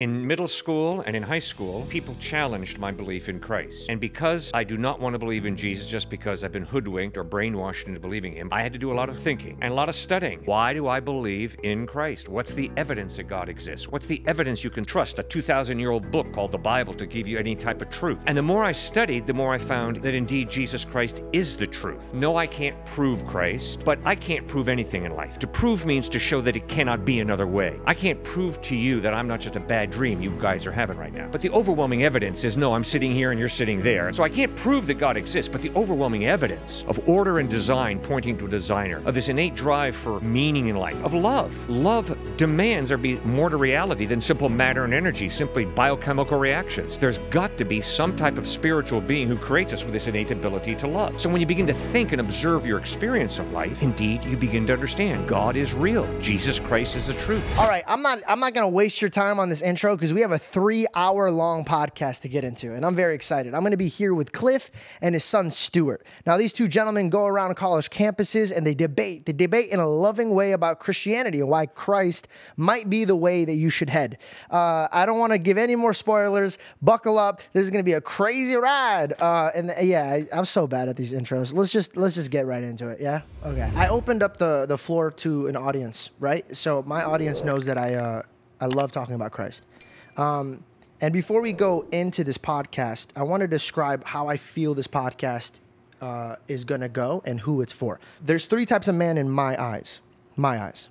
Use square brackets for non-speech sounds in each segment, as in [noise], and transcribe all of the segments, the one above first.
In middle school and in high school, people challenged my belief in Christ. And because I do not want to believe in Jesus just because I've been hoodwinked or brainwashed into believing him, I had to do a lot of thinking and a lot of studying. Why do I believe in Christ? What's the evidence that God exists? What's the evidence you can trust a 2,000 year old book called the Bible to give you any type of truth? And the more I studied, the more I found that indeed Jesus Christ is the truth. No, I can't prove Christ, but I can't prove anything in life. To prove means to show that it cannot be another way. I can't prove to you that I'm not just a bad dream you guys are having right now. But the overwhelming evidence is no, I'm sitting here and you're sitting there. So I can't prove that God exists, but the overwhelming evidence of order and design pointing to a designer, of this innate drive for meaning in life, of love. Love demands there be more to reality than simple matter and energy, simply biochemical reactions. There's got to be some type of spiritual being who creates us with this innate ability to love. So when you begin to think and observe your experience of life, indeed you begin to understand God is real. Jesus Christ is the truth. All right, I'm not I'm not gonna waste your time on this intro because we have a three hour long podcast to get into, and I'm very excited. I'm gonna be here with Cliffe and his son Stuart. Now, these two gentlemen go around college campuses and they debate. They debate in a loving way about Christianity and why Christ might be the way that you should head. Uh, I don't want to give any more spoilers. Buckle up. This is gonna be a crazy ride. Uh, and yeah, I, I'm so bad at these intros. Let's just let's just get right into it. Yeah. Okay. I opened up the the floor to an audience, right? So my audience knows that I uh, I love talking about Christ. Um, and before we go into this podcast, I want to describe how I feel this podcast uh, is going to go and who it's for. There's three types of man in my eyes. My eyes.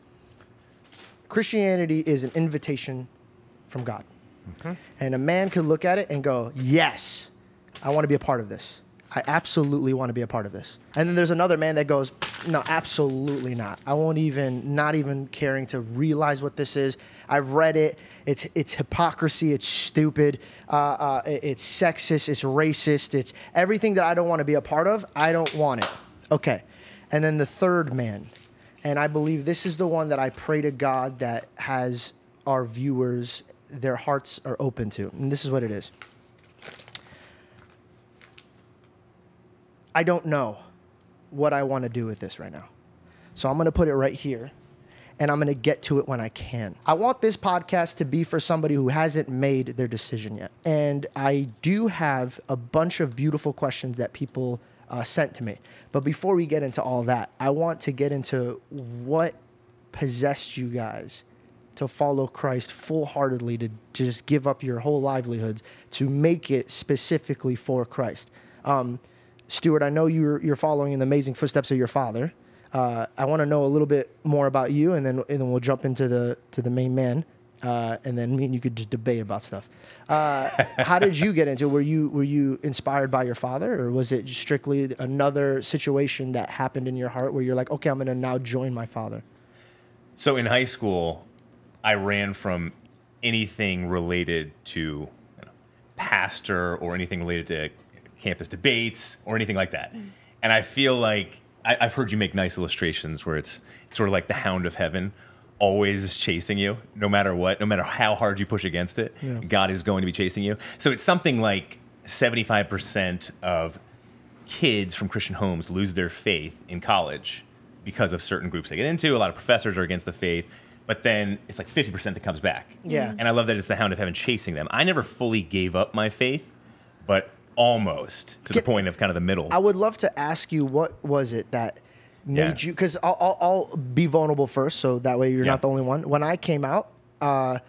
Christianity is an invitation from God. And a man could look at it and go, Yes, I want to be a part of this. I absolutely want to be a part of this. And then there's another man that goes, No, absolutely not. I won't even, not even caring to realize what this is. I've read it. It's, it's hypocrisy. It's stupid. Uh, uh, it's sexist. It's racist. It's everything that I don't want to be a part of. I don't want it. Okay. And then the third man. And I believe this is the one that I pray to God that has our viewers, their hearts are open to. And this is what it is. I don't know what I want to do with this right now. So I'm going to put it right here and I'm going to get to it when I can. I want this podcast to be for somebody who hasn't made their decision yet. And I do have a bunch of beautiful questions that people uh, sent to me. But before we get into all that, I want to get into what possessed you guys to follow Christ full heartedly, to just give up your whole livelihoods to make it specifically for Christ. Um, Stuart, I know you're, you're following in the amazing footsteps of your father. Uh, I want to know a little bit more about you, and then and then we'll jump into the to the main man, uh, and then me and you could just debate about stuff. Uh, [laughs] how did you get into? it? Were you were you inspired by your father, or was it strictly another situation that happened in your heart where you're like, okay, I'm going to now join my father? So in high school, I ran from anything related to you know, pastor or anything related to campus debates or anything like that. And I feel like I, I've heard you make nice illustrations where it's, it's sort of like the hound of heaven always is chasing you no matter what, no matter how hard you push against it. Yeah. God is going to be chasing you. So it's something like 75% of kids from Christian homes lose their faith in college because of certain groups they get into. A lot of professors are against the faith, but then it's like 50% that comes back. Yeah. Mm-hmm. And I love that it's the hound of heaven chasing them. I never fully gave up my faith, but almost to Get- the point of kind of the middle. I would love to ask you what was it that made Yeah. you because I'll, I'll, I'll be vulnerable first, so that way you're Yeah. not the only one. When I came out, uh,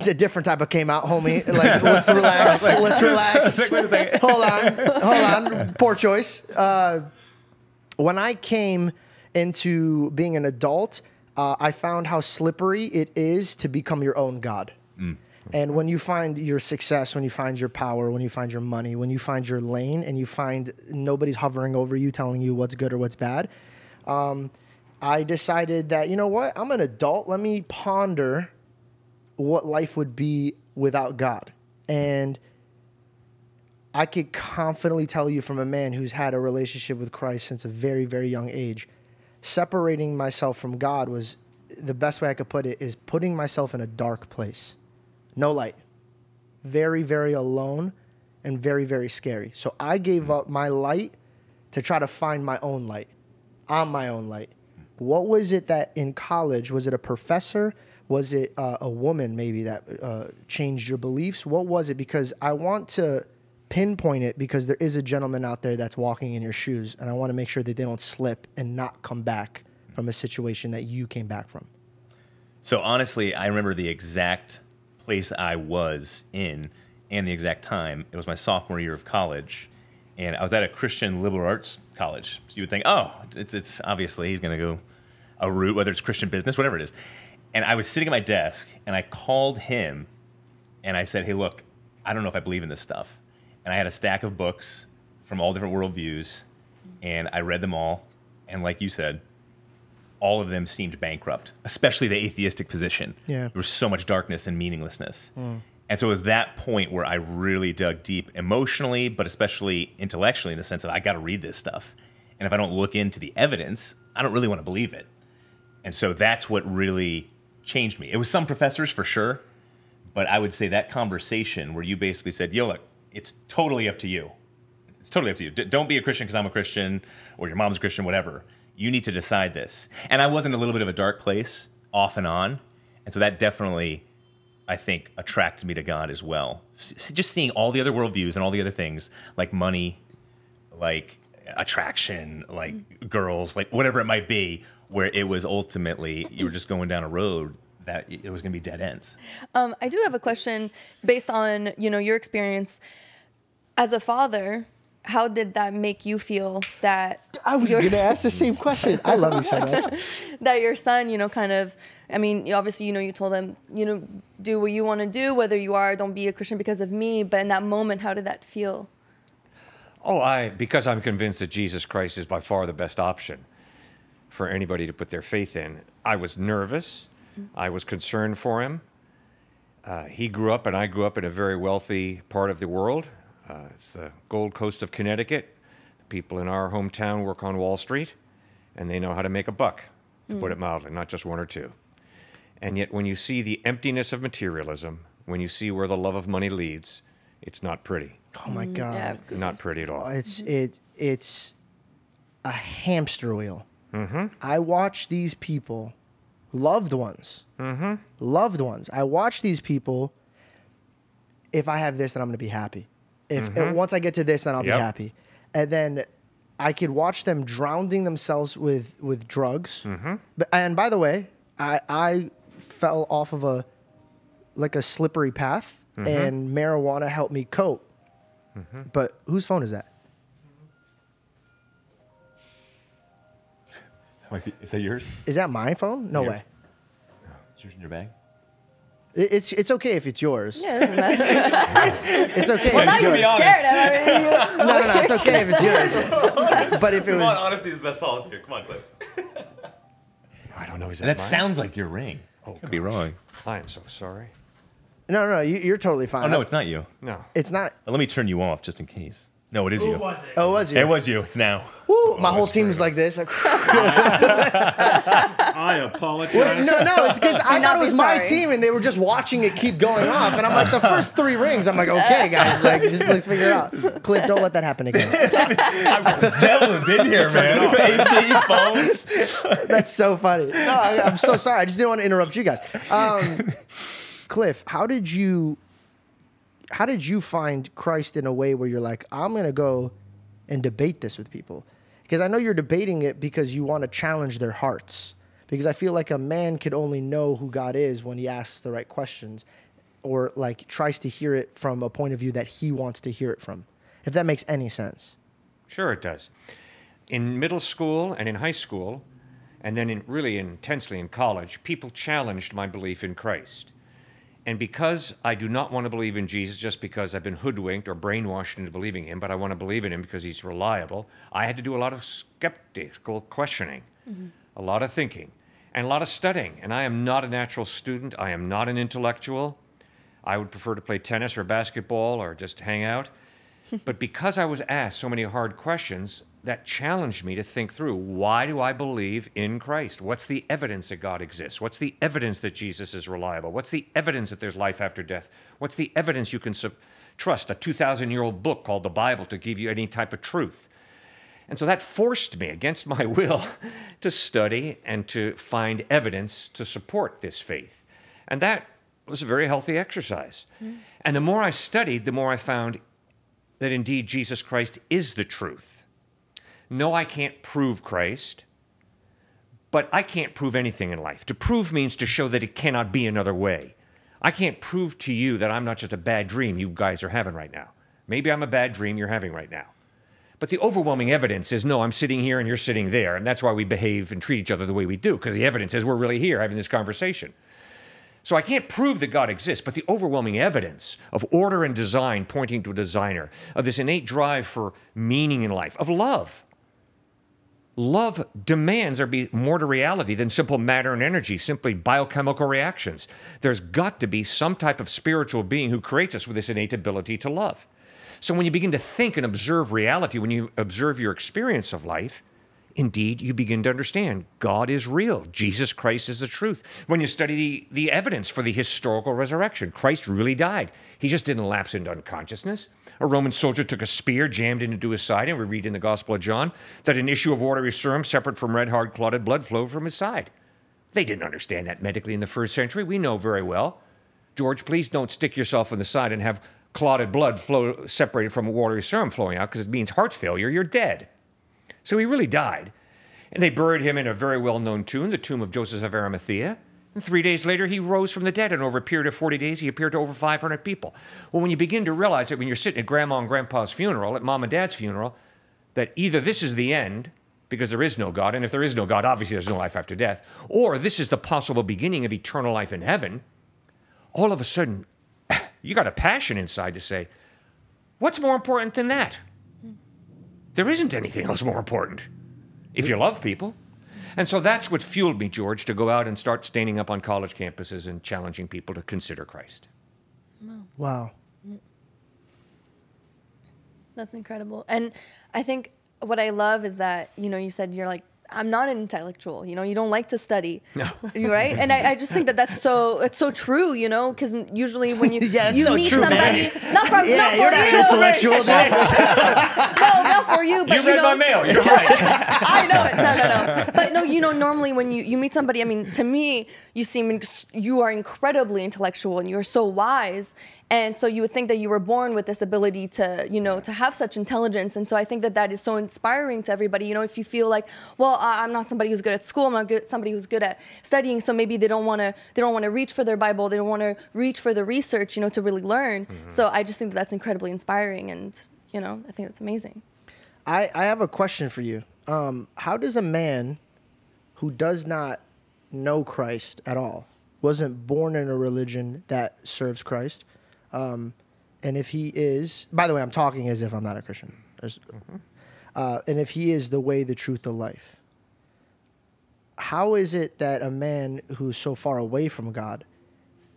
a different type of came out, homie. Like [laughs] let's relax, let's relax. Hold on, [laughs] hold on. Poor choice. Uh, when I came into being an adult, uh, I found how slippery it is to become your own god. And when you find your success, when you find your power, when you find your money, when you find your lane, and you find nobody's hovering over you telling you what's good or what's bad, um, I decided that, you know what? I'm an adult. Let me ponder what life would be without God. And I could confidently tell you from a man who's had a relationship with Christ since a very, very young age, separating myself from God was the best way I could put it is putting myself in a dark place. No light. Very, very alone and very, very scary. So I gave up my light to try to find my own light. I'm my own light. What was it that in college, was it a professor? Was it uh, a woman maybe that uh, changed your beliefs? What was it? Because I want to pinpoint it because there is a gentleman out there that's walking in your shoes, and I want to make sure that they don't slip and not come back from a situation that you came back from. So honestly, I remember the exact place I was in and the exact time. It was my sophomore year of college, and I was at a Christian liberal arts college. So you would think, oh, it's it's obviously he's going to go a route, whether it's Christian business, whatever it is. And I was sitting at my desk, and I called him, and I said, hey, look, I don't know if I believe in this stuff. And I had a stack of books from all different worldviews, and I read them all. And like you said, all of them seemed bankrupt, especially the atheistic position. Yeah. There was so much darkness and meaninglessness. Mm. And so it was that point where I really dug deep emotionally, but especially intellectually in the sense that I got to read this stuff. And if I don't look into the evidence, I don't really want to believe it. And so that's what really changed me. It was some professors for sure, but I would say that conversation where you basically said, yo, look, it's totally up to you. It's totally up to you. D- don't be a Christian because I'm a Christian or your mom's a Christian, whatever. You need to decide this. And I was in a little bit of a dark place off and on. And so that definitely, I think, attracted me to God as well. S- just seeing all the other worldviews and all the other things like money, like attraction, like girls, like whatever it might be, where it was ultimately you were just going down a road that it was going to be dead ends. Um, I do have a question based on you know your experience as a father. How did that make you feel that I was going to ask the same question. I love you so much. [laughs] that your son, you know, kind of, I mean, obviously, you know, you told him, you know, do what you want to do, whether you are, don't be a Christian because of me. But in that moment, how did that feel? Oh, I because I'm convinced that Jesus Christ is by far the best option for anybody to put their faith in. I was nervous. I was concerned for him. Uh, he grew up, and I grew up in a very wealthy part of the world. Uh, it's the Gold Coast of Connecticut. The people in our hometown work on Wall Street, and they know how to make a buck, to put it mm. mildly, not just one or two. And yet, when you see the emptiness of materialism, when you see where the love of money leads, it's not pretty. Oh my mm, God. Yeah, Not pretty at all. It's mm-hmm. it it's a hamster wheel. Mm-hmm. I watch these people, loved ones, mm-hmm. loved ones. I watch these people. If I have this, then I'm going to be happy. If and once I get to this, then I'll Yep. be happy. And then I could watch them drowning themselves with with drugs. Mm-hmm. But, and by the way, I I fell off of a like a slippery path, mm-hmm. and marijuana helped me cope. But whose phone is that? Is that yours? Is that my phone? No Here. way. Is yours in your bag? It- It's it's okay if it's yours. Yeah, it doesn't matter. [laughs] It's okay well, if now it's you're yours. honest. scared. I mean, [laughs] No, no, no. It's okay if it's yours. [laughs] But if it was, honesty is the best policy here. Come on, Cliffe. I don't know. Is that, That mine? sounds like your ring. Oh, Could be wrong. I am so sorry. no, no, no. You, you're totally fine. Oh no, it's not you. No. It's not. Let me turn you off just in case. No, it is you. was it? Oh, it was you. It was you. It's now. Woo, my Oh, whole that's team's like this. Like, [laughs] I apologize. no, no. It's because I thought it be was my team, and they were just watching it keep going off. And I'm like, the [laughs] first three rings. I'm like, okay, guys, like just let's figure it out. Cliffe, don't let that happen again. the devil is in here, man. [laughs] AC phones. That's so funny. No, I, I'm so sorry. I just didn't want to interrupt you guys. Um, Cliffe, how did you how did you find Christ in a way where you're like, I'm gonna go and debate this with people? Because I know you're debating it because you want to challenge their hearts. Because I feel like a man could only know who God is when he asks the right questions or like tries to hear it from a point of view that he wants to hear it from. If that makes any sense. Sure, it does. In middle school and in high school, and then in really intensely in college, people challenged my belief in Christ. And because I do not want to believe in Jesus just because I've been hoodwinked or brainwashed into believing him, but I want to believe in him because he's reliable, I had to do a lot of skeptical questioning, mm-hmm. a lot of thinking, and a lot of studying. And I am not a natural student, I am not an intellectual. I would prefer to play tennis or basketball or just hang out. [laughs] But because I was asked so many hard questions, that challenged me to think through why do I believe in Christ? What's the evidence that God exists? What's the evidence that Jesus is reliable? What's the evidence that there's life after death? What's the evidence you can su- trust a 2,000 year old book called the Bible to give you any type of truth? And so that forced me, against my will, [laughs] to study and to find evidence to support this faith. And that was a very healthy exercise. Hmm. And the more I studied, the more I found that indeed Jesus Christ is the truth. No, I can't prove Christ, but I can't prove anything in life. To prove means to show that it cannot be another way. I can't prove to you that I'm not just a bad dream you guys are having right now. Maybe I'm a bad dream you're having right now. But the overwhelming evidence is no, I'm sitting here and you're sitting there. And that's why we behave and treat each other the way we do, because the evidence is we're really here having this conversation. So I can't prove that God exists, but the overwhelming evidence of order and design pointing to a designer, of this innate drive for meaning in life, of love. Love demands there be more to reality than simple matter and energy, simply biochemical reactions. There's got to be some type of spiritual being who creates us with this innate ability to love. So when you begin to think and observe reality, when you observe your experience of life, indeed you begin to understand God is real. Jesus Christ is the truth. When you study the, the evidence for the historical resurrection, Christ really died. He just didn't lapse into unconsciousness. A Roman soldier took a spear, jammed into his side, and we read in the Gospel of John that an issue of watery serum separate from red, hard, clotted blood flowed from his side. They didn't understand that medically in the first century. We know very well. George, please don't stick yourself in the side and have clotted blood flow separated from a watery serum flowing out because it means heart failure. You're dead. So he really died. And they buried him in a very well known tomb, the tomb of Joseph of Arimathea. And three days later, he rose from the dead, and over a period of 40 days, he appeared to over 500 people. Well, when you begin to realize that when you're sitting at grandma and grandpa's funeral, at mom and dad's funeral, that either this is the end, because there is no God, and if there is no God, obviously there's no life after death, or this is the possible beginning of eternal life in heaven, all of a sudden, [clears throat] you got a passion inside to say, what's more important than that? There isn't anything else more important if you love people. And so that's what fueled me, George, to go out and start standing up on college campuses and challenging people to consider Christ. Wow. That's incredible. And I think what I love is that, you know, you said you're like I'm not an intellectual. You know, you don't like to study, No. right? And I, I just think that that's so it's so true. You know, because usually when you [laughs] Yeah, you so meet true, somebody, man. not for Yeah, not you're for not you, Intellectual. [laughs] no, not for you. But You read know, my mail. You're right. [laughs] I know it. No, no, no. But no, you know, normally when you, you meet somebody, I mean, to me, you seem you are incredibly intellectual and you're so wise. And so you would think that you were born with this ability to, you know, to have such intelligence. And so I think that that is so inspiring to everybody. You know, if you feel like, well, I'm not somebody who's good at school, I'm not good, somebody who's good at studying, so maybe they don't want to, they don't want to reach for their Bible, they don't want to reach for the research, you know, to really learn. So I just think that that's incredibly inspiring, and you know, I think that's amazing. I, I have a question for you. Um, how does a man who does not know Christ at all, wasn't born in a religion that serves Christ, um, and if he is, by the way, I'm talking as if I'm not a Christian, There's- uh, and if he is the way, the truth, the life, how is it that a man who's so far away from God,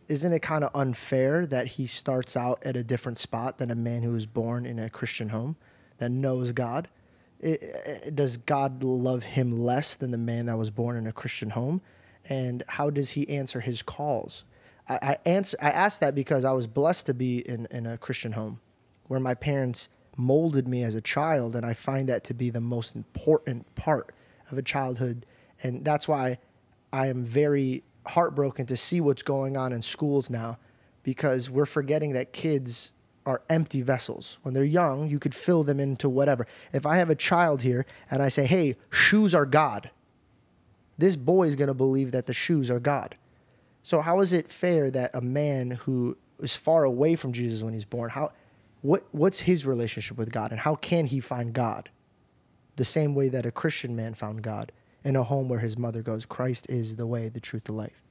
isn't it kind of unfair that he starts out at a different spot than a man who was born in a Christian home that knows God? I- I- does God love him less than the man that was born in a Christian home? And how does he answer his calls? I, I answer. I asked that because I was blessed to be in, in a Christian home, where my parents molded me as a child, and I find that to be the most important part of a childhood, and that's why I am very heartbroken to see what's going on in schools now, because we're forgetting that kids are empty vessels. When they're young, you could fill them into whatever. If I have a child here and I say, "Hey, shoes are God," this boy is going to believe that the shoes are God. So how is it fair that a man who is far away from Jesus when he's born, how what what's his relationship with God and how can he find God? The same way that a Christian man found God in a home where his mother goes, Christ is the way, the truth, the life.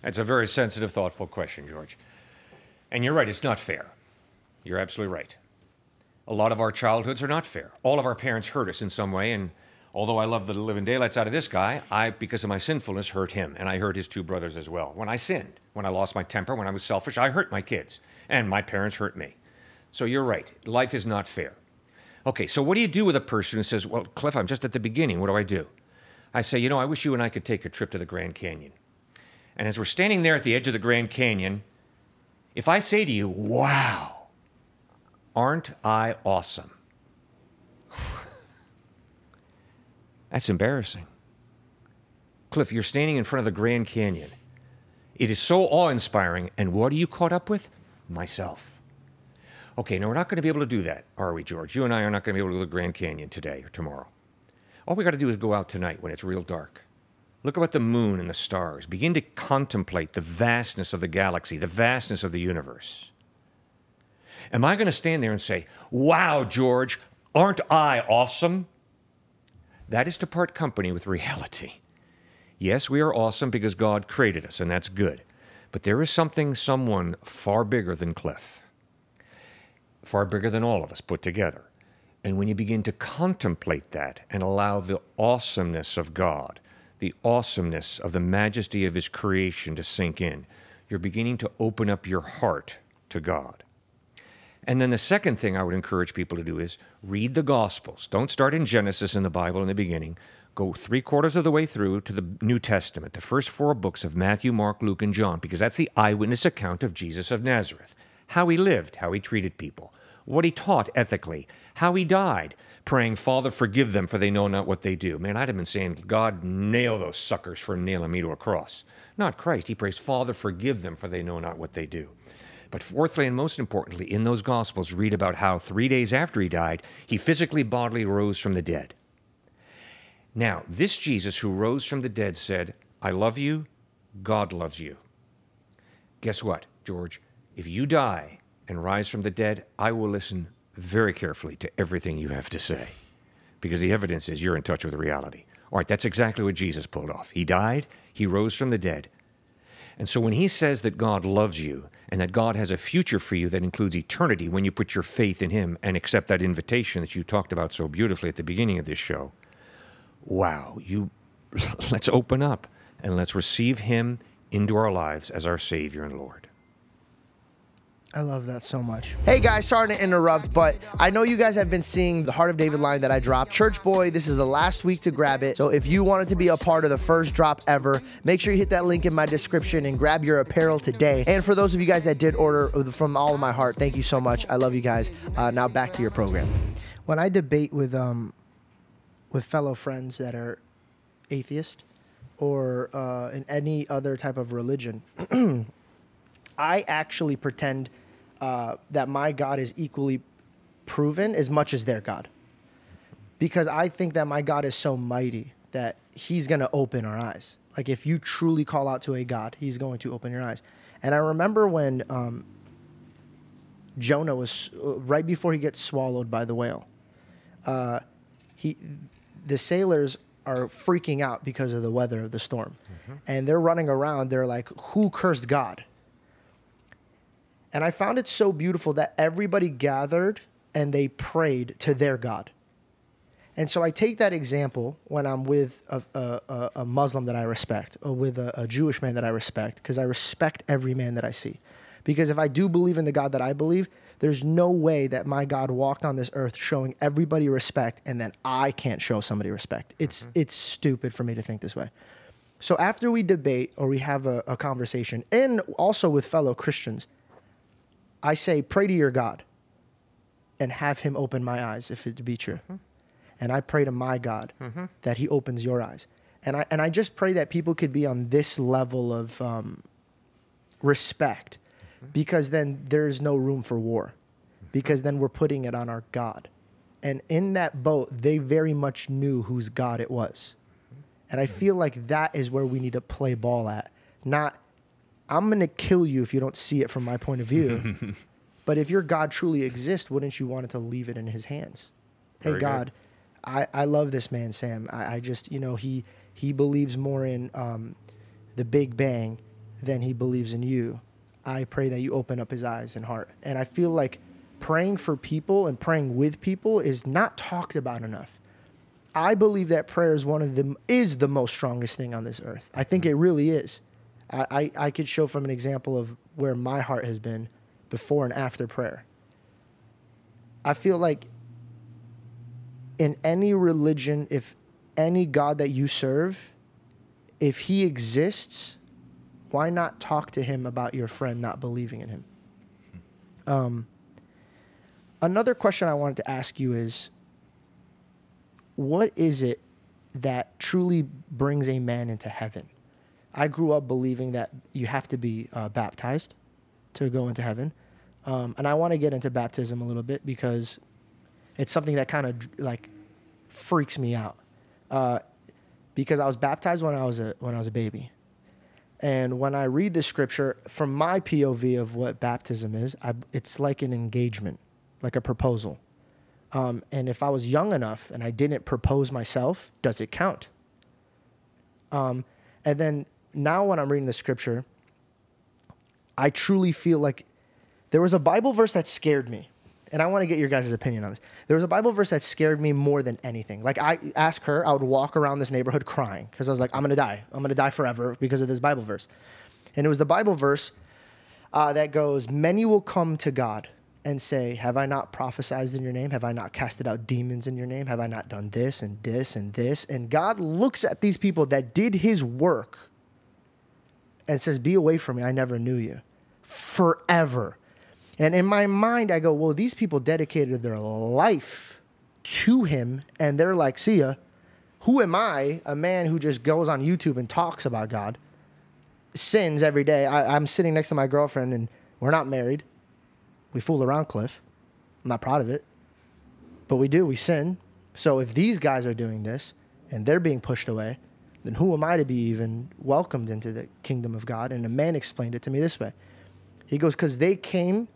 That's a very sensitive, thoughtful question, George. And you're right, it's not fair. You're absolutely right. A lot of our childhoods are not fair. All of our parents hurt us in some way, and although I love the living daylights out of this guy, I, because of my sinfulness, hurt him, and I hurt his two brothers as well. When I sinned, when I lost my temper, when I was selfish, I hurt my kids, and my parents hurt me. So you're right. Life is not fair. Okay, so what do you do with a person who says, Well, Cliffe, I'm just at the beginning. What do I do? I say, You know, I wish you and I could take a trip to the Grand Canyon. And as we're standing there at the edge of the Grand Canyon, if I say to you, Wow, aren't I awesome? That's embarrassing. Cliffe, you're standing in front of the Grand Canyon. It is so awe inspiring. And what are you caught up with? Myself. Okay, now we're not going to be able to do that, are we, George? You and I are not going to be able to go to the Grand Canyon today or tomorrow. All we got to do is go out tonight when it's real dark. Look at the moon and the stars. Begin to contemplate the vastness of the galaxy, the vastness of the universe. Am I going to stand there and say, Wow, George, aren't I awesome? That is to part company with reality. Yes, we are awesome because God created us, and that's good. But there is something, someone far bigger than Cliffe, far bigger than all of us put together. And when you begin to contemplate that and allow the awesomeness of God, the awesomeness of the majesty of His creation to sink in, you're beginning to open up your heart to God. And then the second thing I would encourage people to do is read the Gospels. Don't start in Genesis in the Bible in the beginning. Go three quarters of the way through to the New Testament, the first four books of Matthew, Mark, Luke, and John, because that's the eyewitness account of Jesus of Nazareth. How he lived, how he treated people, what he taught ethically, how he died, praying, Father, forgive them, for they know not what they do. Man, I'd have been saying, God, nail those suckers for nailing me to a cross. Not Christ. He prays, Father, forgive them, for they know not what they do. But fourthly, and most importantly, in those Gospels, read about how three days after he died, he physically bodily rose from the dead. Now, this Jesus who rose from the dead said, I love you, God loves you. Guess what, George? If you die and rise from the dead, I will listen very carefully to everything you have to say because the evidence is you're in touch with reality. All right, that's exactly what Jesus pulled off. He died, he rose from the dead. And so when he says that God loves you and that God has a future for you that includes eternity when you put your faith in him and accept that invitation that you talked about so beautifully at the beginning of this show, wow, you [laughs] let's open up and let's receive him into our lives as our savior and Lord. I love that so much. Hey guys, sorry to interrupt, but I know you guys have been seeing the Heart of David line that I dropped. Church Boy, this is the last week to grab it. So if you wanted to be a part of the first drop ever, make sure you hit that link in my description and grab your apparel today. And for those of you guys that did order from all of my heart, thank you so much. I love you guys. Uh, now back to your program. When I debate with um with fellow friends that are atheist or uh, in any other type of religion, [clears throat] I actually pretend uh, that my God is equally proven as much as their God. Because I think that my God is so mighty that he's going to open our eyes. Like if you truly call out to a God, he's going to open your eyes. And I remember when um, Jonah was uh, right before he gets swallowed by the whale. Uh, he, the sailors are freaking out because of the weather of the storm, mm-hmm. and they're running around. They're like, "Who cursed God?" And I found it so beautiful that everybody gathered and they prayed to their God. And so I take that example when I'm with a, a, a Muslim that I respect or with a, a Jewish man that I respect because I respect every man that I see. Because if I do believe in the God that I believe, there's no way that my God walked on this earth showing everybody respect and then I can't show somebody respect. It's, mm-hmm. it's stupid for me to think this way. So after we debate or we have a, a conversation, and also with fellow Christians, I say, pray to your God and have him open my eyes if it be true. Mm-hmm. And I pray to my God mm-hmm. that he opens your eyes. And I, and I just pray that people could be on this level of um, respect mm-hmm. because then there's no room for war because then we're putting it on our God. And in that boat, they very much knew whose God it was. And I feel like that is where we need to play ball at, not I'm going to kill you if you don't see it from my point of view. [laughs] but if your God truly exists, wouldn't you want it to leave it in his hands? Very hey, God, I, I love this man, Sam. I, I just, you know, he, he believes more in um, the Big Bang than he believes in you. I pray that you open up his eyes and heart. And I feel like praying for people and praying with people is not talked about enough. I believe that prayer is one of them is the most strongest thing on this earth. I think it really is. I, I, could show from an example of where my heart has been before and after prayer. I feel like in any religion, if any God that you serve, if he exists, why not talk to him about your friend not believing in him? Um, another question I wanted to ask you is what is it that truly brings a man into heaven? I grew up believing that you have to be uh, baptized to go into heaven. Um, and I want to get into baptism a little bit because it's something that kind of like freaks me out. Uh, because I was baptized when I was a when I was a baby, and when I read the scripture from my POV of what baptism is, I, it's like an engagement, like a proposal. Um, and if I was young enough and I didn't propose myself, does it count? Um, and then now when I'm reading the scripture, I truly feel like there was a Bible verse that scared me. And I want to get your guys' opinion on this. There was a Bible verse that scared me more than anything. Like I asked her, I would walk around this neighborhood crying because I was like, I'm gonna die. I'm gonna die forever because of this Bible verse. And it was the Bible verse uh, that goes, Many will come to God and say, Have I not prophesied in your name? Have I not casted out demons in your name? Have I not done this and this and this? And God looks at these people that did his work and says, Be away from me. I never knew you. Forever. And in my mind, I go, Well, these people dedicated their life to him. And they're like, See ya. Who am I, a man who just goes on YouTube and talks about God, sins every day? I, I'm sitting next to my girlfriend and we're not married. We fool around, Cliffe. I'm not proud of it. But we do, we sin. So if these guys are doing this and they're being pushed away, then who am I to be even welcomed into the kingdom of God? And a man explained it to me this way. He goes, because they came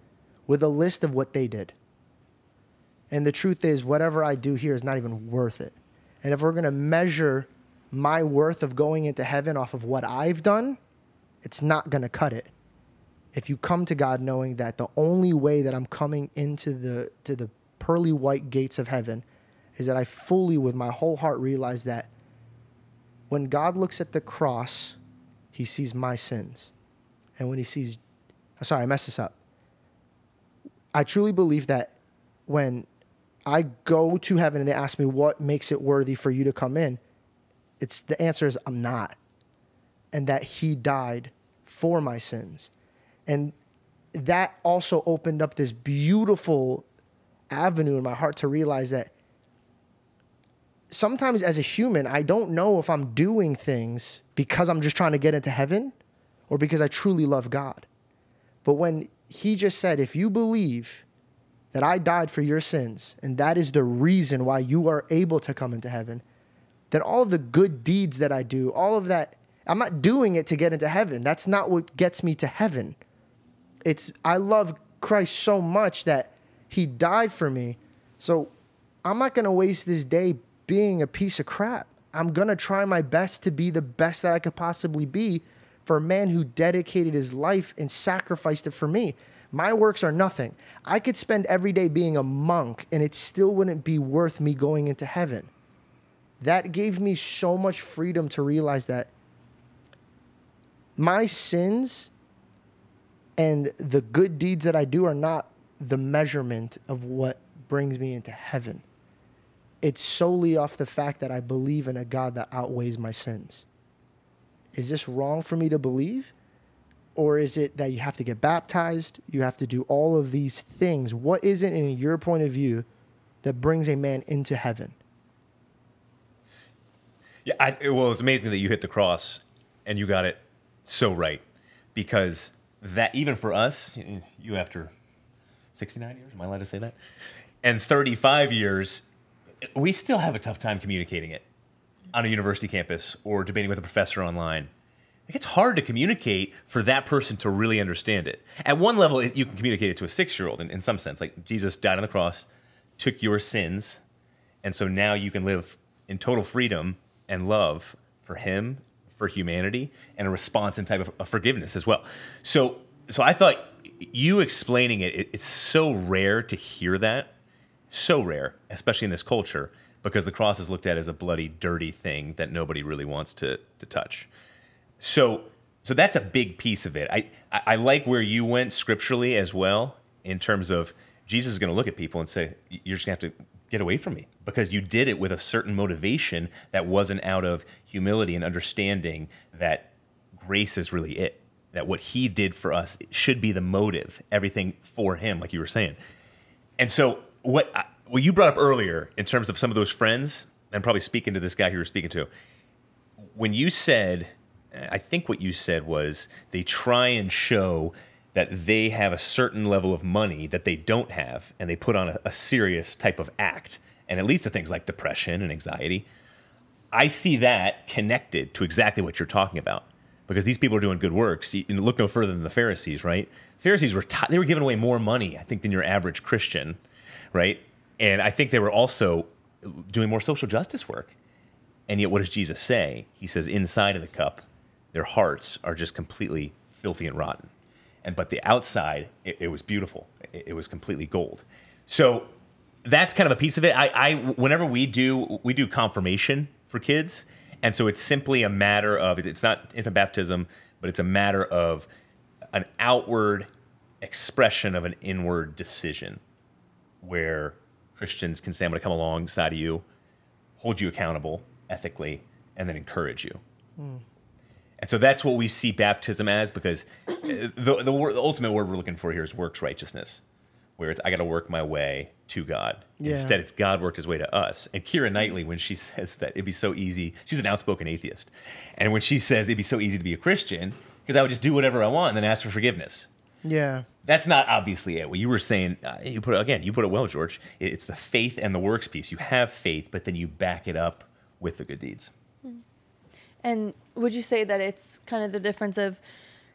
with a list of what they did. And the truth is, whatever I do here is not even worth it. And if we're going to measure my worth of going into heaven off of what I've done, it's not going to cut it. If you come to God knowing that the only way that I'm coming into the to the pearly white gates of heaven is that I fully with my whole heart realize that when God looks at the cross, he sees my sins. And when he sees sorry, I messed this up. I truly believe that when I go to heaven and they ask me what makes it worthy for you to come in, it's the answer is I'm not. And that he died for my sins. And that also opened up this beautiful avenue in my heart to realize that sometimes as a human, I don't know if I'm doing things because I'm just trying to get into heaven or because I truly love God. But when he just said, if you believe that I died for your sins, and that is the reason why you are able to come into heaven, then all of the good deeds that I do, all of that, I'm not doing it to get into heaven. That's not what gets me to heaven. It's, I love Christ so much that he died for me. So I'm not going to waste this day being a piece of crap. I'm going to try my best to be the best that I could possibly be for a man who dedicated his life and sacrificed it for me. My works are nothing. I could spend every day being a monk and it still wouldn't be worth me going into heaven. That gave me so much freedom to realize that my sins and the good deeds that I do are not the measurement of what brings me into heaven. It's solely off the fact that I believe in a God that outweighs my sins is this wrong for me to believe? Or is it that you have to get baptized? You have to do all of these things. What is it, in your point of view, that brings a man into heaven? Yeah, I, well, it's amazing that you hit the cross and you got it so right because that, even for us, you after 69 years, am I allowed to say that? And 35 years, we still have a tough time communicating it on a university campus or debating with a professor online. Like it's hard to communicate for that person to really understand it. At one level, it, you can communicate it to a six-year-old in, in some sense. Like Jesus died on the cross, took your sins, and so now you can live in total freedom and love for Him, for humanity, and a response and type of, of forgiveness as well. So, so I thought you explaining it, it, it's so rare to hear that, so rare, especially in this culture because the cross is looked at as a bloody, dirty thing that nobody really wants to, to touch. So, so that's a big piece of it. I, I, like where you went scripturally as well in terms of Jesus is going to look at people and say, You're just going to have to get away from me because you did it with a certain motivation that wasn't out of humility and understanding that grace is really it. That what he did for us should be the motive, everything for him, like you were saying. And so, what what you brought up earlier in terms of some of those friends, and probably speaking to this guy who you were speaking to, when you said I think what you said was they try and show that they have a certain level of money that they don't have, and they put on a, a serious type of act, and it leads to things like depression and anxiety. I see that connected to exactly what you're talking about because these people are doing good works. Look no further than the Pharisees, right? Pharisees were t- they were giving away more money, I think, than your average Christian, right? And I think they were also doing more social justice work. And yet, what does Jesus say? He says, inside of the cup, their hearts are just completely filthy and rotten. And but the outside, it, it was beautiful. It, it, was completely gold. So that's kind of a piece of it. I, I whenever we do we do confirmation for kids, and so it's simply a matter of it's not infant baptism, but it's a matter of an outward expression of an inward decision, where Christians can say, "I'm going to come alongside of you, hold you accountable ethically, and then encourage you." Mm. And so that's what we see baptism as because uh, the, the, the, ultimate word we're looking for here is works righteousness, where it's I got to work my way to God. Yeah. Instead, it's God worked his way to us. And Keira Knightley, when she [laughs] says that it'd be so easy, she's an outspoken atheist. And when she says it'd be so easy to be a Christian, because I would just do whatever I want and then ask for forgiveness. Yeah. That's not obviously it. What you were saying, uh, you put it, again, you put it well, George. It's the faith and the works piece. You have faith, but then you back it up with the good deeds. And would you say that it's kind of the difference of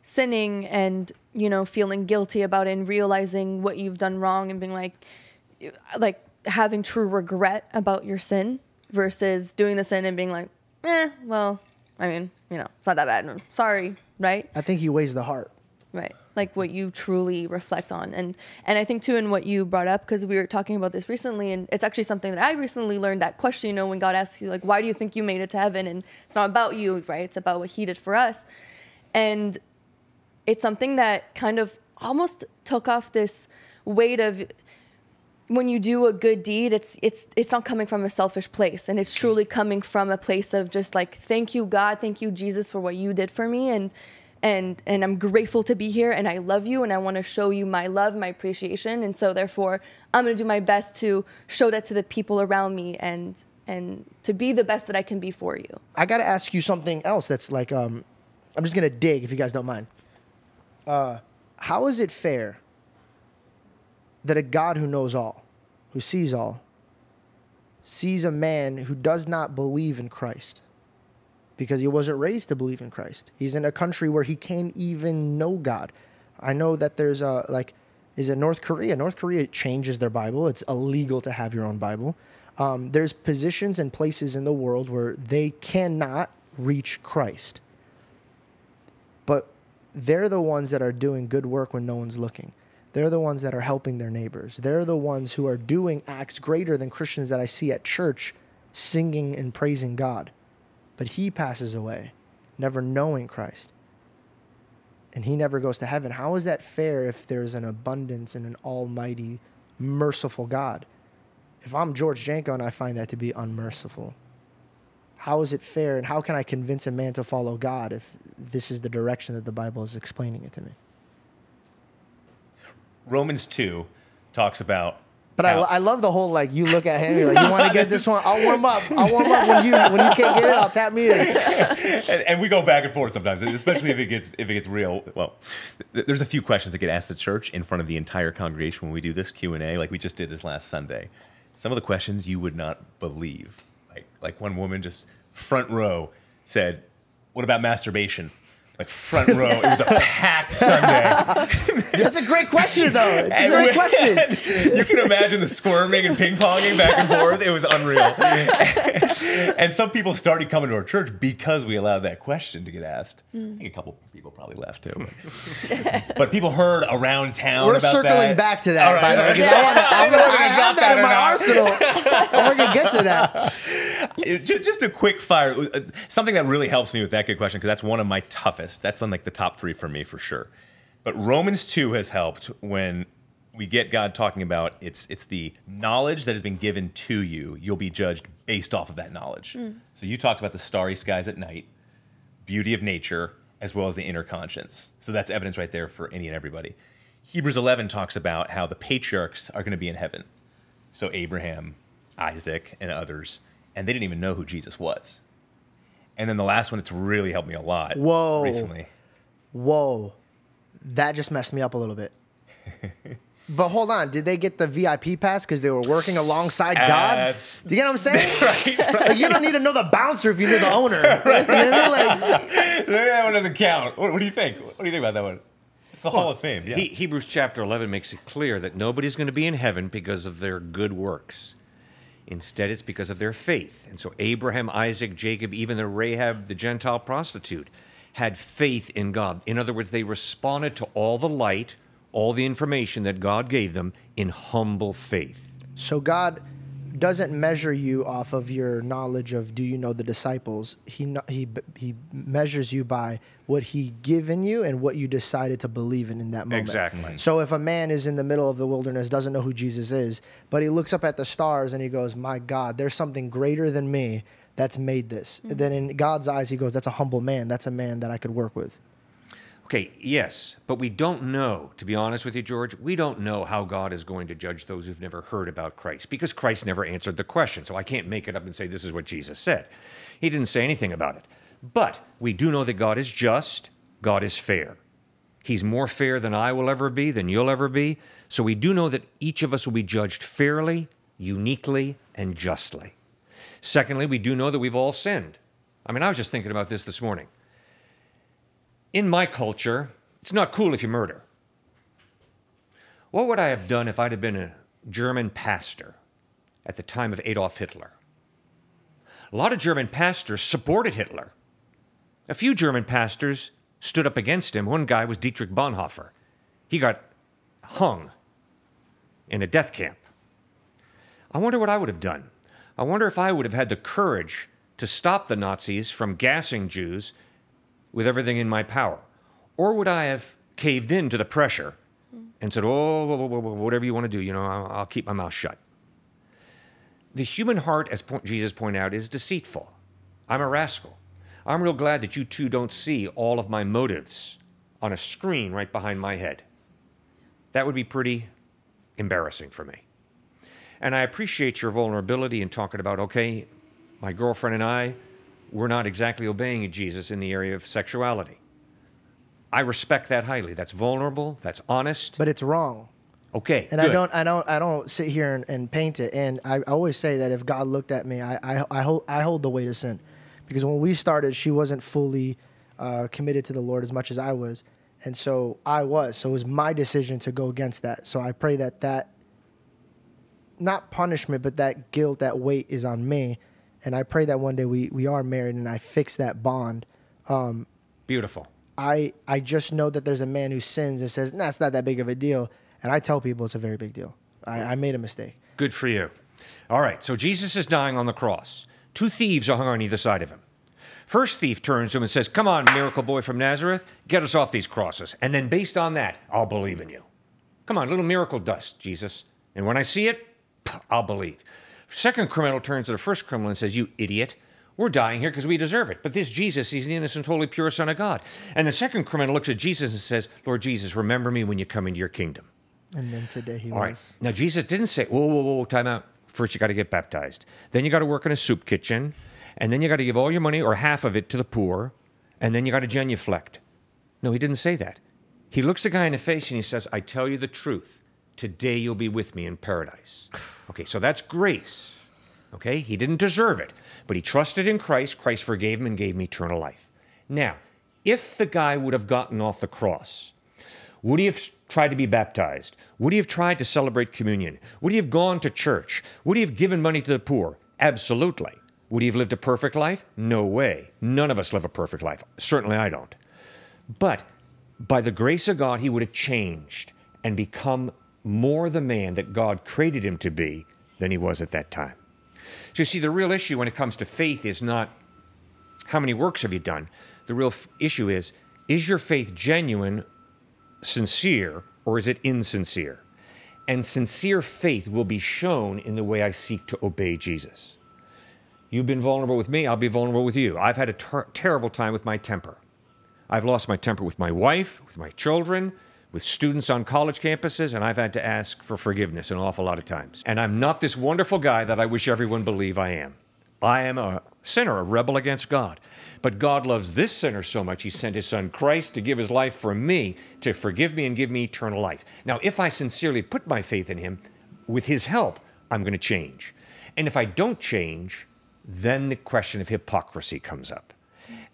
sinning and you know feeling guilty about it and realizing what you've done wrong and being like like having true regret about your sin versus doing the sin and being like eh well i mean you know it's not that bad sorry right i think he weighs the heart right like what you truly reflect on. And and i think too in what you brought up because we were talking about this recently and it's actually something that i recently learned that question you know when god asks you like why do you think you made it to heaven? And it's not about you right? It's about what he did for us. And it's something that kind of almost took off this weight of when you do a good deed it's it's it's not coming from a selfish place. And it's truly coming from a place of just like thank you god. Thank you jesus for what you did for me. And and and I'm grateful to be here and I love you and I want to show you my love, my appreciation and so therefore I'm going to do my best to show that to the people around me and and to be the best that I can be for you. I got to ask you something else that's like um I'm just going to dig if you guys don't mind. Uh how is it fair that a God who knows all, who sees all, sees a man who does not believe in Christ? Because he wasn't raised to believe in Christ. He's in a country where he can't even know God. I know that there's a like is it North Korea? North Korea changes their Bible. It's illegal to have your own Bible. Um, there's positions and places in the world where they cannot reach Christ. But they're the ones that are doing good work when no one's looking. They're the ones that are helping their neighbors. They're the ones who are doing acts greater than Christians that I see at church singing and praising God. But he passes away, never knowing Christ. And he never goes to heaven. How is that fair if there's an abundance and an almighty, merciful God? If I'm George Janko and I find that to be unmerciful, how is it fair and how can I convince a man to follow God if this is the direction that the Bible is explaining it to me? Romans 2 talks about but I, I love the whole like you look at him, you're like, you want to [laughs] get this one? I'll warm up. I'll warm up when you when you can't get it. I'll tap me in. [laughs] and, and, we go back and forth sometimes, especially if it gets if it gets real. Well, th- there's a few questions that get asked at church in front of the entire congregation when we do this Q and A, like we just did this last Sunday. Some of the questions you would not believe. Like like one woman just front row said, "What about masturbation?" Like front row. It was a packed Sunday. [laughs] That's a great question, though. It's a and great question. [laughs] You can imagine the squirming and ping ponging back and forth. It was unreal. [laughs] [laughs] and some people started coming to our church because we allowed that question to get asked. Mm. I think a couple people probably left too. But, [laughs] but people heard around town. We're circling that. back to that, right, by the way. Yeah. I, I, I have that in my arsenal. and we're gonna get to that. [laughs] Just a quick fire. Uh, something that really helps me with that good question because that's one of my toughest. That's on like the top three for me for sure. But Romans two has helped when we get God talking about it's it's the knowledge that has been given to you. You'll be judged based off of that knowledge. Mm. So you talked about the starry skies at night, beauty of nature, as well as the inner conscience. So that's evidence right there for any and everybody. Hebrews 11 talks about how the patriarchs are going to be in heaven. So Abraham, Isaac, and others, and they didn't even know who Jesus was. And then the last one that's really helped me a lot Whoa. recently. Whoa, that just messed me up a little bit. [laughs] but hold on, did they get the VIP pass because they were working alongside God? That's- Do you get what I'm saying? right, [laughs] right. Like, you don't need to know the bouncer if you know the owner. [laughs] You know what I? Like, that one doesn't count. What, what do you think? What do you think about that one? It's the Hall of Fame. Yeah. He, Hebrews chapter 11 makes it clear that nobody's going to be in heaven because of their good works. Instead, it's because of their faith. And so Abraham, Isaac, Jacob, even the Rahab, the Gentile prostitute, had faith in God. In other words, they responded to all the light, all the information that God gave them in humble faith. so God doesn't measure you off of your knowledge of do you know the disciples. He he he measures you by what he given you and what you decided to believe in in that moment. Exactly. So if a man is in the middle of the wilderness, doesn't know who Jesus is, but he looks up at the stars and he goes, "My God, there's something greater than me that's made this." Mm-hmm. Then in God's eyes, he goes, "That's a humble man. That's a man that I could work with." Okay, yes, but we don't know, to be honest with you, George, we don't know how God is going to judge those who've never heard about Christ because Christ never answered the question. So I can't make it up and say this is what Jesus said. He didn't say anything about it. But we do know that God is just, God is fair. He's more fair than I will ever be, than you'll ever be. So we do know that each of us will be judged fairly, uniquely, and justly. Secondly, we do know that we've all sinned. I mean, I was just thinking about this this morning in my culture, it's not cool if you murder. What would I have done if I'd have been a German pastor at the time of Adolf Hitler? A lot of German pastors supported Hitler. A few German pastors stood up against him. One guy was Dietrich Bonhoeffer. He got hung in a death camp. I wonder what I would have done. I wonder if I would have had the courage to stop the Nazis from gassing Jews with everything in my power? Or would I have caved in to the pressure and said, oh, wha- wha- wha- whatever you want to do, you know, I'll keep my mouth shut? The human heart, as Jesus pointed out, is deceitful. I'm a rascal. I'm real glad that you two don't see all of my motives on a screen right behind my head. That would be pretty embarrassing for me. And I appreciate your vulnerability in talking about, okay, my girlfriend and I, we're not exactly obeying Jesus in the area of sexuality. I respect that highly. That's vulnerable. That's honest. But it's wrong. Okay. And I don't, I don't, I don't sit here and, and paint it. And I, I always say that if God looked at me, I, I, I hold, I hold the weight of sin, because when we started, she wasn't fully uh, committed to the Lord as much as I was, and so I was. So it was my decision to go against that. So I pray that that, not punishment, but that guilt, that weight is on me, and I pray that one day we we are married and I fix that bond. Um, Beautiful. I I just know that there's a man who sins and says, "Nah, it's not that big of a deal," and I tell people it's a very big deal. I, I made a mistake. Good for you. All right. So Jesus is dying on the cross. Two thieves are hung on either side of him. First thief turns to him and says, Come on, miracle boy from Nazareth, get us off these crosses. And then, based on that, I'll believe in you. Come on, little miracle dust, Jesus. And when I see it, I'll believe. Second criminal turns to the first criminal and says, You idiot. We're dying here because we deserve it. But this Jesus, he's the innocent, holy, pure Son of God. And the second criminal looks at Jesus and says, Lord Jesus, remember me when you come into your kingdom. And then today he All right. was. Now, Jesus didn't say, whoa, whoa, whoa, time out. First, you got to get baptized. Then, you got to work in a soup kitchen. And then, you got to give all your money or half of it to the poor. And then, you got to genuflect. No, he didn't say that. He looks the guy in the face and he says, I tell you the truth. Today, you'll be with me in paradise. Okay, so that's grace. Okay, he didn't deserve it, but he trusted in Christ. Christ forgave him and gave him eternal life. Now, if the guy would have gotten off the cross, would he have tried to be baptized? Would he have tried to celebrate communion? Would he have gone to church? Would he have given money to the poor? Absolutely. Would he have lived a perfect life? No way. None of us live a perfect life. Certainly I don't. But by the grace of God, he would have changed and become more the man that God created him to be than he was at that time. So you see, the real issue when it comes to faith is not how many works have you done. The real f- issue is is your faith genuine, sincere, or is it insincere? And sincere faith will be shown in the way I seek to obey Jesus. You've been vulnerable with me, I'll be vulnerable with you. I've had a ter- terrible time with my temper. I've lost my temper with my wife, with my children, with students on college campuses, and I've had to ask for forgiveness an awful lot of times. And I'm not this wonderful guy that I wish everyone believe I am. I am a sinner, a rebel against God. But God loves this sinner so much, he sent his son Christ to give his life for me, to forgive me and give me eternal life. Now, if I sincerely put my faith in him, with his help, I'm going to change. And if I don't change, then the question of hypocrisy comes up.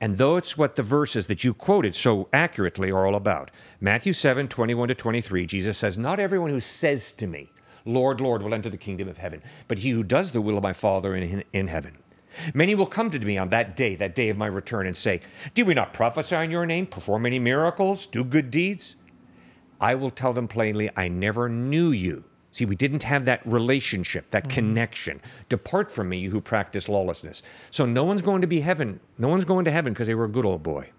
And though it's what the verses that you quoted so accurately are all about, Matthew 7 21 to 23, Jesus says, Not everyone who says to me, Lord, Lord, will enter the kingdom of heaven, but he who does the will of my Father in, in heaven. Many will come to me on that day, that day of my return, and say, Did we not prophesy in your name, perform any miracles, do good deeds? I will tell them plainly, I never knew you. See, we didn't have that relationship, that connection. Depart from me, you who practice lawlessness. So no one's going to be heaven. No one's going to heaven because they were a good old boy,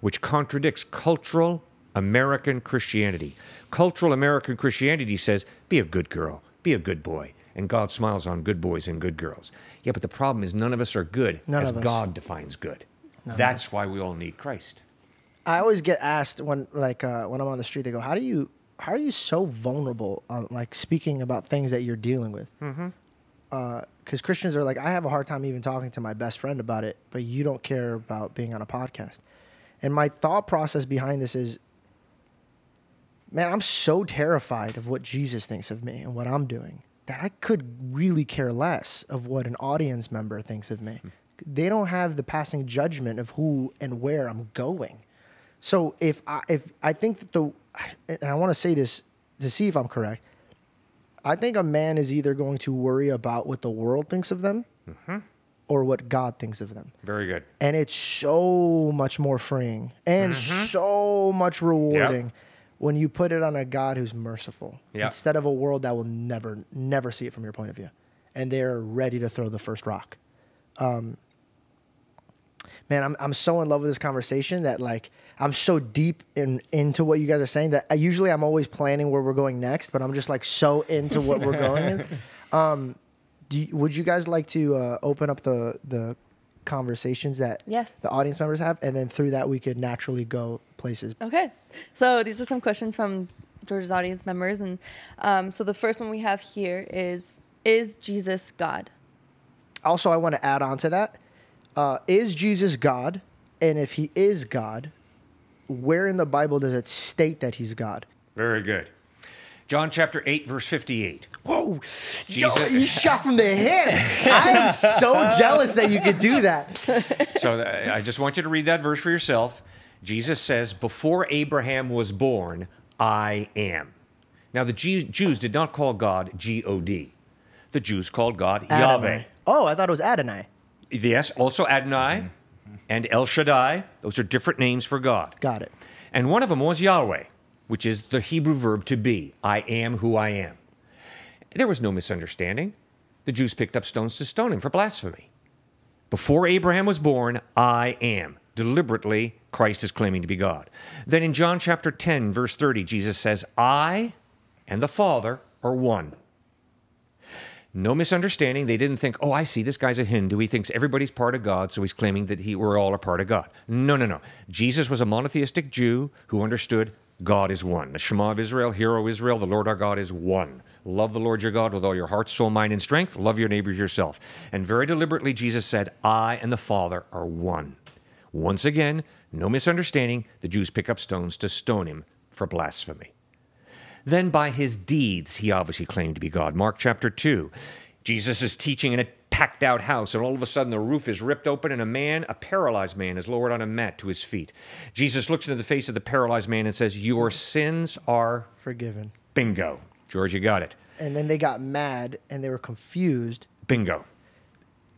which contradicts cultural American Christianity. Cultural American Christianity says, be a good girl, be a good boy. And God smiles on good boys and good girls. Yeah, but the problem is none of us are good None as. God defines good. None That's why we all need Christ. I always get asked when like uh, when I'm on the street, they go, "How do you how are you so vulnerable on like speaking about things that you're dealing with?" Mm-hmm. Because Christians are like, I have a hard time even talking to my best friend about it, but you don't care about being on a podcast. And my thought process behind this is, man, I'm so terrified of what Jesus thinks of me and what I'm doing that I could really care less of what an audience member thinks of me. They don't have the passing judgment of who and where I'm going. So if I if I think that the and I want to say this to see if I'm correct. I think a man is either going to worry about what the world thinks of them or what God thinks of them. Very good. And it's so much more freeing and so much rewarding when you put it on a God who's merciful Yep. instead of a world that will never, never see it from your point of view. And they're ready to throw the first rock. Um, man, I'm, I'm so in love with this conversation that like I'm so deep in into what you guys are saying that I usually I'm always planning where we're going next, but I'm just like so into what we're going in. [laughs] Um, do you, would you guys like to uh, open up the the conversations that Yes. the audience members have, and then through that we could naturally go places. Okay. So these are some questions from George's audience members. And um, so the first one we have here is Is Jesus God? Also, I want to add on to that: uh, Is Jesus God? And if he is God, where in the Bible does it state that he's God? Very good. John chapter 8, verse 58. Whoa, Jesus- Yo, you shot from the hip. I am so [laughs] jealous that you could do that. So uh, I just want you to read that verse for yourself. Jesus says, Before Abraham was born, I am. Now, the Jews did not call God G O D. The Jews called God Yahweh. Oh, I thought it was Adonai. Yes, also Adonai mm-hmm. and El Shaddai. Those are different names for God. Got it. And one of them was Yahweh, which is the Hebrew verb to be. I am who I am. There was no misunderstanding. The Jews picked up stones to stone him for blasphemy. Before Abraham was born, I am. Deliberately, Christ is claiming to be God. Then in John chapter 10, verse 30, Jesus says, I and the Father are one. No misunderstanding. They didn't think, oh, I see, this guy's a Hindu. He thinks everybody's part of God, so he's claiming that he, we're all a part of God. No, no, no. Jesus was a monotheistic Jew who understood God is one. The Shema of Israel, Hero Israel, the Lord our God is one. Love the Lord your God with all your heart, soul, mind, and strength. Love your neighbors yourself. And very deliberately, Jesus said, I and the Father are one. Once again, no misunderstanding. The Jews pick up stones to stone him for blasphemy. Then by his deeds, he obviously claimed to be God. Mark chapter 2. Jesus is teaching in a packed out house, and all of a sudden the roof is ripped open, and a man, a paralyzed man, is lowered on a mat to his feet. Jesus looks into the face of the paralyzed man and says, Your sins are Forgiven. bingo. George, you got it. And then they got mad and they were confused. Bingo.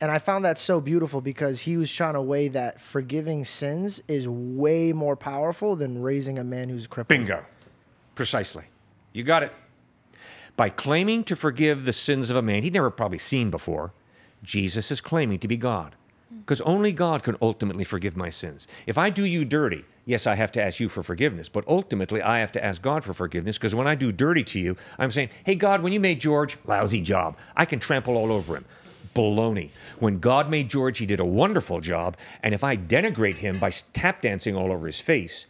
And I found that so beautiful because he was trying to weigh that forgiving sins is way more powerful than raising a man who's crippled. Bingo. Precisely. You got it. By claiming to forgive the sins of a man he'd never probably seen before, Jesus is claiming to be God. Because only God can ultimately forgive my sins. If I do you dirty, yes, I have to ask you for forgiveness, but ultimately I have to ask God for forgiveness because when I do dirty to you, I'm saying, hey, God, when you made George, lousy job. I can trample all over him. Baloney. When God made George, he did a wonderful job. And if I denigrate him by tap dancing all over his face,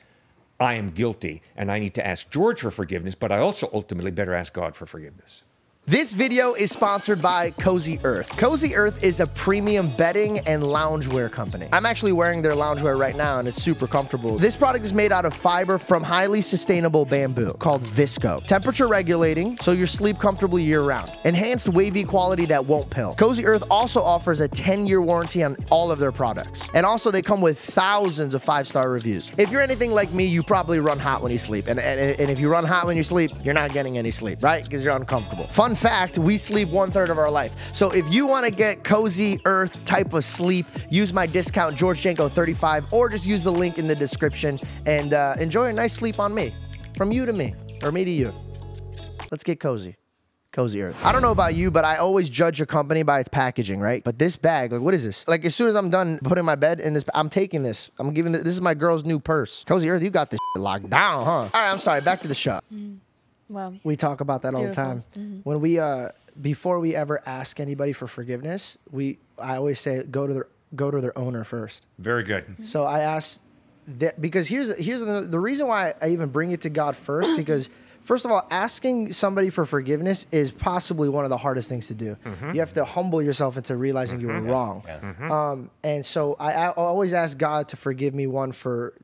I am guilty and I need to ask George for forgiveness, but I also ultimately better ask God for forgiveness. This video is sponsored by Cozy Earth. Cozy Earth is a premium bedding and loungewear company. I'm actually wearing their loungewear right now and it's super comfortable. This product is made out of fiber from highly sustainable bamboo called Visco. Temperature regulating so you sleep comfortably year round. Enhanced wavy quality that won't pill. Cozy Earth also offers a 10 year warranty on all of their products. And also, they come with thousands of five star reviews. If you're anything like me, you probably run hot when you sleep. And, and, and if you run hot when you sleep, you're not getting any sleep, right? Because you're uncomfortable. Fun fact we sleep one third of our life. So if you want to get cozy earth type of sleep, use my discount GeorgeJanko35 or just use the link in the description and uh, enjoy a nice sleep on me. From you to me, or me to you. Let's get cozy. Cozy Earth. I don't know about you, but I always judge a company by its packaging, right? But this bag, like, what is this? Like, as soon as I'm done putting my bed in this, I'm taking this. I'm giving this. This is my girl's new purse. Cozy Earth, you got this locked down, huh? All right, I'm sorry. Back to the show. Wow. We talk about that all the Beautiful. time. Mm-hmm. When we uh before we ever ask anybody for forgiveness, we I always say go to their go to their owner first. Very good. Mm-hmm. So I asked that because here's here's the, the reason why I even bring it to God first [coughs] because first of all asking somebody for forgiveness is possibly one of the hardest things to do. Mm-hmm. You have to humble yourself into realizing you were wrong. Um, and so I, I always ask God to forgive me one for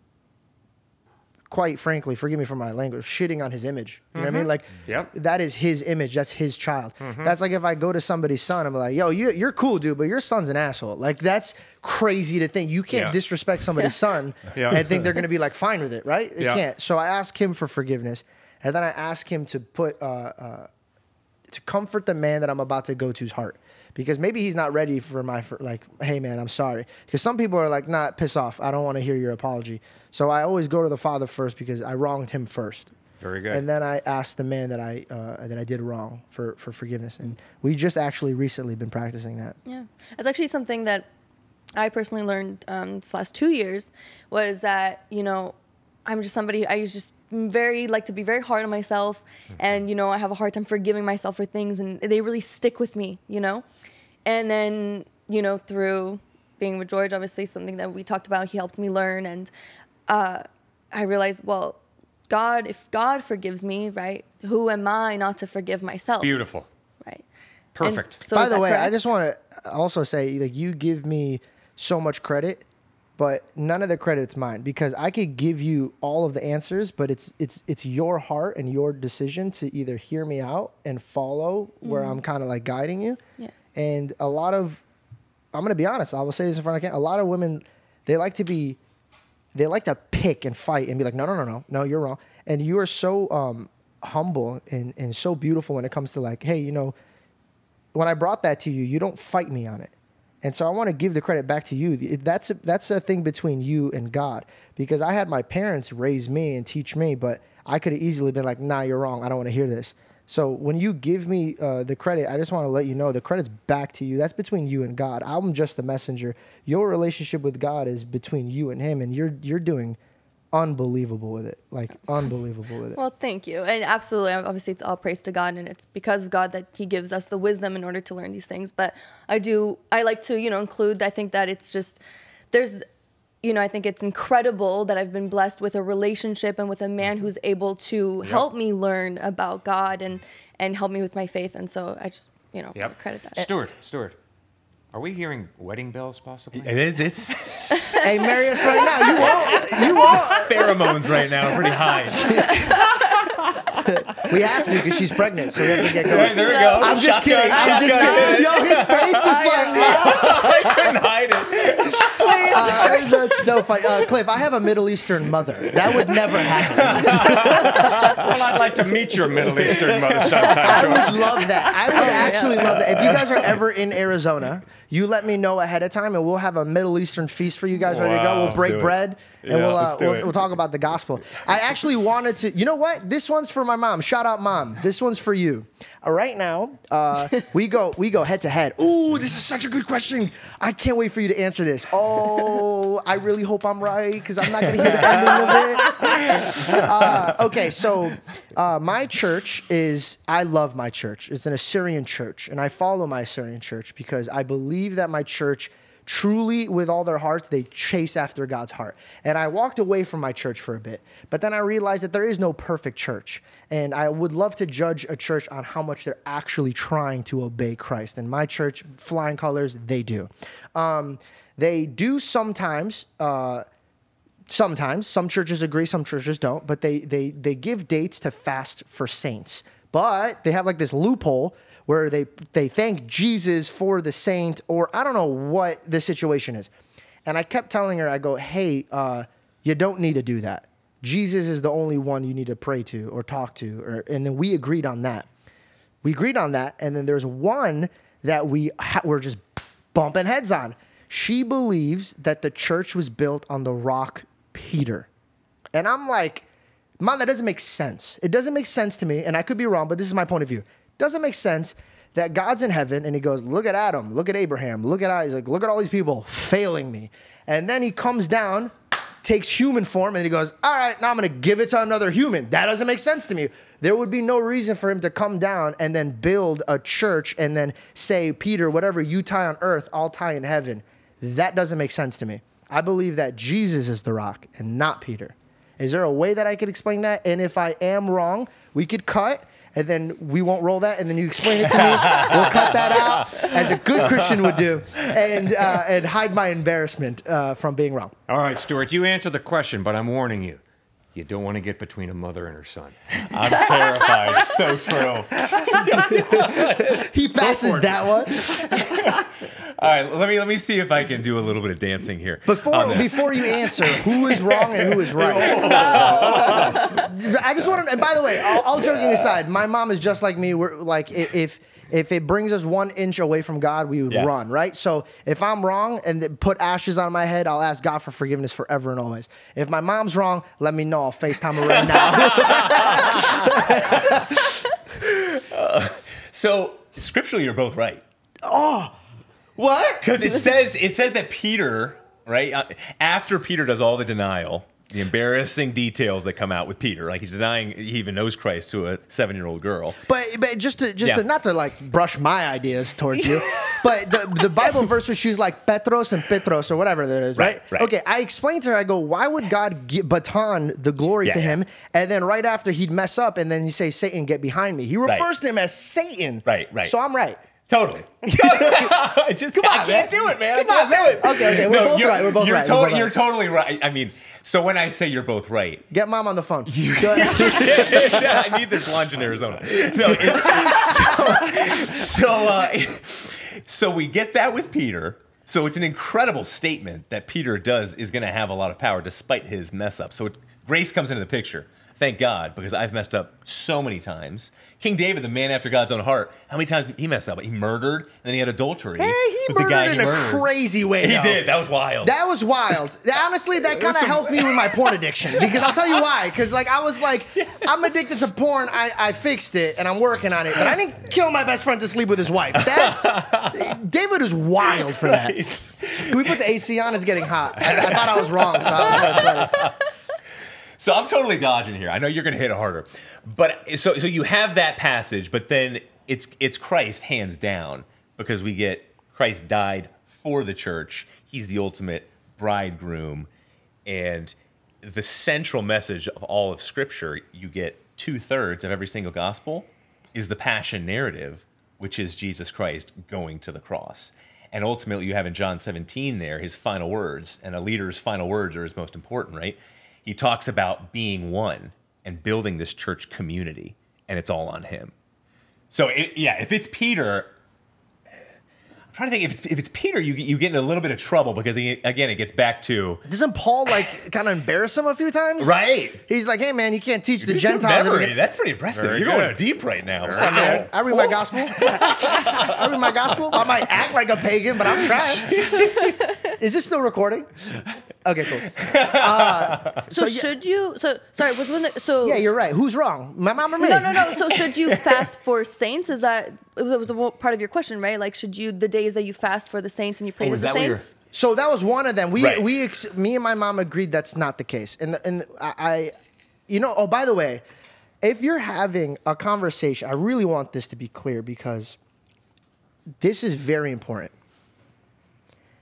quite frankly, forgive me for my language, shitting on his image. You know what I mean? Like, Yep. that is his image. That's his child. That's like if I go to somebody's son, I'm like, yo, you, you're cool, dude, but your son's an asshole. Like, that's crazy to think. You can't Yeah. disrespect somebody's [laughs] son Yeah. and think they're going to be like fine with it, right? It Yeah. can't. So I ask him for forgiveness. And then I ask him to put, uh, uh, to comfort the man that I'm about to go to's heart. Because maybe he's not ready for my, for like, hey man, I'm sorry. Because some people are like, not piss off. I don't want to hear your apology. So I always go to the father first because I wronged him first. Very good. And then I asked the man that I uh, that I did wrong for for forgiveness, and we just actually recently been practicing that. Yeah, it's actually something that I personally learned um, this last two years was that you know I'm just somebody I just very like to be very hard on myself, and you know I have a hard time forgiving myself for things, and they really stick with me, you know, and then you know through being with George, obviously something that we talked about, he helped me learn, and uh, I realized well. God, if God forgives me, right, who am I not to forgive myself? Beautiful. Right. And Perfect. so By the that way, I just want to also say like you give me so much credit, but none of the credit's mine because I could give you all of the answers, but it's it's it's your heart and your decision to either hear me out and follow where I'm kind of like guiding you. Mm-hmm. Yeah. And a lot of I'm gonna be honest, I will say this in front of Ken. A lot of women, they like to be they like to pick and fight and be like, no, no, no, no, no, you're wrong. And you are so um, humble and, and so beautiful when it comes to like, hey, you know, when I brought that to you, you don't fight me on it. And so I want to give the credit back to you. That's a, that's a thing between you and God because I had my parents raise me and teach me, but I could have easily been like, nah, you're wrong. I don't want to hear this. So when you give me uh, the credit, I just want to let you know the credit's back to you. That's between you and God. I'm just the messenger. Your relationship with God is between you and Him, and you're you're doing unbelievable with it, like unbelievable with it. Well, thank you. And absolutely, obviously, it's all praise to God, and it's because of God that He gives us the wisdom in order to learn these things. But I do, I like to, you know, include. I think that it's just there's, you know, I think it's incredible that I've been blessed with a relationship and with a man mm-hmm. who's able to help me learn about God and and help me with my faith. And so I just, you know, Yep. credit that. Stuart, Stuart, are we hearing wedding bells possibly? It is, it's [laughs] hey, marry us right now. You won't. You [laughs] won't. pheromones right now, are pretty high. [laughs] We have to because she's pregnant, so we have to get going. there we go. I'm just Shotgun, kidding. I'm just kidding. Yo, his face is like. I couldn't hide it. Uh, that's so funny. Uh, Cliffe, I have a Middle Eastern mother. That would never happen. well, I'd like to meet your Middle Eastern mother sometime. I would love that. I would actually love that. If you guys are ever in Arizona, you let me know ahead of time, and we'll have a Middle Eastern feast for you guys ready to go. We'll break bread. And Yeah, we'll, uh, we'll, we'll talk about the gospel. I actually wanted to, you know what? This one's for my mom. Shout out, mom. This one's for you. Uh, right now, uh, we go we go head to head. Ooh, this is such a good question. I can't wait for you to answer this. Oh, I really hope I'm right because I'm not going to hear the ending of it. Uh, okay, so uh, my church is, I love my church. It's an Assyrian church, and I follow my Assyrian church because I believe that my church truly with all their hearts, they chase after God's heart. And I walked away from my church for a bit, but then I realized that there is no perfect church. And I would love to judge a church on how much they're actually trying to obey Christ. And my church, flying colors, they do. Um, they do sometimes. Uh, sometimes some churches agree some churches don't but they they they give dates to fast for saints but they have like this loophole where they they thank jesus for the saint or i don't know what the situation is and i kept telling her i go hey uh, you don't need to do that jesus is the only one you need to pray to or talk to or, and then we agreed on that we agreed on that and then there's one that we were just bumping heads on she believes that the church was built on the rock Peter. And I'm like, man, that doesn't make sense. It doesn't make sense to me, and I could be wrong, but this is my point of view. Doesn't make sense that God's in heaven and he goes, Look at Adam, look at Abraham, look at Isaac, look at all these people failing me. And then he comes down, takes human form, and he goes, All right, now I'm gonna give it to another human. That doesn't make sense to me. There would be no reason for him to come down and then build a church and then say, Peter, whatever you tie on earth, I'll tie in heaven. That doesn't make sense to me. I believe that Jesus is the rock and not Peter. Is there a way that I could explain that? And if I am wrong, we could cut and then we won't roll that, and then you explain it to me. we'll cut that out as a good Christian would do, and uh, and hide my embarrassment uh, from being wrong. All right, Stuart, you answer the question, but I'm warning you. You don't want to get between a mother and her son. [laughs] I'm terrified. [laughs] so true. He passes that one. [laughs] All right, let me let me see if I can do a little bit of dancing here. Before before you answer, who is wrong and who is right? Oh. I just want to. And by the way, all, all joking aside, my mom is just like me. We're like i- if. If it brings us one inch away from God, we would Yeah. run, right? So if I'm wrong and put ashes on my head, I'll ask God for forgiveness forever and always. If my mom's wrong, let me know. I'll FaceTime her right now. [laughs] so scripturally, you're both right. Oh, what? Because it says it says that Peter, right uh, after Peter does all the denial, the embarrassing details that come out with Peter, like he's denying he even knows Christ to a seven year old girl. But but just to just Yeah. to, not to like brush my ideas towards you, [laughs] but the the Bible verse where she's like Petros and Petros or whatever that is, right? Right, right. Okay, I explained to her. I go, why would God baton the glory Yeah, to yeah. him, and then right after he'd mess up, and then he say, Satan, get behind me. He refers to him as Satan. Right, right. So I'm right. Totally. [laughs] [laughs] I just Come on, I can't man. do it, man. Come I can't on, do man. it. Okay, okay, we're both right, we're both you're right, to- both you're right. totally right. I mean, so when I say you're both right, Get mom on the phone. Go ahead. [laughs] I need this lunch in Arizona. No, it, [laughs] so so, uh, so we get that with Peter. So it's an incredible statement that Peter does is going to have a lot of power despite his mess up. So it, grace comes into the picture. Thank God, because I've messed up so many times. King David, the man after God's own heart, how many times did he messed up? He murdered, and then he had adultery. Hey, he with the guy murdered in a murdered. crazy way. He though. did. That was wild. That was wild. [laughs] Honestly, that kind of helped me with my porn addiction because I'll tell you why. Because like I was like, [laughs] I'm addicted to porn. I, I fixed it and I'm working on it, but I didn't kill my best friend to sleep with his wife. That's [laughs] David is wild for that. Can we put the AC on? It's getting hot. I, I thought I was wrong, so I was kind of sweating. So I'm totally dodging here. I know you're going to hit it harder, but so so you have that passage, but then it's it's Christ hands down because we get Christ died for the church. He's the ultimate bridegroom, and the central message of all of Scripture. You get two thirds of every single gospel is the passion narrative, which is Jesus Christ going to the cross. And ultimately, you have in John 17 there his final words, and a leader's final words are his most important, right? He talks about being one and building this church community, and it's all on him. So, it, yeah, if it's Peter, trying to think if it's, if it's Peter, you, get- you get in a little bit of trouble because, he, again, it gets back to Doesn't Paul like [coughs] kind of embarrass him a few times? Right. He's like, hey man, you can't teach the Gentiles. memory. That's pretty impressive. Very You're going deep right now. I, I read my gospel. [laughs] I read my gospel. I might act like a pagan, but I'm trying. [laughs] Is this still recording? Okay, cool. [laughs] Uh, So, yeah, should you? So sorry, was when the, so yeah, you're right. Who's wrong? My mom or me? No, no, no. So should you fast for saints? Is that that was a part of your question, right? Like, should you the days that you fast for the saints and you pray Oh, to the that what you're- saints? So that was one of them. We Right. we ex- me and my mom agreed that's not the case. And the, and I, I, you know. Oh, by the way, if you're having a conversation, I really want this to be clear because this is very important.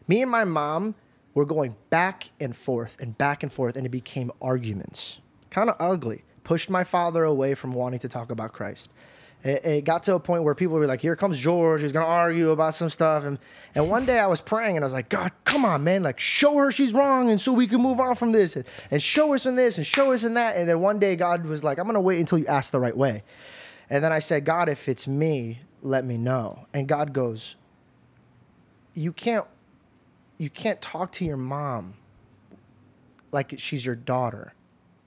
Me and my mom were going back and forth and back and forth, and it became arguments. Kind of ugly. Pushed my father away from wanting to talk about Christ. It, it got to a point where people were like, "Here comes George. He's gonna argue about some stuff." And and one day I was praying and I was like, "God, come on, man! Like, show her she's wrong, and so we can move on from this, and, and show us in this, and show us in that." And then one day God was like, "I'm gonna wait until you ask the right way." And then I said, "God, if it's me, let me know." And God goes, "You can't, you can't talk to your mom like she's your daughter.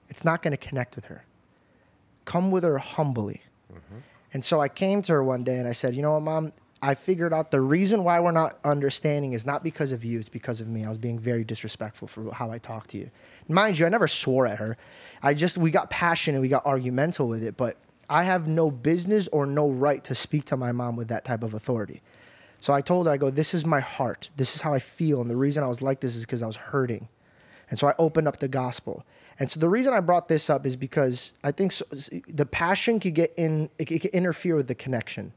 It's not gonna connect with her. Come with her humbly." Mm-hmm. And so I came to her one day and I said, You know what, mom? I figured out the reason why we're not understanding is not because of you, it's because of me. I was being very disrespectful for how I talked to you. Mind you, I never swore at her. I just, we got passionate, we got argumental with it, but I have no business or no right to speak to my mom with that type of authority. So I told her, I go, This is my heart. This is how I feel. And the reason I was like this is because I was hurting. And so I opened up the gospel. And so the reason I brought this up is because I think so, the passion could get in, it could interfere with the connection.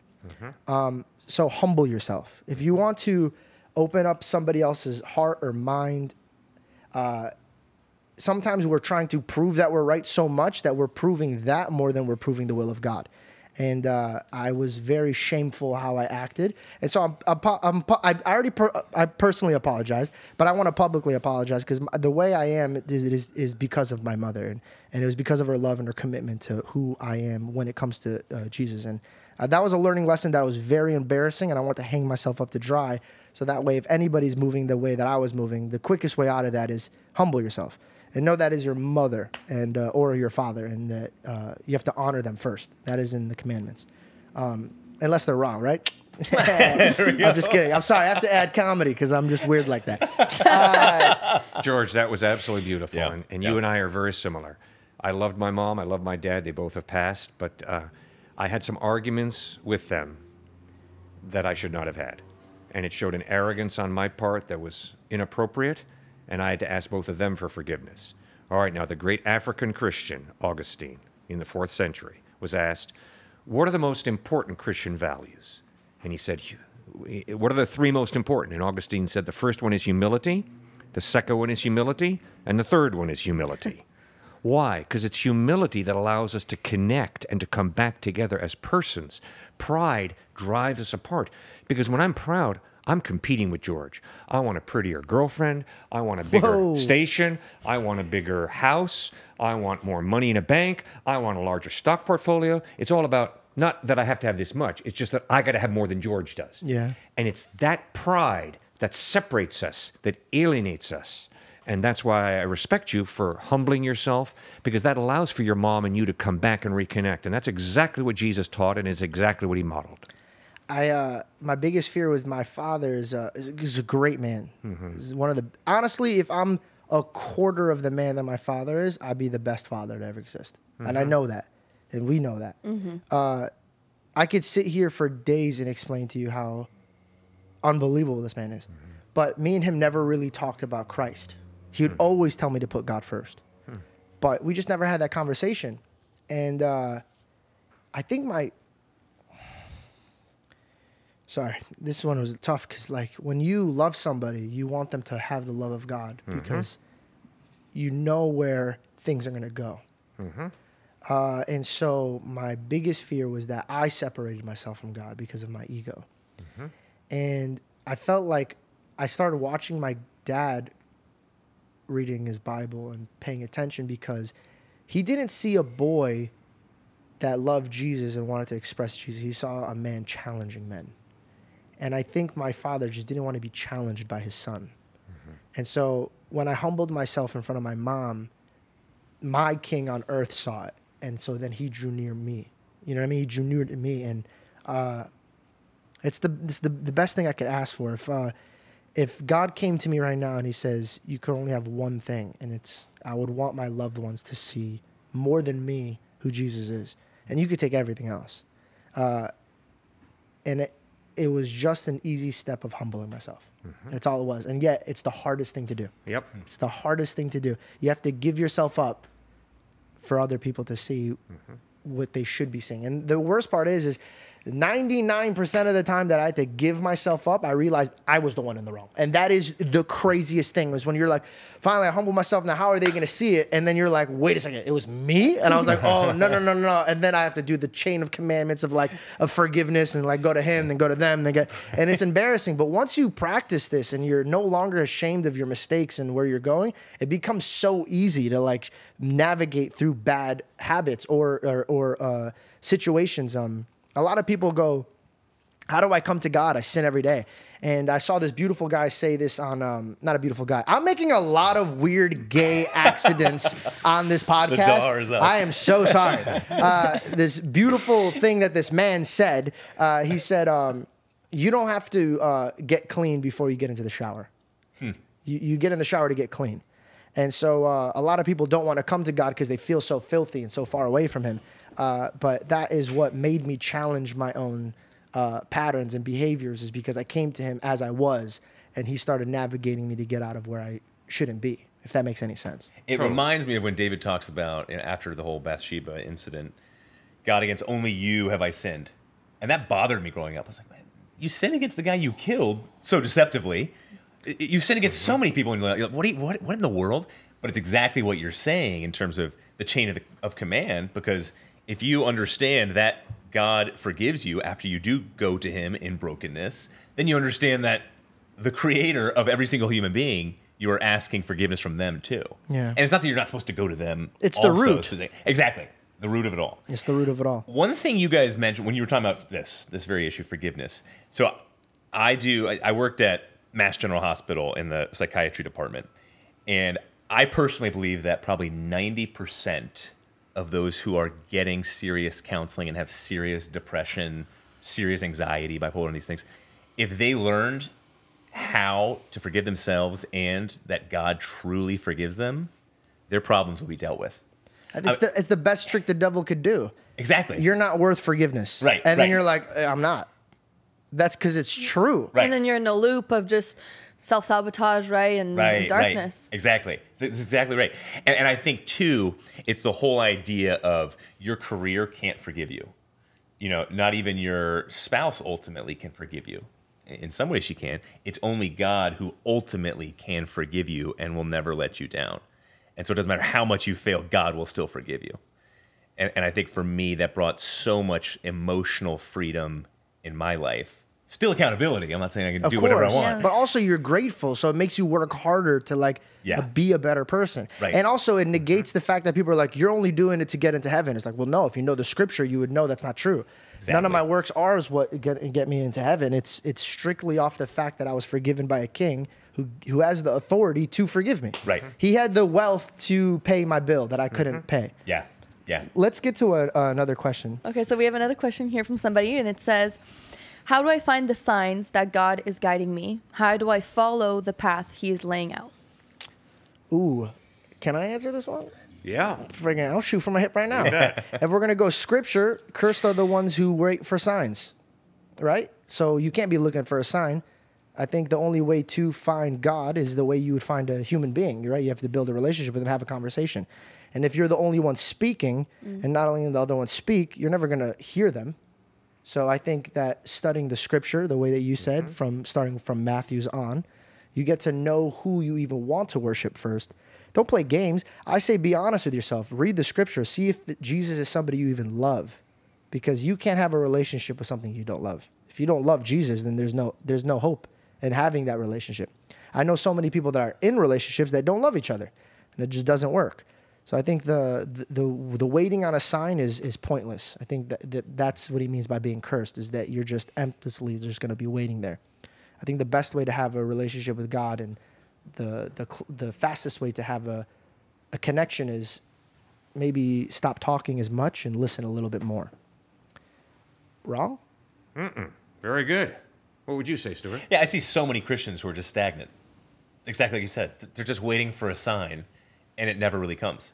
Um, so humble yourself. If you want to open up somebody else's heart or mind, uh, sometimes we're trying to prove that we're right so much that we're proving that more than we're proving the will of God. And uh, I was very shameful how I acted, and so I'm, I'm, I'm I already per- I personally apologized, but I want to publicly apologize because the way I am is, is is because of my mother, and, and it was because of her love and her commitment to who I am when it comes to uh, Jesus, and uh, that was a learning lesson that was very embarrassing, and I want to hang myself up to dry, so that way if anybody's moving the way that I was moving, the quickest way out of that is humble yourself and know that is your mother and uh, or your father, and that uh, you have to honor them first. That is in the commandments, um, unless they're wrong, right? [laughs] I'm just kidding. I'm sorry. I have to add comedy because I'm just weird like that. George, that was absolutely beautiful. Yeah, And, and yeah. you and I are very similar. I loved my mom. I loved my dad. They both have passed. But uh, I had some arguments with them that I should not have had. And it showed an arrogance on my part that was inappropriate. And I had to ask both of them for forgiveness. All right, now the great African Christian, Augustine, in the fourth century, was asked, What are the most important Christian values? And he said, What are the three most important? And Augustine said, The first one is humility, the second one is humility, and the third one is humility. [laughs] Why? Because it's humility that allows us to connect and to come back together as persons. Pride drives us apart. Because when I'm proud, I'm competing with George. I want a prettier girlfriend. I want a bigger Whoa. station. I want a bigger house. I want more money in a bank. I want a larger stock portfolio. It's all about not that I have to have this much, it's just that I got to have more than George does. Yeah. And it's that pride that separates us, that alienates us. And that's why I respect you for humbling yourself because that allows for your mom and you to come back and reconnect. And that's exactly what Jesus taught and is exactly what he modeled. I uh, my biggest fear was my father is uh, is, is a great man. He's one of the honestly, if I'm a quarter of the man that my father is, I'd be the best father to ever exist, and I know that, and we know that. Uh, I could sit here for days and explain to you how unbelievable this man is, but me and him never really talked about Christ. He would always tell me to put God first, but we just never had that conversation, and uh, I think my sorry this one was tough because like when you love somebody you want them to have the love of god mm-hmm. because you know where things are going to go mm-hmm. uh, and so my biggest fear was that i separated myself from god because of my ego. Mm-hmm. And i felt like i started watching my dad reading his bible and paying attention because he didn't see a boy that loved jesus and wanted to express jesus. He saw a man challenging men and I think my father just didn't want to be challenged by his son. And so when I humbled myself in front of my mom, my king on earth saw it. And so then he drew near me. You know what I mean? He drew near to me. And uh, it's, the, it's the, the best thing I could ask for. If, uh, if God came to me right now and he says, You could only have one thing, and it's, I would want my loved ones to see more than me who Jesus is. And you could take everything else. Uh, and it, it was just an easy step of humbling myself. Mm-hmm. That's all it was. And yet, it's the hardest thing to do. Yep. It's the hardest thing to do. You have to give yourself up for other people to see mm-hmm. what they should be seeing. And the worst part is, is 99% of the time that I had to give myself up, I realized I was the one in the wrong. And that is the craziest thing was when you're like, finally, I humble myself. Now, how are they going to see it? And then you're like, wait a second, it was me? And I was like, oh, no, no, no, no. And then I have to do the chain of commandments of like, of forgiveness and like go to him, then go to them, then get, and it's embarrassing. But once you practice this and you're no longer ashamed of your mistakes and where you're going, it becomes so easy to like navigate through bad habits or, or, or uh, situations. Um, a lot of people go, How do I come to God? I sin every day. And I saw this beautiful guy say this on, um, not a beautiful guy. I'm making a lot of weird gay accidents [laughs] on this podcast. door is up. I am so sorry. Uh, this beautiful thing that this man said, uh, he said, um, You don't have to uh, get clean before you get into the shower. You, you get in the shower to get clean. And so uh, a lot of people don't want to come to God because they feel so filthy and so far away from Him. Uh, but that is what made me challenge my own uh, patterns and behaviors, is because I came to Him as I was, and He started navigating me to get out of where I shouldn't be. If that makes any sense. It reminds me of when David talks about you know, after the whole Bathsheba incident, God against only you have I sinned, and that bothered me growing up. I was like, man, you sin against the guy you killed so deceptively. You sin against so many people, and you're like, what, do you- what, what in the world? But it's exactly what you're saying in terms of the chain of, the, of command, because if you understand that God forgives you after you do go to Him in brokenness, then you understand that the Creator of every single human being, you are asking forgiveness from them too. Yeah. And it's not that you're not supposed to go to them. It's the root. Exactly. The root of it all. It's the root of it all. One thing you guys mentioned when you were talking about this, this very issue, forgiveness. So I do, I, I worked at Mass General Hospital in the psychiatry department. And I personally believe that probably 90% of those who are getting serious counseling and have serious depression, serious anxiety, bipolar, and these things, if they learned how to forgive themselves and that God truly forgives them, their problems will be dealt with. It's the, it's the best trick the devil could do. Exactly. You're not worth forgiveness. Right, And then you're like, "Eh, I'm not. That's because it's true. Right. And then you're in a loop of just self sabotage, right? And right, darkness. Right. Exactly. That's exactly right. And, and I think too, it's the whole idea of your career can't forgive you. You know, not even your spouse ultimately can forgive you. In some ways, she can. It's only God who ultimately can forgive you and will never let you down. And so it doesn't matter how much you fail, God will still forgive you. And, and I think for me, that brought so much emotional freedom in my life. Still accountability. I'm not saying I can Of do course. whatever I want. But also you're grateful, so it makes you work harder to like Yeah. uh, be a better person. Right. And also it negates the fact that people are like, you're only doing it to get into heaven. It's like, well, no, if you know the scripture, you would know that's not true. None of my works are is what get, get me into heaven. It's it's strictly off the fact that I was forgiven by a king who who has the authority to forgive me. Right. He had the wealth to pay my bill that I couldn't pay. Yeah. Yeah. Let's get to a, another question. Okay, so we have another question here from somebody, and it says, How do I find the signs that God is guiding me? How do I follow the path He is laying out? Ooh, can I answer this one? Yeah. friggin' I'll shoot from my hip right now. if we're gonna go scripture, cursed are the ones who wait for signs, right? So you can't be looking for a sign. I think the only way to find God is the way you would find a human being, right? You have to build a relationship with them, have a conversation. And if you're the only one speaking, mm. and not only the other ones speak, you're never gonna hear them. So I think that studying the scripture, the way that you said, mm-hmm. from starting from Matthew's on, you get to know who you even want to worship first. Don't play games. I say be honest with yourself. Read the scripture. See if Jesus is somebody you even love. Because you can't have a relationship with something you don't love. If you don't love Jesus, then there's no there's no hope in having that relationship. I know so many people that are in relationships that don't love each other, and it just doesn't work. So I think the the the, the waiting on a sign is is pointless. I think that, that that's what he means by being cursed is that you're just endlessly just going to be waiting there. I think the best way to have a relationship with God and the the the fastest way to have a a connection is maybe stop talking as much and listen a little bit more. Wrong? Mm. Very good. What would you say, Stuart? Yeah, I see so many Christians who are just stagnant. Exactly like you said. They're just waiting for a sign and it never really comes.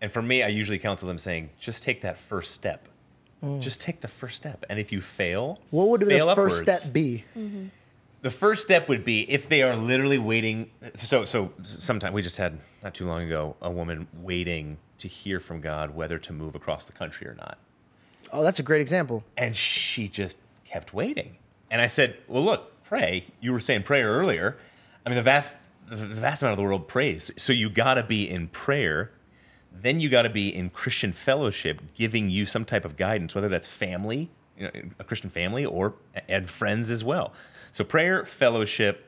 And for me, I usually counsel them saying, just take that first step. Just take the first step. And if you fail, Mm. What would the fail first upwards. step be? The first step would be if they are literally waiting. So, so sometime we just had not too long ago a woman waiting to hear from God whether to move across the country or not. Oh, that's a great example. And she just kept waiting. And I said, Well, look, pray. You were saying prayer earlier. I mean, the vast, the vast amount of the world prays. So you got to be in prayer. Then you got to be in Christian fellowship, giving you some type of guidance, whether that's family, you know, a Christian family, or and friends as well. So prayer, fellowship,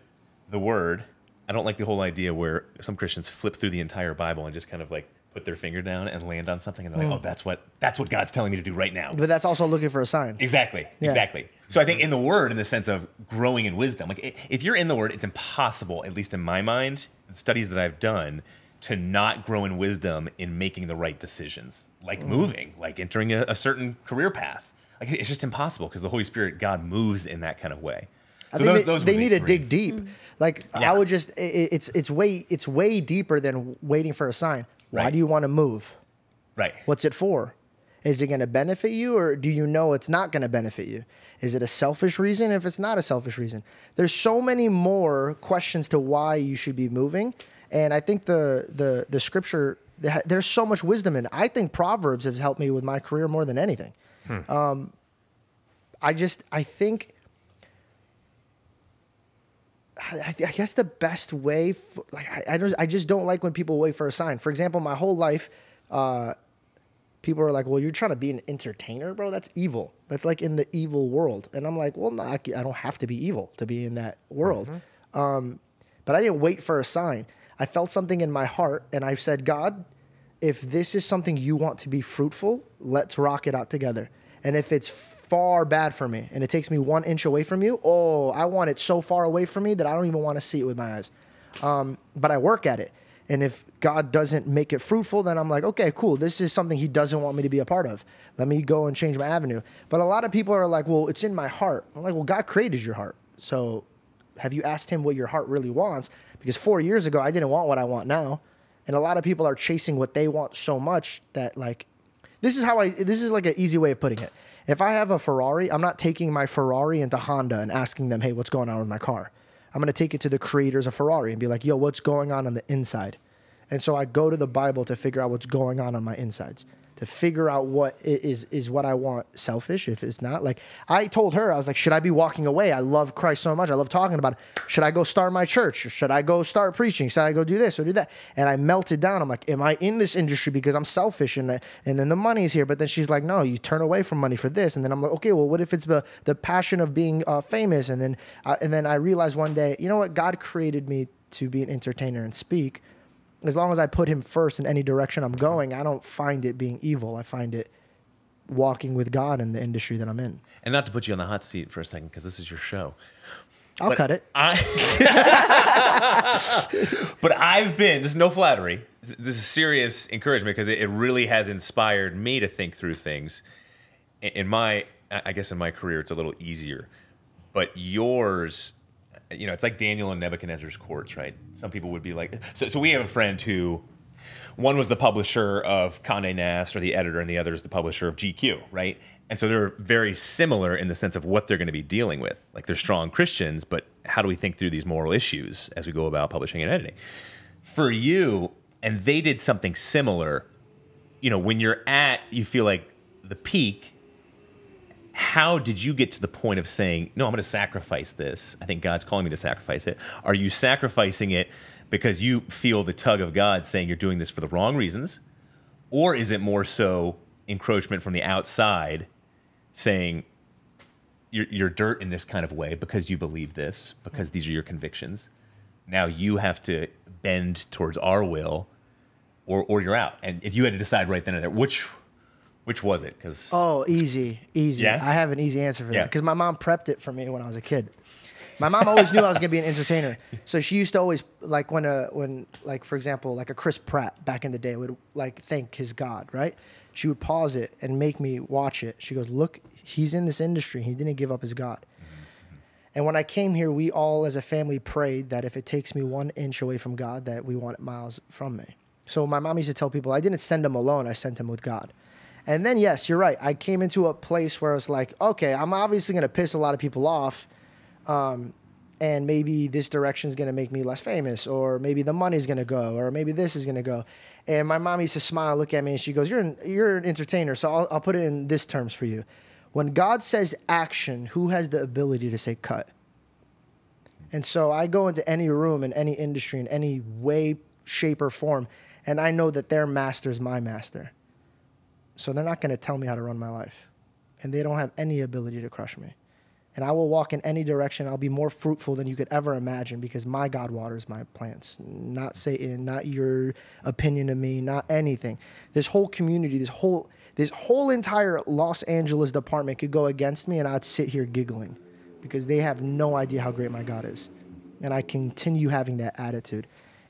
the word. I don't like the whole idea where some Christians flip through the entire Bible and just kind of like put their finger down and land on something, and they're like, hmm. "Oh, that's what that's what God's telling me to do right now." But that's also looking for a sign. Exactly. Exactly. So I think in the word, in the sense of growing in wisdom, like if you're in the word, it's impossible, at least in my mind, the studies that I've done, to not grow in wisdom in making the right decisions, like hmm. moving, like entering a, a certain career path. Like it's just impossible because the Holy Spirit, God moves in that kind of way. I So think those- they, those they be need to dig deep. Mm-hmm. Like Yeah. I would just, i- i it's it's way it's way deeper than waiting for a sign. Why Right. do you want to move? Right. What's it for? Is it going to benefit you, or do you know it's not going to benefit you? Is it a selfish reason? If it's not a selfish reason, there's so many more questions to why you should be moving, and I think the the the scripture there's so much wisdom in. it. I think Proverbs has helped me with my career more than anything. Um, I just I think I, I guess the best way, for, like I, I just I just don't like when people wait for a sign. For example, my whole life, uh, people are like, "Well, you're trying to be an entertainer, bro. That's evil. That's like in the evil world." And I'm like, "Well, no, I, I don't have to be evil to be in that world." Um, but I didn't wait for a sign. I felt something in my heart, and I said, "God, if this is something you want to be fruitful, let's rock it out together. And if it's far bad for me and it takes me one inch away from you, oh, I want it so far away from me that I don't even want to see it with my eyes. Um, but I work at it. And if God doesn't make it fruitful, then I'm like, okay, cool. This is something He doesn't want me to be a part of. Let me go and change my avenue. But a lot of people are like, well, it's in my heart. I'm like, well, God created your heart. So have you asked Him what your heart really wants? Because four years ago, I didn't want what I want now. And a lot of people are chasing what they want so much that, like, this is how I, this is like an easy way of putting it. If I have a Ferrari, I'm not taking my Ferrari into Honda and asking them, hey, what's going on with my car? I'm going to take it to the creators of Ferrari and be like, yo, what's going on on the inside? And so I go to the Bible to figure out what's going on on my insides, to figure out what is is is what I want selfish. If it's not like I told her, I was like, should I be walking away? I love Christ so much. I love talking about it. Should I go start my church? Or should I go start preaching? Should I go do this or do that? And I melted down. I'm like, am I in this industry because I'm selfish and and then the money's here? But then she's like, no, you turn away from money for this. And then I'm like, okay, well, what if it's the the passion of being uh, famous? And then uh, and then I realized one day, you know what? God created me to be an entertainer and speak as long as I put him first in any direction I'm going, I don't find it being evil. I find it walking with God in the industry that I'm in. And not to put you on the hot seat for a second, because this is your show. I'll But cut it. I, [laughs] but I've been. This is no flattery. This, is serious encouragement because it, really has inspired me to think through things. In, in my, I guess, in my career, it's a little easier. But yours, you know, it's like Daniel and Nebuchadnezzar's courts, right? Some people would be like, so. So we have a friend who, one was the publisher of Condé Nast, or the editor, and the other is the publisher of GQ, right? And so they're very similar in the sense of what they're going to be dealing with. Like they're strong Christians, but how do we think through these moral issues as we go about publishing and editing? For you, and they did something similar. You know, when you're at, you feel like the peak. How did you get to the point of saying, no, I'm going to sacrifice this? I think God's calling me to sacrifice it. Are you sacrificing it because you feel the tug of God saying you're doing this for the wrong reasons? Or is it more so encroachment from the outside saying you're, you're dirt in this kind of way because you believe this, because these are your convictions? Now you have to bend towards our will or, or you're out. And if you had to decide right then and there, which, which was it? Because Oh, easy, easy. Yeah? I have an easy answer for Yeah. that because my mom prepped it for me when I was a kid. My mom always knew I was gonna be an entertainer, so she used to always like when a when like for example like a Chris Pratt back in the day would like thank his God, right? She would pause it and make me watch it. She goes, "Look, he's in this industry. He didn't give up his God." Mm-hmm. And when I came here, we all as a family prayed that if it takes me one inch away from God, that we want it miles from me. So my mom used to tell people, I didn't send him alone, I sent him with God. And then, yes, you're right. I came into a place where I was like, okay, I'm obviously going to piss a lot of people off. Um, and maybe this direction is going to make me less famous or maybe the money's going to go or maybe this is going to go and my mom used to smile look at me and she goes you're an, you're an entertainer so I'll, I'll put it in this terms for you when god says action who has the ability to say cut and so i go into any room in any industry in any way shape or form and i know that their master is my master so they're not going to tell me how to run my life and they don't have any ability to crush me and I will walk in any direction. I'll be more fruitful than you could ever imagine because my God waters my plants, not Satan, not your opinion of me, not anything. This whole community, this whole this whole entire Los Angeles department could go against me, and I'd sit here giggling because they have no idea how great my God is, and I continue having that attitude.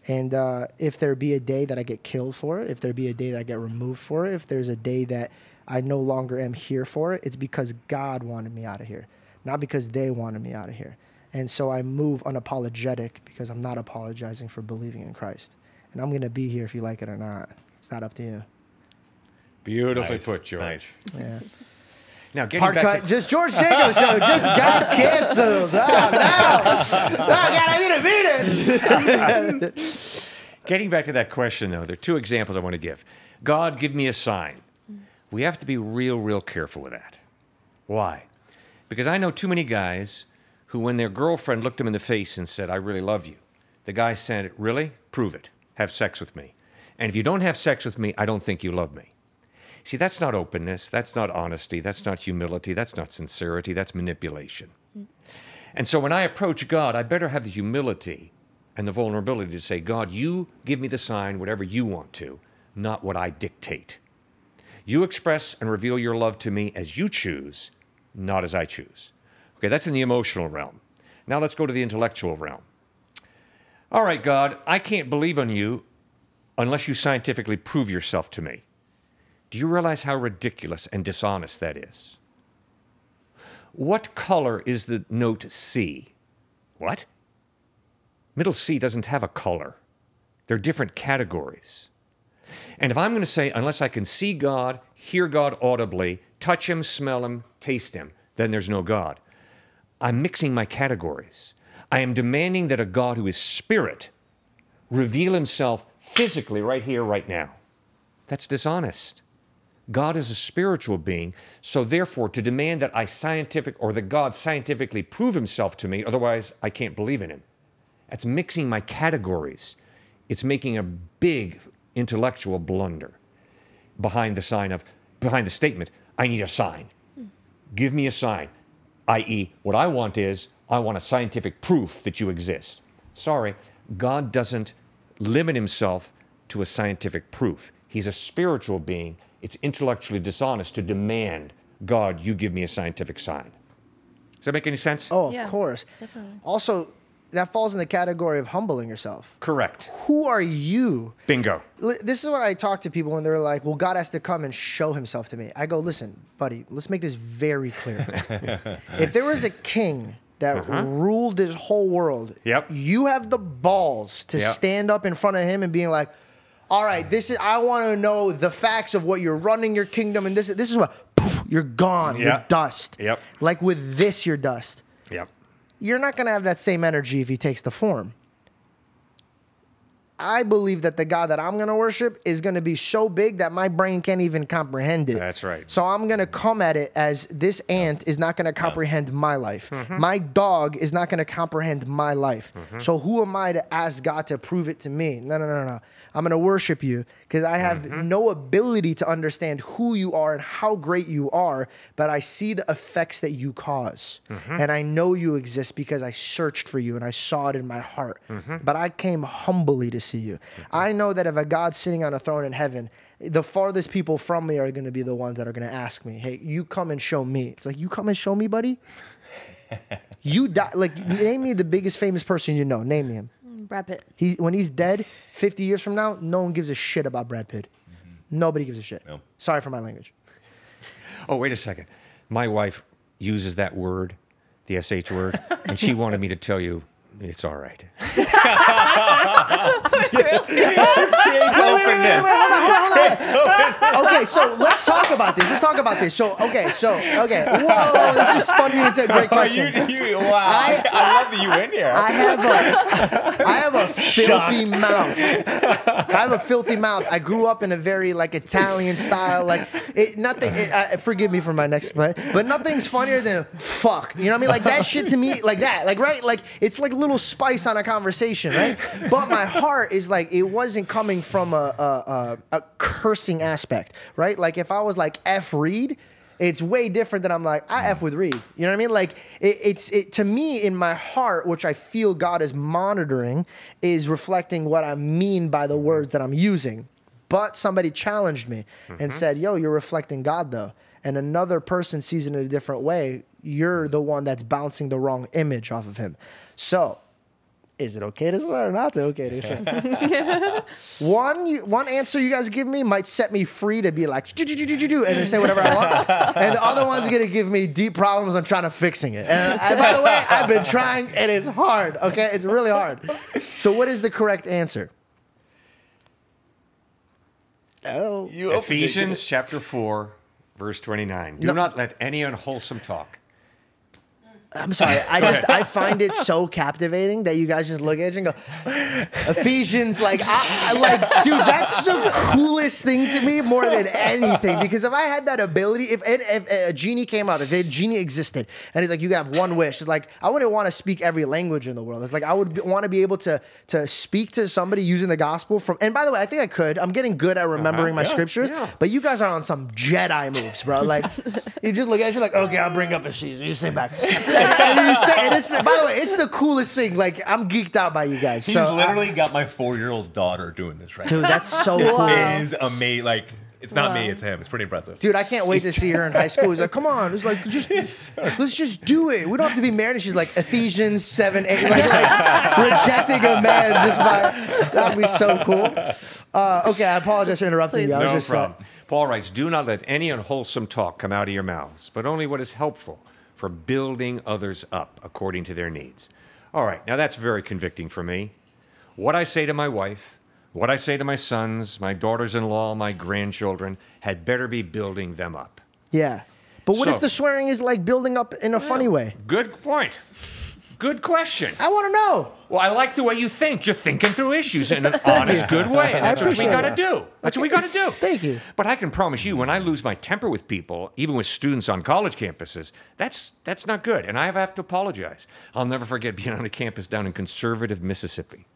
And uh, if there be a day that I get killed for it, if there be a day that I get removed for it, if there's a day that I no longer am here for it, it's because God wanted me out of here not because they wanted me out of here. And so I move unapologetic because I'm not apologizing for believing in Christ. And I'm going to be here if you like it or not. It's not up to you. Beautifully Nice, put, George. nice. Yeah. [laughs] Now, getting Hard back cut. to, Just George Janko show just got [laughs] canceled. Oh, no. Oh, God, I need a meeting. [laughs] Getting back to that question, though, there are two examples I want to give. God, give me a sign. We have to be real, real careful with that. Why? Because I know too many guys who, when their girlfriend looked them in the face and said, I really love you, the guy said, Really? Prove it. Have sex with me. And if you don't have sex with me, I don't think you love me. See, that's not openness. That's not honesty. That's not humility. That's not sincerity. That's manipulation. And so when I approach God, I better have the humility and the vulnerability to say, God, you give me the sign, whatever you want to, not what I dictate. You express and reveal your love to me as you choose, not as I choose. Okay, that's in the emotional realm. Now let's go to the intellectual realm. All right, God, I can't believe on you unless you scientifically prove yourself to me. Do you realize how ridiculous and dishonest that is? What color is the note C? What? Middle C doesn't have a color. They're different categories. And if I'm going to say, unless I can see God, hear God audibly, touch Him, smell Him, taste Him, then there's no God. I'm mixing my categories. I am demanding that a God who is spirit reveal Himself physically right here, right now. That's dishonest. God is a spiritual being, so therefore, to demand that I scientific or that God scientifically prove Himself to me, otherwise I can't believe in Him. That's mixing my categories. It's making a big intellectual blunder behind the sign of behind the statement, I need a sign. Give me a sign. I.e., what I want is I want a scientific proof that you exist. Sorry, God doesn't limit himself to a scientific proof. He's a spiritual being. It's intellectually dishonest to demand, God, you give me a scientific sign. Does that make any sense? Oh, of Yeah, course. definitely. Also, that falls in the category of humbling yourself. Correct. Who are you? Bingo. This is what I talk to people when they're like, "Well, God has to come and show Himself to me." I go, "Listen, buddy, let's make this very clear. [laughs] if there was a king that uh-huh. ruled this whole world, Yep. you have the balls to Yep. stand up in front of him and being like." All right, this is. I want to know the facts of what you're running your kingdom, and this. This is what poof, you're gone. You're dust. Yep. Like with this, you're dust Yep. you're not going to have that same energy if he takes the form. I believe that the God that I'm going to worship is going to be so big that my brain can't even comprehend it. That's right. So I'm going to come at it as this ant is not going to comprehend my life. Mm-hmm. My dog is not going to comprehend my life. So who am I to ask God to prove it to me? No, no, no, no. I'm going to worship you because I have Mm-hmm. no ability to understand who you are and how great you are, but I see the effects that you cause. Mm-hmm. And I know you exist because I searched for you and I saw it in my heart. Mm-hmm. But I came humbly to see you. I know that if a God's sitting on a throne in heaven, the farthest people from me are going to be the ones that are going to ask me, "Hey, you come and show me." It's like, "You come and show me, buddy." [laughs] you die like name me the biggest famous person you know. Name him. Brad Pitt. He when he's dead, 50 years from now, no one gives a shit about Brad Pitt. Mm-hmm. Nobody gives a shit. No. Sorry for my language. Oh, wait a second. My wife uses that word, the SH word, and she wanted me to tell you it's all right. [laughs] okay, so let's talk about this. Let's talk about this. So, okay, so, okay. Whoa, this just spun me into a great [laughs] Oh, you, question. you, wow. I, I love that you went here. I have a, I have a [laughs] filthy mouth. I have a filthy mouth. I grew up in a very like Italian style. Like it, nothing. It, uh, forgive me for my next play, but nothing's funnier than fuck. You know what I mean? Like that shit to me, like that, like right, like it's like a little spice on a conversation, right? But my heart is like it wasn't coming from a a, a, a cursing aspect, right? Like if I was like f Reed, it's way different than I'm like I f with Reed. You know what I mean? Like it, it's it to me in my heart, which I feel God is monitoring, is reflecting what I mean by the words that I'm using. But somebody challenged me and mm-hmm. said, "Yo, you're reflecting God though." And another person sees it in a different way. You're the one that's bouncing the wrong image off of him. So, is it okay to swear or not to okay to swear? [laughs] one you, one answer you guys give me might set me free to be like "Do, do, do, do, do, do," and then say whatever I want, [laughs] and the other one's gonna give me deep problems on trying to fixing it. And I, by the way, I've been trying, and it's hard. Okay, it's really hard. So, what is the correct answer? Oh, You Ephesians chapter 4, verse 29. Do No. not let any unwholesome talk. I'm sorry. I just I find it so captivating that you guys just look at it and go, Ephesians, like I, I like, dude, that's the coolest thing to me more than anything. Because if I had that ability, if, it, if a genie came out, if a genie existed, and he's like you have one wish, it's like I wouldn't want to speak every language in the world. It's like I would want to be able to to speak to somebody using the gospel from. And by the way, I think I could. I'm getting good at remembering my yeah, scriptures, yeah. but you guys are on some Jedi moves, bro. Like you just look at it, you're like, okay, I'll bring up a season. You sit back. [laughs] And, and you say, and it's, by the way, it's the coolest thing. Like I'm geeked out by you guys. He's so I- literally got my four-year-old daughter doing this right now. dude, now. that's so cool. It is amazing. Like, it's not me, it's him. It's pretty impressive. Dude, I can't wait to see her in high school. He's like, come on. It's like, just [laughs] let's just do it. We don't have to be married. And she's like, Ephesians 7, 8. Like, like [laughs] rejecting a man just by that'd be so cool. Uh, okay, I apologize for interrupting Please. you. I was No just uh, problem. Paul writes, Do not let any unwholesome talk come out of your mouths, but only what is helpful for building others up according to their needs. All right, now that's very convicting for me. What I say to my wife, what I say to my sons, my daughters in law, my grandchildren, had better be building them up. yeah. But what So- if the swearing is like building up in a funny way? Good point. Good question. I want to know. Well, I like the way you think. You're thinking through issues in an honest, good way. And [laughs] that's what we got to do. That's what we got to do. [laughs] Thank you. But I can promise you, when I lose my temper with people, even with students on college campuses, that's that's not good. And I have to apologize. I'll never forget being on a campus down in conservative Mississippi.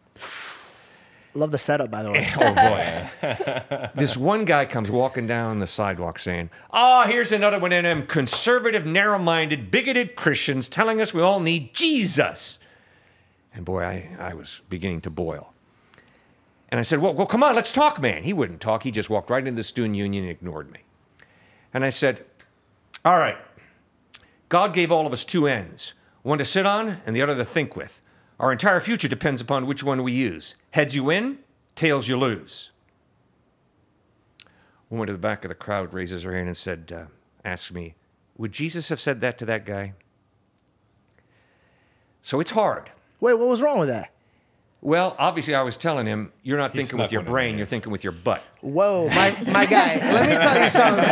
Love the setup, by the way. [laughs] Oh boy. [laughs] this one guy comes walking down the sidewalk saying, Oh, here's another one of them conservative, narrow minded, bigoted Christians telling us we all need Jesus. And boy, I, I was beginning to boil. And I said, well, well, come on, let's talk, man. He wouldn't talk. He just walked right into the student union and ignored me. And I said, All right, God gave all of us two ends one to sit on and the other to think with. Our entire future depends upon which one we use. Heads you win, tails you lose. Woman to the back of the crowd raises her hand and said, uh, asks me, Would Jesus have said that to that guy? So it's hard. Wait, what was wrong with that? Well, obviously, I was telling him, You're not thinking with your one in brain, there. you're thinking with your butt. Whoa, my, my guy, let me tell you something.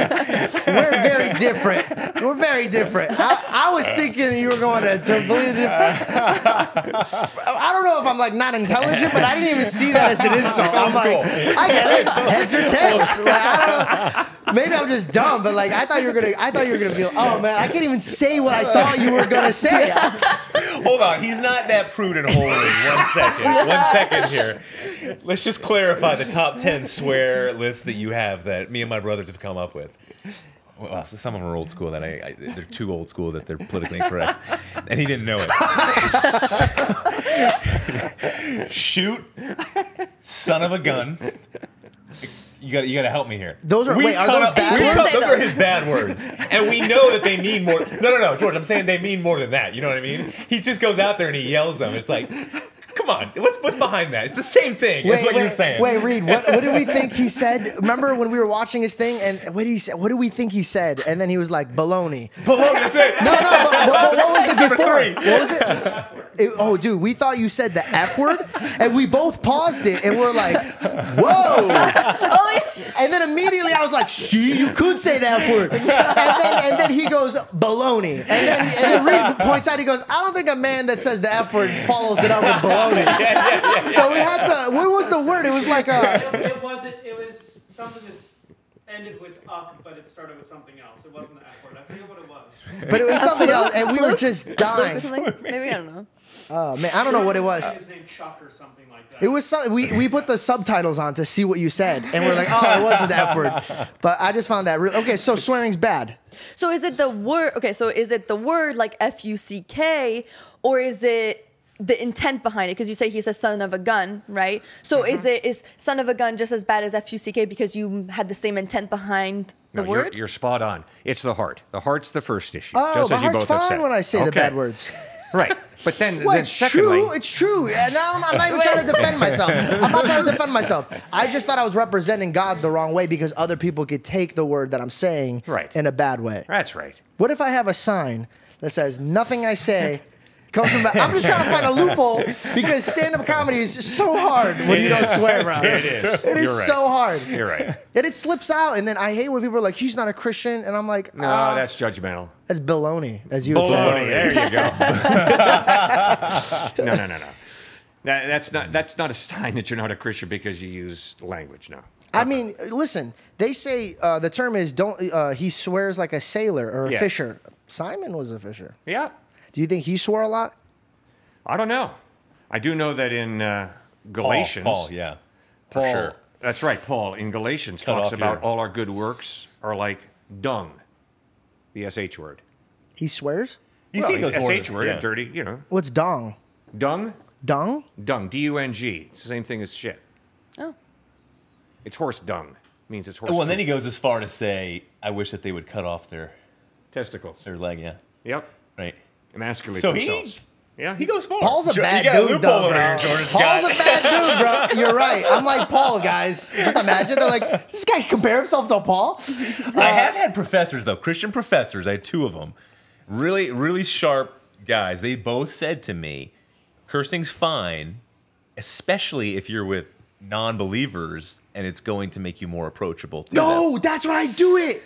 We're very different. We're very different. I, I was thinking you were going to, to believe it. I don't know if I'm like not intelligent, but I didn't even see that as an insult. I'm like, I get it. Heads or tails. Like, I don't, maybe I'm just dumb, but like I thought you were gonna. I thought you were gonna be. Like, oh man, I can't even say what I thought you were gonna say. Hold on, he's not that prudent holy. One second, one second here. Let's just clarify the top ten swear list that you have that me and my brothers have come up with. Well, so some of them are old school that I, I they're too old school that they're politically incorrect, and he didn't know it. Shoot, son of a gun. You got you got to help me here. Those are- wait, are those up- bad words? Say Those are his bad words, and we know that they mean more. No, no, no, George. I'm saying they mean more than that. You know what I mean? He just goes out there and he yells them. It's like, come on, what's what's behind that? It's the same thing. That's what wait, you're saying. Wait, Reed, what, what did we think he [laughs] said? Remember when we were watching his thing and what did he say? What did we think he said? And then he was like, baloney. Baloney, that's it. No, no, but, but- but what was it before? What was it? It, oh, dude, we thought you said the F word, and we both paused it, and we're like, "Whoa!" Oh, yeah. And then immediately I was like, "See, you could say the F word." And then, and then he goes, "Baloney," and then, and then Reed points out, he goes, "I don't think a man that says the F word follows it up with baloney." [laughs] So we had to. What was the word? It was like a. It, it wasn't. It was something that's ended with up, but it started with something else. It wasn't the F word. I forget what it was. But it was something else, and we were just dying. Maybe I don't know. Oh man, I don't know what it was. His name Chuck or something like that. It was some, we we put the subtitles on to see what you said, and we're like, oh, it wasn't that word. But I just found that real. Okay, so swearing's bad. So is it the word? Okay, so is it the word like F U C K, or is it the intent behind it? Because you say he's a son of a gun, right? So Mm-hmm. is it is son of a gun just as bad as F U C K because you had the same intent behind the No, word? You're, you're spot on. It's the heart. The heart's the first issue. Oh, just my as you heart's both have fine said. when I say the bad words. Right. But then, Well, then it's secondly, true. It's true. And now I'm, I'm not even trying to defend myself. I'm not trying to defend myself. I just thought I was representing God the wrong way because other people could take the word that I'm saying Right. in a bad way. that's right. What if I have a sign that says nothing I say comes from bad? I'm just trying to find a loophole because stand-up comedy is so hard when you don't swear, around. It is. It is You're right. so hard. You're right. And it slips out, and then I hate when people are like, "He's not a Christian," and I'm like, No, "Ah, that's judgmental. that's baloney," as you would say. Baloney. There you go. [laughs] no, no, no, no. That, that's not that's not a sign that you're not a Christian because you use language. No. I mean, listen. They say uh, the term is don't. Uh, he swears like a sailor or a Yes. fisher. Simon was a fisher. Yeah. Do you think he swore a lot? I don't know. I do know that in uh, Galatians, Paul, yeah. For Paul- sure. That's right. Paul in Galatians Cut talks about your- all our good works are like dung, the sh word. He swears. You well, see, it goes sh word, yeah. a dirty, you know, What's dung? dung, Dung? dung, d u n g. It's the same thing as shit. oh, It's horse dung. Means it's horse. Well, and then he goes as far to say, "I wish that they would cut off their testicles. their leg." Yeah, Yep. right. Emasculate So he- yeah, He goes far. Paul's a bad you got a dude, though, bro. here, Paul's a bad dude, bro. [laughs] You're right. I'm like Paul, guys. Just imagine they're like, this guy compare himself to Paul. I uh, have had professors though, Christian professors. I had two of them, really, really sharp guys. They both said to me, "Cursing's fine, especially if you're with non-believers, and it's going to make you more approachable." To them." No, that's what I do it.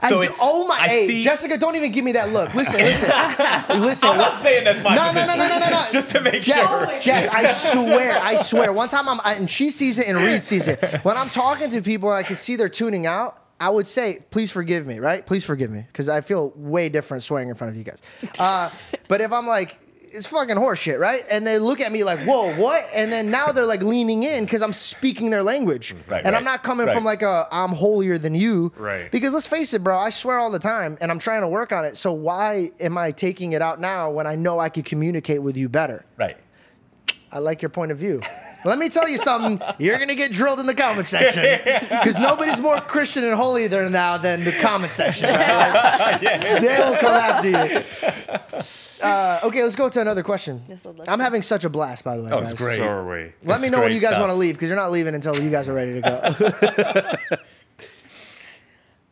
I So do- it's- oh my! I hey, see- Jessica, don't even give me that look. Listen, listen, [laughs] listen. I'm not saying that's my no, no, no, no, no, no, no. [laughs] Just to make Jess, sure. Jess, I [laughs] swear, I swear. One time I'm, and she sees it and Reed sees it. When I'm talking to people and I can see they're tuning out, I would say, please forgive me, right? Please forgive me, because I feel way different swearing in front of you guys. Uh, but if I'm like, it's fucking horseshit, right? And they look at me like, whoa, what? And then now they're like leaning in because I'm speaking their language. Mm, right, and I'm not coming right. from like a, I'm holier than you. Right. Because let's face it, bro, I swear all the time and I'm trying to work on it. So why am I taking it out now when I know I could communicate with you better? Right. I like your point of view. Let me tell you something. You're gonna get drilled in the comment section [laughs] because nobody's more Christian and holy there now than the comment section. Right? [laughs] They'll come after you. Uh, okay, let's go to another question. Yes, I'd love I'm having such a blast, by the way. Oh, it's great. So are we. Let me know when you guys want to leave because you're not leaving until you guys are ready to go.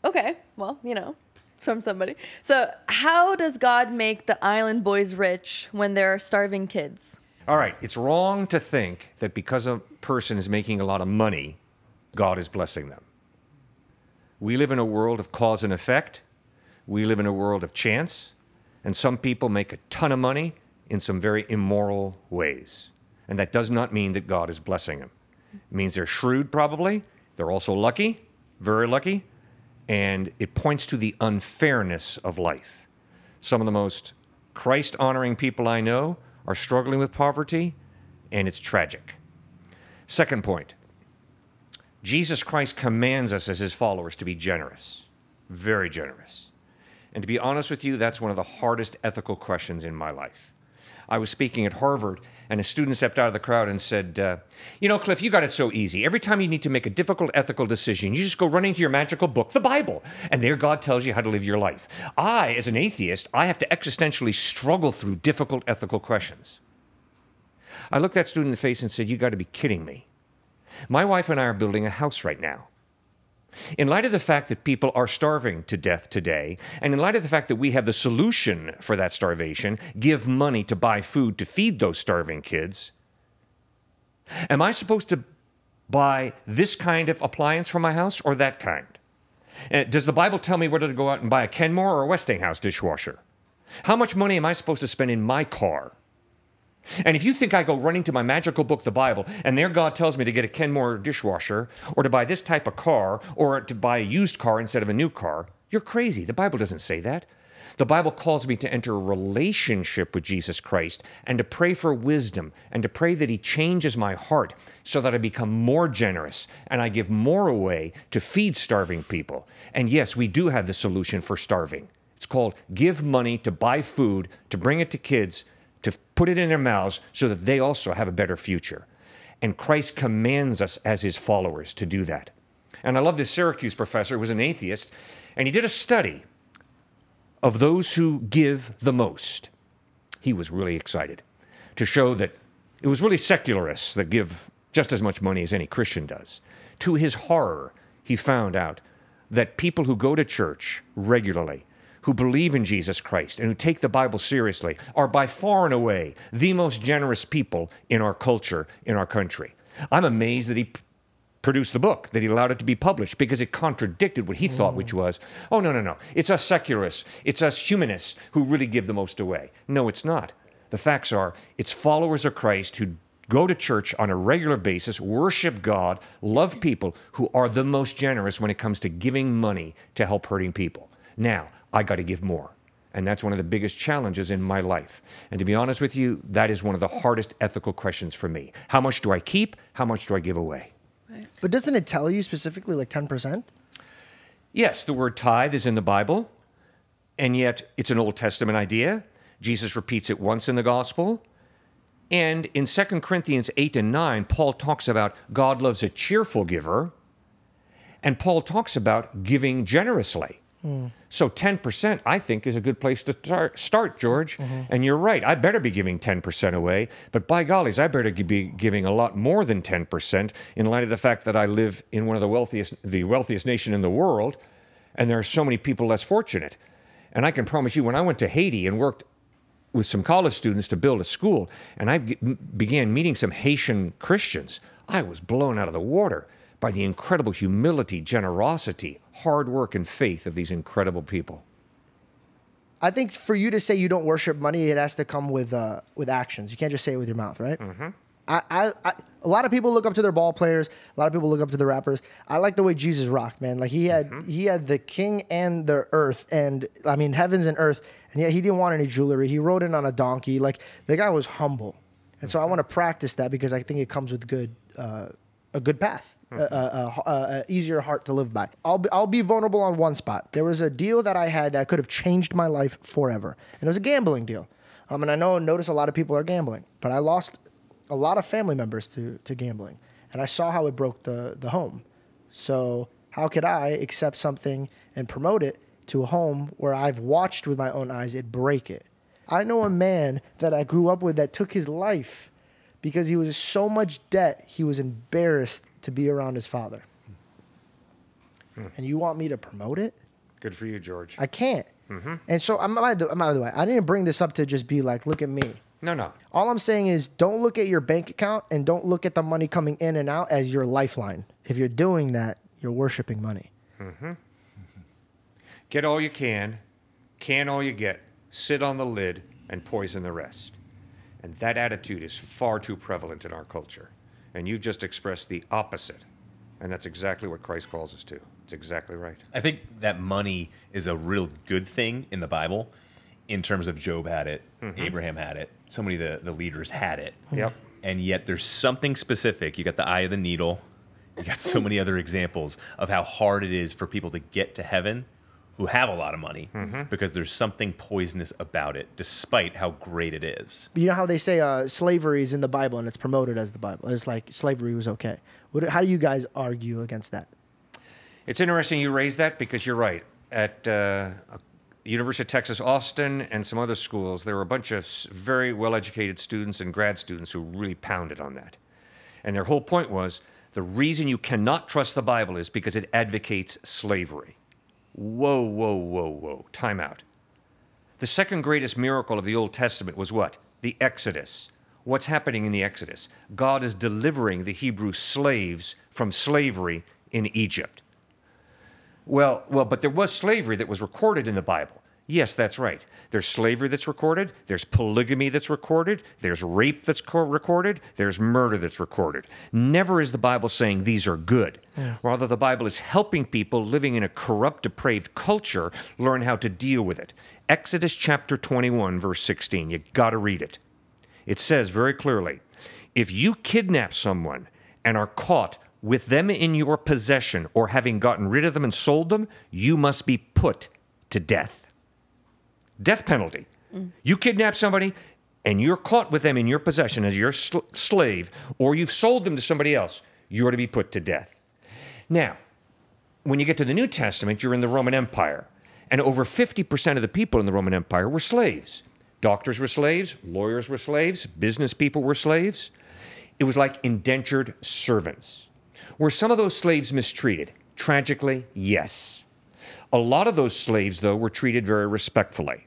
[laughs] okay. Well, you know, from somebody. So, how does God make the island boys rich when there are starving kids? All right, it's wrong to think that because a person is making a lot of money, God is blessing them. We live in a world of cause and effect. We live in a world of chance. And some people make a ton of money in some very immoral ways. And that does not mean that God is blessing them. It means they're shrewd, probably. They're also lucky, very lucky. And it points to the unfairness of life. Some of the most Christ honoring people I know are struggling with poverty, and it's tragic. Second point Jesus Christ commands us as his followers to be generous, very generous. And to be honest with you, that's one of the hardest ethical questions in my life. I was speaking at Harvard, and a student stepped out of the crowd and said, uh, You know, Cliffe, you got it so easy. Every time you need to make a difficult ethical decision, you just go running to your magical book, the Bible, and there God tells you how to live your life. I, as an atheist, I have to existentially struggle through difficult ethical questions. I looked that student in the face and said, You got to be kidding me. My wife and I are building a house right now. In light of the fact that people are starving to death today, and in light of the fact that we have the solution for that starvation, give money to buy food to feed those starving kids, am I supposed to buy this kind of appliance for my house or that kind? Uh, does the Bible tell me whether to go out and buy a Kenmore or a Westinghouse dishwasher? How much money am I supposed to spend in my car? And if you think I go running to my magical book, the Bible, and there God tells me to get a Kenmore dishwasher, or to buy this type of car, or to buy a used car instead of a new car, you're crazy. The Bible doesn't say that. The Bible calls me to enter a relationship with Jesus Christ and to pray for wisdom and to pray that He changes my heart so that I become more generous and I give more away to feed starving people. And yes, we do have the solution for starving. It's called give money to buy food, to bring it to kids, to put it in their mouths so that they also have a better future. And Christ commands us as His followers to do that. And I love this Syracuse professor who was an atheist, and he did a study of those who give the most. He was really excited to show that it was really secularists that give just as much money as any Christian does. To his horror, he found out that people who go to church regularly, who believe in Jesus Christ, and who take the Bible seriously are by far and away the most generous people in our culture, in our country. I'm amazed that he produced the book, that he allowed it to be published because it contradicted what he thought, which was, oh, no, no, no. It's us secularists, it's us humanists who really give the most away. No, it's not. The facts are, it's followers of Christ who go to church on a regular basis, worship God, love people who are the most generous when it comes to giving money to help hurting people. Now, I got to give more. And that's one of the biggest challenges in my life. And to be honest with you, that is one of the hardest ethical questions for me. How much do I keep? How much do I give away? But doesn't it tell you specifically like 10%? Yes, the word tithe is in the Bible, and yet it's an Old Testament idea. Jesus repeats it once in the gospel. And in 2 Corinthians 8 and 9, Paul talks about God loves a cheerful giver, and Paul talks about giving generously. So 10%, I think, is a good place to start, start George. Mm-hmm. And you're right, I better be giving 10% away. But by gollies, I better be giving a lot more than 10% in light of the fact that I live in one of the wealthiest, the wealthiest nation in the world, and there are so many people less fortunate. And I can promise you, when I went to Haiti and worked with some college students to build a school, and I began meeting some Haitian Christians, I was blown out of the water by the incredible humility, generosity, hard work, and faith of these incredible people. I think for you to say you don't worship money, it has to come with uh, with actions. You can't just say it with your mouth, right? Mm-hmm. I, I, I, a lot of people look up to their ball players. A lot of people look up to the rappers. I like the way Jesus rocked, man. Like he had Mm-hmm. he had the king and the earth, and I mean heavens and earth, and yet he didn't want any jewelry. He rode in on a donkey. Like the guy was humble, and so I want to practice that because I think it comes with good uh, a good path. A, a, easier heart to live by. I'll be, I'll be vulnerable on one spot. There was a deal that I had that could have changed my life forever, and it was a gambling deal. Um, and I know notice a lot of people are gambling, but I lost a lot of family members to, to gambling, and I saw how it broke the the home. So how could I accept something and promote it to a home where I've watched with my own eyes it break it? I know a man that I grew up with that took his life because he was so much debt he was embarrassed to be around his father. Hmm. And you want me to promote it? Good for you, George. I can't. Mm-hmm. And so I'm by the, by the way, I didn't bring this up to just be like, look at me. no, no. All I'm saying is don't look at your bank account and don't look at the money coming in and out as your lifeline. If you're doing that, you're worshiping money. Mm-hmm. Get all you can, can all you get, sit on the lid, and poison the rest. And that attitude is far too prevalent in our culture. And you've just expressed the opposite. And that's exactly what Christ calls us to. It's exactly right. I think that money is a real good thing in the Bible in terms of Job had it, mm-hmm. Abraham had it, so many of the, the leaders had it. Mm-hmm. Yep. And yet there's something specific. You got the eye of the needle. You got so many other examples of how hard it is for people to get to heaven who have a lot of money because there's something poisonous about it, despite how great it is. You know how they say uh, slavery is in the Bible and it's promoted as the Bible. It's like slavery was okay. What, how do you guys argue against that? It's interesting you raise that because you're right. At uh, University of Texas Austin and some other schools, there were a bunch of very well-educated students and grad students who really pounded on that. And their whole point was The reason you cannot trust the Bible is because it advocates slavery. Whoa, whoa, whoa, whoa. Time out. The second greatest miracle of the Old Testament was what? The Exodus. What's happening in the Exodus? God is delivering the Hebrew slaves from slavery in Egypt. Well, well, but there was slavery that was recorded in the Bible. Yes, that's right. There's slavery that's recorded. There's polygamy that's recorded. There's rape that's co- recorded. There's murder that's recorded. Never is the Bible saying these are good. Rather, the Bible is helping people living in a corrupt, depraved culture learn how to deal with it. Exodus chapter 21, verse 16. You got to read it. It says very clearly if you kidnap someone and are caught with them in your possession or having gotten rid of them and sold them, you must be put to death. Death penalty. You kidnap somebody and you're caught with them in your possession as your sl- slave, or you've sold them to somebody else, you're to be put to death. Now, when you get to the New Testament, you're in the Roman Empire. And over 50% of the people in the Roman Empire were slaves. Doctors were slaves, lawyers were slaves, business people were slaves. It was like indentured servants. Were some of those slaves mistreated? Tragically, yes. A lot of those slaves, though, were treated very respectfully.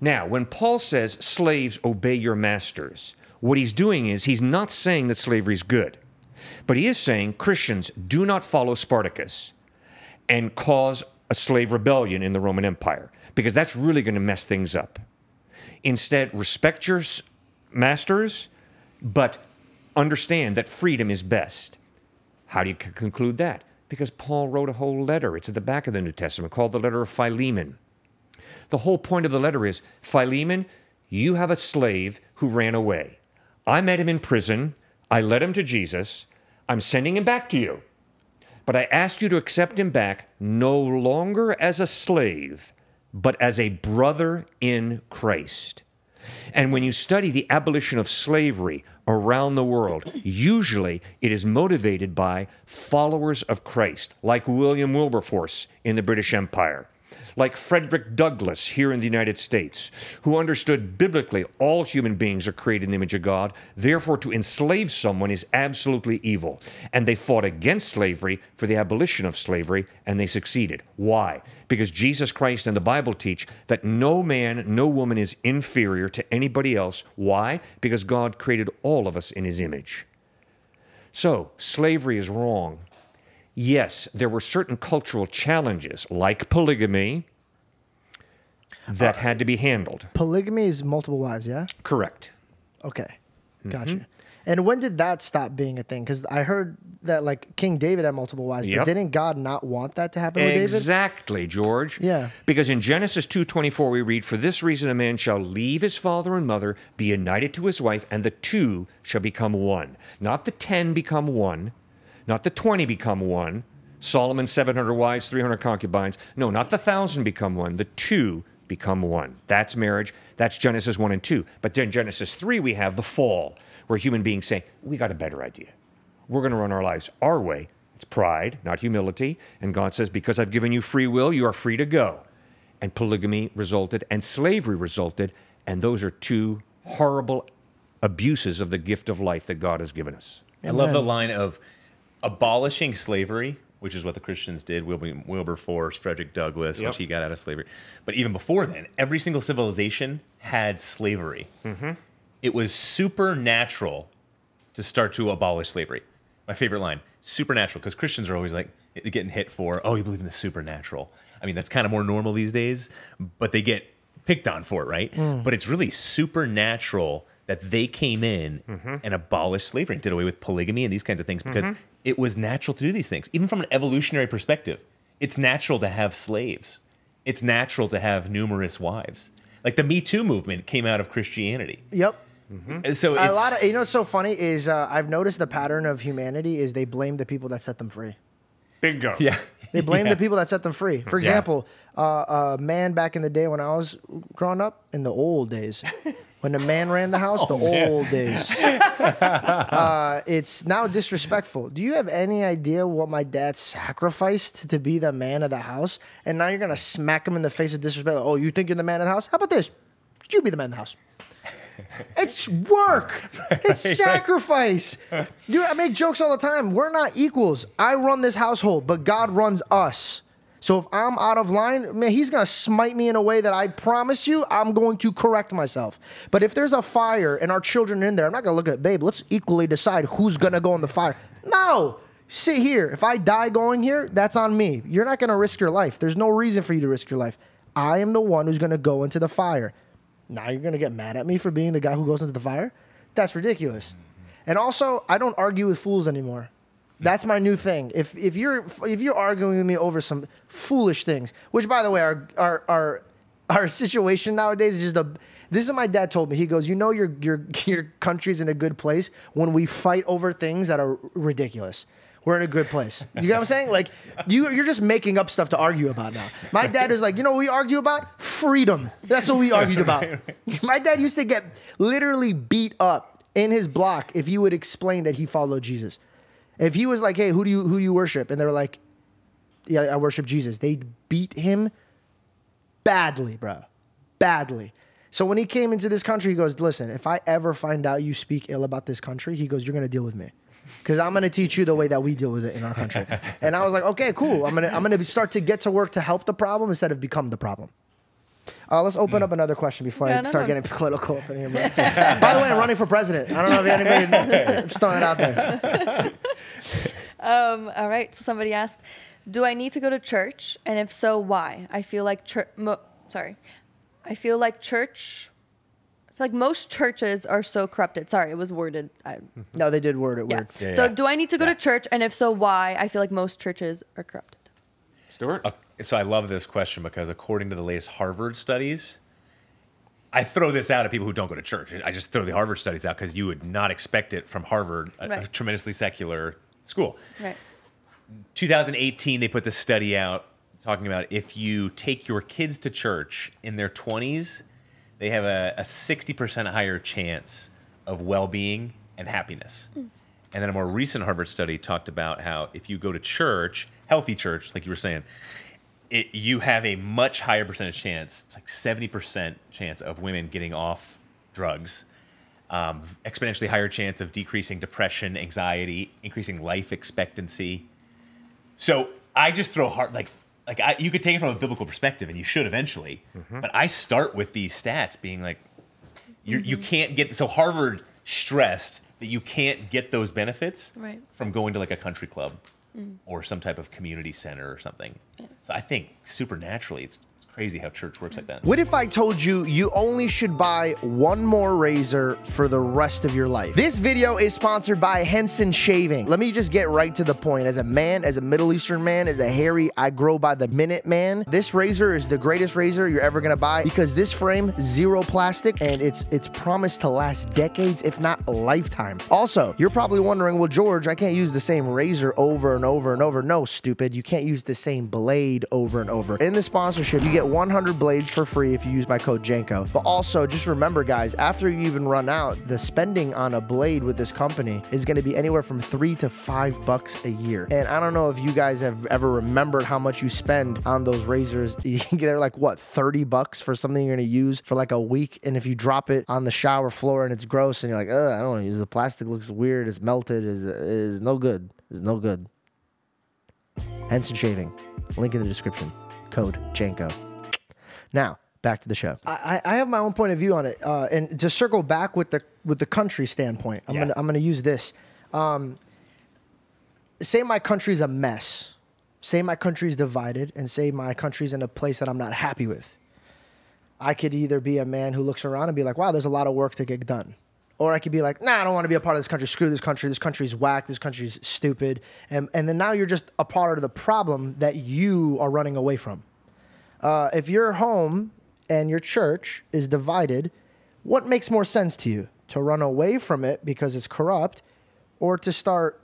Now, when Paul says slaves obey your masters, what he's doing is he's not saying that slavery is good, but he is saying Christians do not follow Spartacus and cause a slave rebellion in the Roman Empire, because that's really going to mess things up. Instead, respect your masters, but understand that freedom is best. How do you conclude that? Because Paul wrote a whole letter. It's at the back of the New Testament called the letter of Philemon. The whole point of the letter is Philemon, you have a slave who ran away. I met him in prison. I led him to Jesus. I'm sending him back to you. But I ask you to accept him back no longer as a slave, but as a brother in Christ. And when you study the abolition of slavery around the world, usually it is motivated by followers of Christ, like William Wilberforce in the British Empire, like Frederick Douglass here in the United States, who understood biblically all human beings are created in the image of God. Therefore, to enslave someone is absolutely evil. And they fought against slavery for the abolition of slavery, and they succeeded. Why? Because Jesus Christ and the Bible teach that no man, no woman is inferior to anybody else. Why? Because God created all of us in his image. So, slavery is wrong. Yes, there were certain cultural challenges, like polygamy, that had to be handled. Polygamy is multiple wives, yeah? Correct. Okay. Mm-hmm. Gotcha. And when did that stop being a thing? Because I heard that like King David had multiple wives, Yep. but didn't God not want that to happen with David? Exactly, George. Yeah. Because in Genesis 2:24 we read, "For this reason a man shall leave his father and mother, be united to his wife, and the two shall become one." Not the 10 become one, not the 20 become one. Solomon 700 wives, 300 concubines. No, not the 1000 become one. The two become one. That's marriage. That's Genesis 1 and 2. But then Genesis 3 we have the fall, where human beings say, "We got a better idea." We're going to run our lives our way. It's pride, not humility. And God says, Because I've given you free will, you are free to go. And polygamy resulted, and slavery resulted. And those are two horrible abuses of the gift of life that God has given us. I love the line of abolishing slavery, which is what the Christians did. Wilbur, Wilberforce, Frederick Douglass, Yep. once he got out of slavery. But even before then, every single civilization had slavery. Mm-hmm. It was supernatural to start to abolish slavery. My favorite line, supernatural, because Christians are always like getting hit for, oh, you believe in the supernatural. I mean, that's kind of more normal these days, but they get picked on for it, right? Mm. But it's really supernatural that they came in Mm-hmm. and abolished slavery and did away with polygamy and these kinds of things because Mm-hmm. it was natural to do these things. Even from an evolutionary perspective, it's natural to have slaves. It's natural to have numerous wives. Like the Me Too movement came out of Christianity. Yep. And So a lot of you know what's so funny is uh, I've noticed the pattern of humanity is they blame the people that set them free. Bingo. yeah. They blame Yeah. the people that set them free. For Yeah. example, uh, a man back in the day when I was growing up, in the old days, when the man ran the [laughs] house, Oh, the old days. [laughs] uh, it's now disrespectful. Do you have any idea what my dad sacrificed to be the man of the house? And now you're gonna smack him in the face of disrespect. Oh, you think you're the man of the house? How about this? You be the man of the house. [laughs] It's work. It's sacrifice. Dude, I make jokes all the time. We're not equals. I run this household, but God runs us. So if I'm out of line, man, he's gonna smite me in a way that I promise you I'm going to correct myself. But if there's a fire and our children are in there, I'm not gonna look at babe, let's equally decide who's gonna go in the fire. No. Sit here. If I die going here, that's on me. You're not gonna risk your life. There's no reason for you to risk your life. I am the one who's gonna go into the fire. Now you're gonna get mad at me for being the guy who goes into the fire? That's ridiculous. And also, I don't argue with fools anymore. That's my new thing. If if you're if you're arguing with me over some foolish things, which by the way, our our our our situation nowadays is just a. This is what my dad told me. He goes, you know, your your your country's in a good place when we fight over things that are ridiculous. We're in a good place. You get what I'm saying? Like you you're just making up stuff to argue about now. My dad is like, you know what we argue about? Freedom. That's what we argued about. [laughs] My dad used to get literally beat up in his block if you would explain that he followed Jesus. If he was like, "Hey, who do you who do you worship?" and they're like, "Yeah, I worship Jesus," they'd beat him badly, bro, badly. So when he came into this country, he goes, "Listen, if I ever find out you speak ill about this country, he goes, you're gonna deal with me." Because I'm gonna teach you the way that we deal with it in our country, [laughs] and I was like, okay, cool. I'm gonna I'm gonna start to get to work to help the problem instead of become the problem. Uh, let's open up another question before Yeah, I no, start no. getting political up in here. [laughs] By the way, I'm running for president. I don't know if anybody. I'm [laughs] just throwing it out there. [laughs] Um, all right. So somebody asked, "Do I need to go to church? And if so, why?" I feel like church. Mo- sorry, I feel like church. I feel like most churches are so corrupted. Sorry, it was worded. I, No, they did word it yeah. weird. Yeah, So, yeah. do I need to go Yeah. to church? And if so, why? I feel like most churches are corrupted. Stuart? Uh, so I love this question because according to the latest Harvard studies, I throw this out at people who don't go to church. I just throw the Harvard studies out because you would not expect it from Harvard, a, a tremendously secular school. Right. 2018, they put this study out talking about if you take your kids to church in their 20s, they have a, a 60% higher chance of well being and happiness. Hmm. And then a more recent Harvard study talked about how if you go to church, healthy church, like you were saying, it, you have a much higher percentage chance, it's like 70% chance of women getting off drugs um, exponentially higher chance of decreasing depression, anxiety, increasing life expectancy. So I just throw hard like like I, you could take it from a biblical perspective, and you should eventually. Mm-hmm. But I start with these stats being like, you you mm-hmm. can't get so Harvard stressed that you can't get those benefits Right. from going to like a country club mm. or some type of community center or something. So I think supernaturally, it's crazy how church works like that. What if I told you you only should buy one more razor for the rest of your life? This video is sponsored by Henson Shaving. Let me just get right to the point. As a man, as a Middle Eastern man, as a hairy, I grow by the minute man. This razor is the greatest razor you're ever gonna buy because this frame, zero plastic, and it's it's promised to last decades, if not a lifetime. Also, you're probably wondering, well, George, I can't use the same razor over and over and over. No, stupid. You can't use the same blade over and over. In the sponsorship, you get 100 blades for free if you use my code JANKO. But also, just remember, guys, after you even run out, the spending on a blade with this company is going to be anywhere from three to five bucks a year. And I don't know if you guys have ever remembered how much you spend on those razors. [laughs] They're like, what, 30 bucks for something you're going to use for like a week? And if you drop it on the shower floor and it's gross and you're like, I don't use the plastic, looks weird, it's melted, is no good. Is no good. Henson Shaving. Link in the description. Code Janko. Now back to the show. I, I have my own point of view on it, uh, and to circle back with the with the country standpoint, I'm Yeah. gonna I'm gonna use this. Um, say my country's a mess. Say my country's divided, and say my country's in a place that I'm not happy with. I could either be a man who looks around and be like, wow, there's a lot of work to get done. Or I could be like, nah, I don't want to be a part of this country. Screw this country. This country's whack. This country's stupid. And, and then now you're just a part of the problem that you are running away from. Uh, if your home and your church is divided, what makes more sense to you? To run away from it because it's corrupt or to start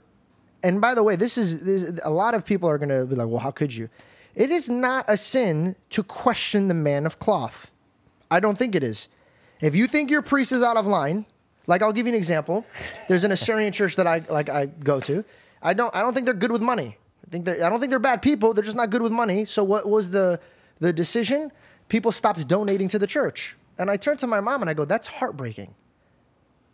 and by the way, this is, this, a lot of people are going to be like, well, how could you? It is not a sin to question the man of cloth. I don't think it is. If you think your priest is out of line, like I'll give you an example. There's an Assyrian church that I like I go to. I don't I don't think they're good with money. I think they're, I don't think they're bad people. They're just not good with money. So what was the the decision? People stopped donating to the church. And I turned to my mom and I go, that's heartbreaking.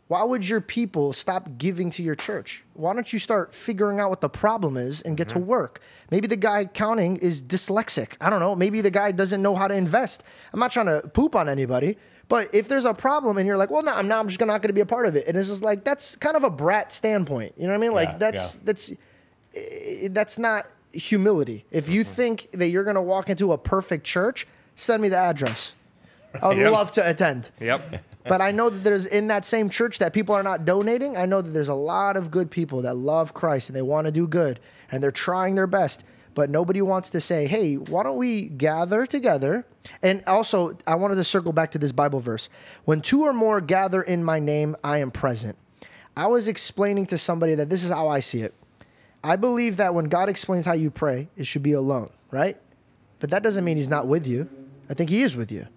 why would your people stop giving to your church? Why don't you start figuring out what the problem is and get to work? Maybe the guy counting is dyslexic. I don't know. Maybe the guy doesn't know how to invest. I'm not trying to poop on anybody, but if there's a problem and you're like, well, no, I'm not, I'm just not going to be a part of it. And it's just like, that's kind of a brat standpoint. You know what I mean? Like Yeah, that's, yeah. that's, eh, that's not humility. If you mm-hmm. think that you're going to walk into a perfect church, send me the address. I would Yep. love to attend. Yep. But I know that there's in that same church that people are not donating. I know that there's a lot of good people that love Christ and they want to do good and they're trying their best. But nobody wants to say, hey, why don't we gather together? And also, I wanted to circle back to this Bible verse. When two or more gather in my name, I am present. I was explaining to somebody that this is how I see it. I believe that when God explains how you pray, it should be alone, right? But that doesn't mean he's not with you. I think he is with you.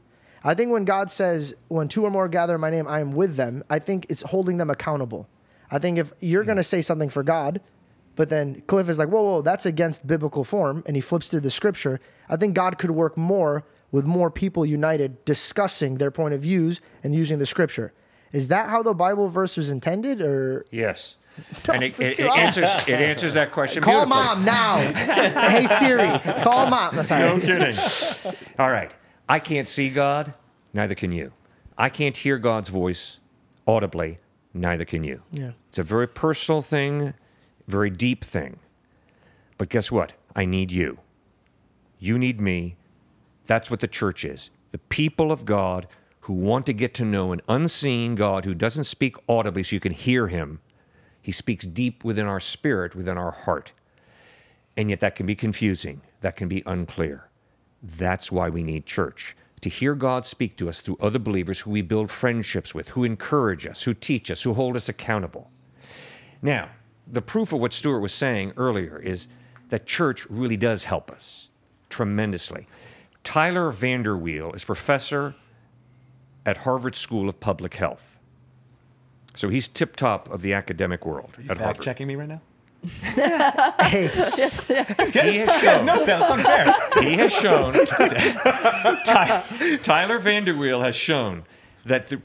I think when God says, when two or more gather in my name, I am with them, I think it's holding them accountable. I think if you're going to say something for God, but then Cliffe is like, whoa, whoa, that's against biblical form, and he flips to the scripture, I think God could work more with more people united discussing their point of views and using the scripture. Is that how the Bible verse was intended, or Yes. [laughs] And it, it, it answers it answers that question. call mom now? [laughs] hey Siri, call mom. Sorry. No kidding. All right. I can't see God, neither can you. I can't hear God's voice audibly, neither can you. Yeah. It's a very personal thing, very deep thing. But guess what? I need you. You need me. That's what the church is. The people of God who want to get to know an unseen God who doesn't speak audibly so you can hear him. He speaks deep within our spirit, within our heart. And yet that can be confusing. That can be unclear. That's why we need church. To hear God speak to us through other believers who we build friendships with, who encourage us, who teach us, who hold us accountable. Now, the proof of what Stuart was saying earlier is that church really does help us tremendously. Tyler VanderWeele is professor at Harvard School of Public Health. So he's tip top of the academic world at Fact Harvard. checking me right now? [laughs] Hey, He has shown. No, he has shown [laughs] Ty, Tyler VanderWeele has shown that the,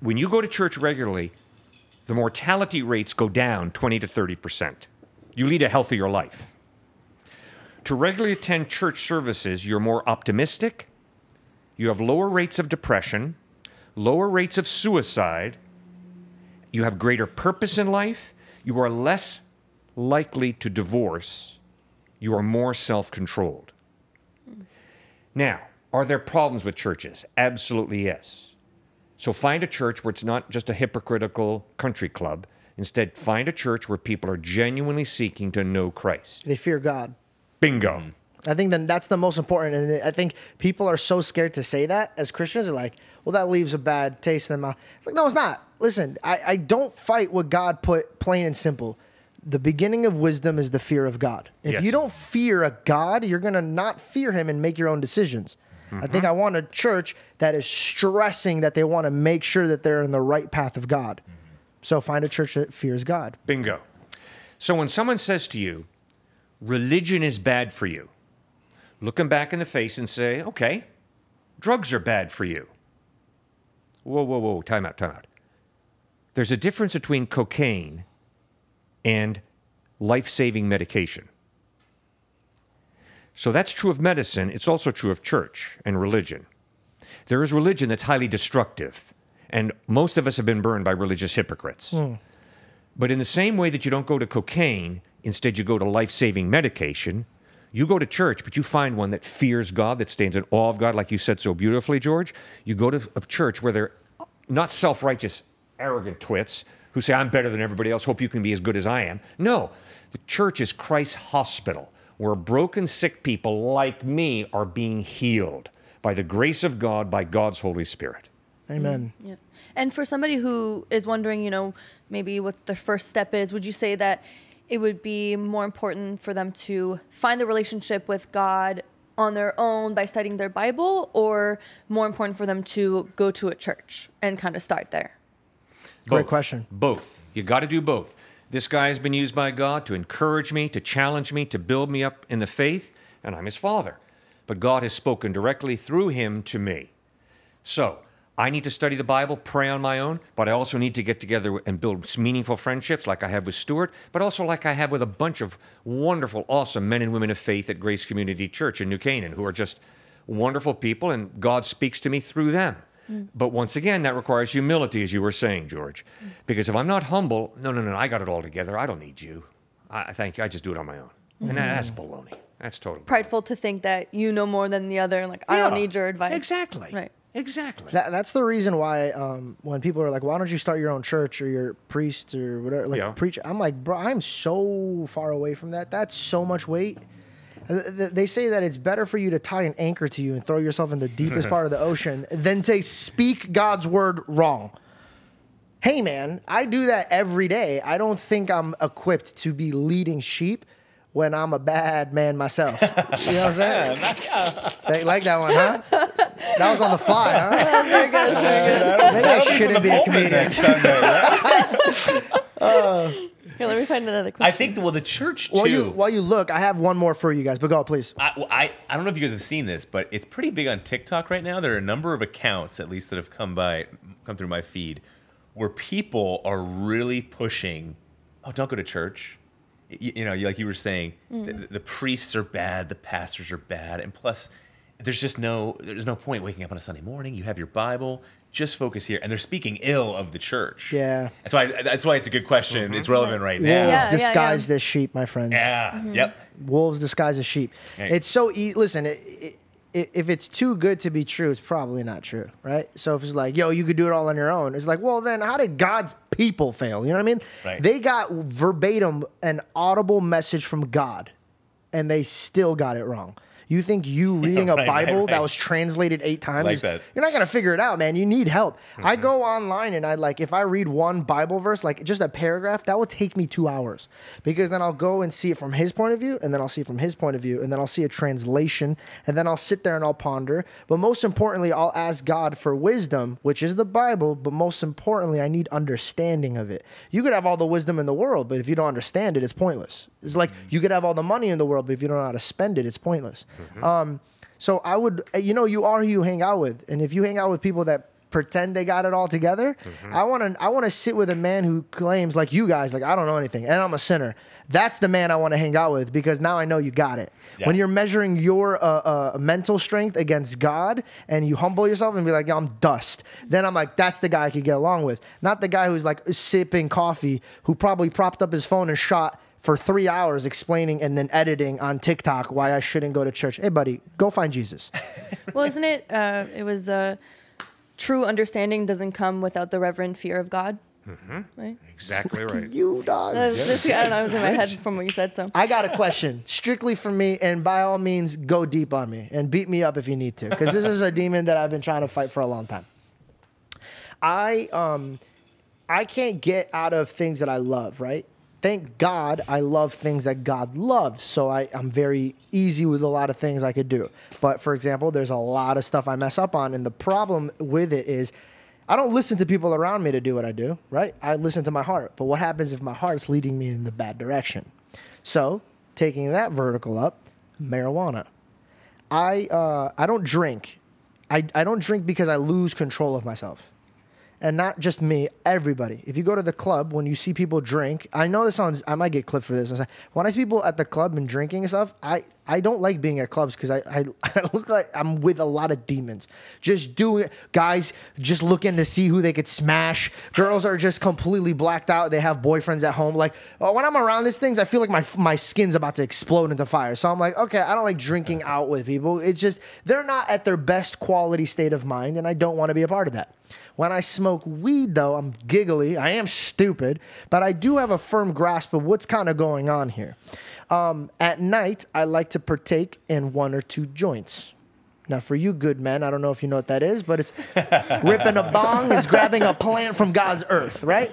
when you go to church regularly, the mortality rates go down 20 to 30 percent. You lead a healthier life. To regularly attend church services, you're more optimistic. You have lower rates of depression, lower rates of suicide. You have greater purpose in life. You are less likely to divorce. You are more self controlled. Now, are there problems with churches? Absolutely yes. So find a church where it's not just a hypocritical country club. Instead, find a church where people are genuinely seeking to know Christ. they fear God. Bingo. Mm-hmm. I think then that's the most important, and I think people are so scared to say that as Christians. They're like, "Well, that leaves a bad taste in the mouth." It's like, no, it's not. Listen, I, I don't fight what God put plain and simple. The beginning of wisdom is the fear of God. If Yes. you don't fear a God, you're gonna not fear Him and make your own decisions. I think mm-hmm. I want a church that is stressing that they want to make sure that they're in the right path of God. Mm-hmm. So find a church that fears God. Bingo. So when someone says to you, religion is bad for you, look them back in the face and say, okay, drugs are bad for you. Whoa, whoa, whoa, time out, time out. There's a difference between cocaine and life saving medication. So that's true of medicine, it's also true of church and religion. There is religion that's highly destructive, and most of us have been burned by religious hypocrites. Hmm. But in the same way that you don't go to cocaine, instead you go to life saving medication, you go to church, but you find one that fears God, that stands in awe of God, like you said so beautifully, George. You go to a church where they're not self righteous, arrogant twits who say, I'm better than everybody else, hope you can be as good as I am. No, the church is Christ's hospital where broken, sick people like me are being healed by the grace of God, by God's Holy Spirit. Amen. Mm, yeah. And for somebody who is wondering, you know, maybe what the first step is, would you say that it would be more important for them to find the relationship with God on their own by studying their Bible, or more important for them to go to a church and kind of start there? Great Both. question. Both. You got to do both. This guy has been used by God to encourage me, to challenge me, to build me up in the faith, and I'm his father. But God has spoken directly through him to me. So, I need to study the Bible, pray on my own, but I also need to get together and build meaningful friendships like I have with Stuart, but also like I have with a bunch of wonderful, awesome men and women of faith at Grace Community Church in New Canaan who are just wonderful people, and God speaks to me through them. Mm. But once again, that requires humility, as you were saying, George. Mm. Because if I'm not humble, no, no, no, I got it all together. I don't need you. I I thank you. I just do it on my own. And that's mm-hmm. baloney. That's totally Prideful to think that you know more than the other, and like I don't need your advice. Exactly. Right. Exactly. That, that's the reason why um, when people are like, "Why don't you start your own church or your priest or whatever?" Like Yeah. preach, I'm like, bro, I'm so far away from that. That's so much weight. Th- th- They say that it's better for you to tie an anchor to you and throw yourself in the deepest [laughs] part of the ocean than to speak God's word wrong. Hey, man, I do that every day. I don't think I'm equipped to be leading sheep when I'm a bad man myself. You know what I'm [laughs] saying? They like that one, huh? That was on the fly, huh? [laughs] Very good. Very good. Maybe I shouldn't be a comedian. next Sunday. right? Uh, Here, let me find another question. I question. think well the church too. While you while you look, I have one more for you guys, but go please. I, well, I I don't know if you guys have seen this, but it's pretty big on TikTok right now. There are a number of accounts, at least that have come by, come through my feed, where people are really pushing. Oh, don't go to church. You, you know, like you were saying, mm. the, the priests are bad, the pastors are bad, and plus, there's just no there's no point waking up on a Sunday morning. You have your Bible. Just focus here, and they're speaking ill of the church. Yeah. that's why that's why it's a good question. It's mm-hmm. relevant right now. Yeah, yeah, disguised yeah. as sheep, my friend. Yeah. Mm-hmm. Yep. Wolves disguised as sheep. Hey. It's so e- listen. It, it, if it's too good to be true, it's probably not true, right? So if it's like, yo, you could do it all on your own, it's like, well, then how did God's people fail? You know what I mean? Right. They got verbatim an audible message from God, and they still got it wrong. You think you [laughs] reading a right, right, Bible that right. was translated eight times? Like is- that. You're not gonna figure it out, man. You need help. Mm-hmm. I go online and I like if I read one Bible verse, like just a paragraph, that will take me two hours because then I'll go and see it from his point of view, and then I'll see it from his point of view, and then I'll see a translation, and then I'll sit there and I'll ponder. But most importantly, I'll ask God for wisdom, which is the Bible. But most importantly, I need understanding of it. You could have all the wisdom in the world, but if you don't understand it, it's pointless. It's like you could have all the money in the world, but if you don't know how to spend it, it's pointless. Um, so I would, you know, you are who you hang out with, and if you hang out with people that pretend they got it all together, I want to, I want to sit with a man who claims like you guys, like I don't know anything, and I'm a sinner. That's the man I want to hang out with because now I know you got it. Yeah. When you're measuring your uh, uh, mental strength against God, and you humble yourself and be like, "Yeah, I'm dust," then I'm like, that's the guy I could get along with, not the guy who's like sipping coffee, who probably propped up his phone and shot for three hours explaining and then editing on TikTok why I shouldn't go to church. Hey, buddy, go find Jesus. [laughs] Well, isn't it? Uh, it was uh, true understanding doesn't come without the reverent fear of God. Right. Exactly right. you dog. That was- this- I don't know. I was in my head [laughs] from what you said. So I got a question, strictly for me, and by all means, go deep on me and beat me up if you need to, because this is a demon that I've been trying to fight for a long time. I um, I can't get out of things that I love, right? Thank God I love things that God loves, so I, I'm very easy with a lot of things I could do. But for example, there's a lot of stuff I mess up on, and the problem with it is I don't listen to people around me to do what I do, right? I listen to my heart. But what happens if my heart's leading me in the bad direction? So, taking that vertical up, marijuana. I uh, I don't drink. I, I don't drink because I lose control of myself. And not just me, everybody. If you go to the club, when you see people drink, I know this sounds, I might get clipped for this. When I see people at the club and drinking and stuff, I, I don't like being at clubs because I, I, [laughs] I look like I'm with a lot of demons. Just doing, guys just looking to see who they could smash. Girls are just completely blacked out. They have boyfriends at home. Like, oh, when I'm around these things, I feel like my, my skin's about to explode into fire. So I'm like, okay, I don't like drinking out with people. It's just, they're not at their best quality state of mind, and I don't want to be a part of that. When I smoke weed, though, I'm giggly. I am stupid, but I do have a firm grasp of what's kind of going on here. Um, at night, I like to partake in one or two joints. Now, for you good men, I don't know if you know what that is, but it's [laughs] ripping a bong is grabbing a plant from God's earth, right?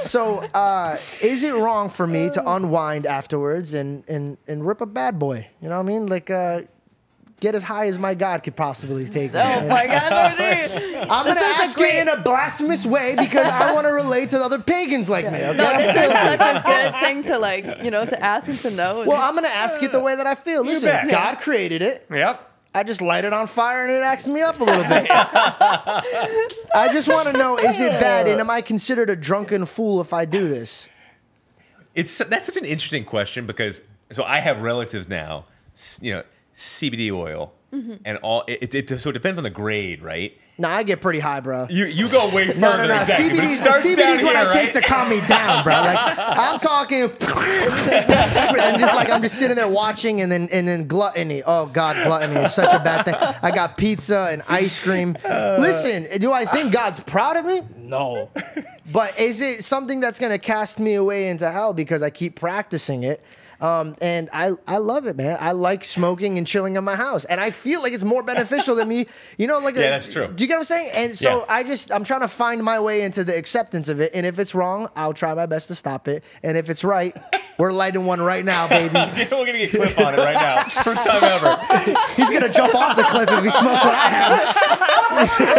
So, uh, is it wrong for me to unwind afterwards and and and rip a bad boy? You know what I mean? Like, uh, get as high as my God could possibly take me. Oh my God, Lordy. [laughs] I'm gonna This is a ask you great- in a blasphemous way because I want to relate to other pagans like me. Okay? No, this is [laughs] such a good thing to like, you know, to ask and to know. well, I'm gonna ask it the way that I feel. Listen, bet. God created it. Yep. I just light it on fire and it acts me up a little bit. [laughs] I just want to know: is it bad, and am I considered a drunken fool if I do this? It's that's such an interesting question because so I have relatives now, you know, CBD oil Mm-hmm. and all. It, it, it- so it depends on the grade, right? Nah, I get pretty high, bro. You you go way further. [laughs] No, no, no. Exactly, CBD's, starts CBD's down what I here, take to calm me down, bro. Like I'm talking, [laughs] and just like I'm just sitting there watching, and then and then gluttony. Oh God, gluttony is such a bad thing. I got pizza and ice cream. Listen, do I think God's proud of me? No. But is it something that's gonna cast me away into hell because I keep practicing it? Um, and I, I love it, man. I like smoking and chilling in my house, and I feel like it's more beneficial than me. [laughs] You know, like Yeah, a- that's true. Do you get what I'm saying? And so Yeah. I just I'm trying to find my way into the acceptance of it. And if it's wrong, I'll try my best to stop it. And if it's right, we're lighting one right now, [laughs] baby. We're gonna get Cliffe on it right now. [laughs] First time ever. He's gonna jump off the cliff if he smokes what I have.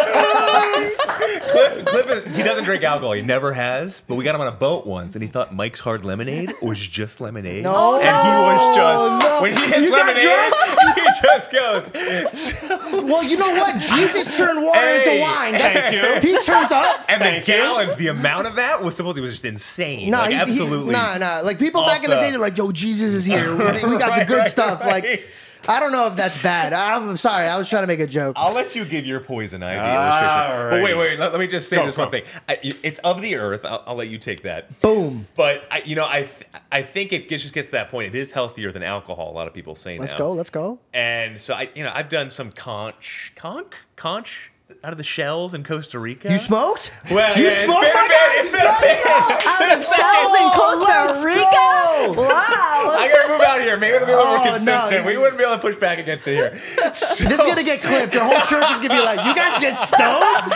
Cliffe, [laughs] Cliffe, he doesn't drink alcohol. He never has. But we got him on a boat once, and he thought Mike's Hard Lemonade was just lemonade. No. and he was just no. when he You got lemonade, [laughs] he just goes. [laughs] Well, you know what? Jesus turned water into Hey, wine. thank you. He turns up. And the gallons, the amount of that was supposed to was just insane. No, like he- he- absolutely. nah, nah. Like people back in the day, they're like, "Yo, Jesus is here. We, got the good right, stuff." right. Like, I don't know if that's bad. I'm sorry. I was trying to make a joke. I'll let you give your poison ivy All illustration. But wait, wait. Let, let me just say Go, this go. one thing. I, it's of the earth. I'll, I'll let you take that. Boom. But I, you know, I, th- I think it gets, just gets to that point. It is healthier than alcohol. A lot of people say Let's now. go. Let's go. And so I, you know, I've done some conch, conch, conch out of the shells in Costa Rica. You smoked? Well, you yeah, it's smoked been my bit. It's been a bit. [laughs] Out of shells in Costa. Rica? Wow. I gotta move out here. Maybe it'll be a little more Oh, no. consistent. We wouldn't be able to push back against it here. [laughs] This is gonna get clipped. The whole church is gonna be like, "You guys get stoned."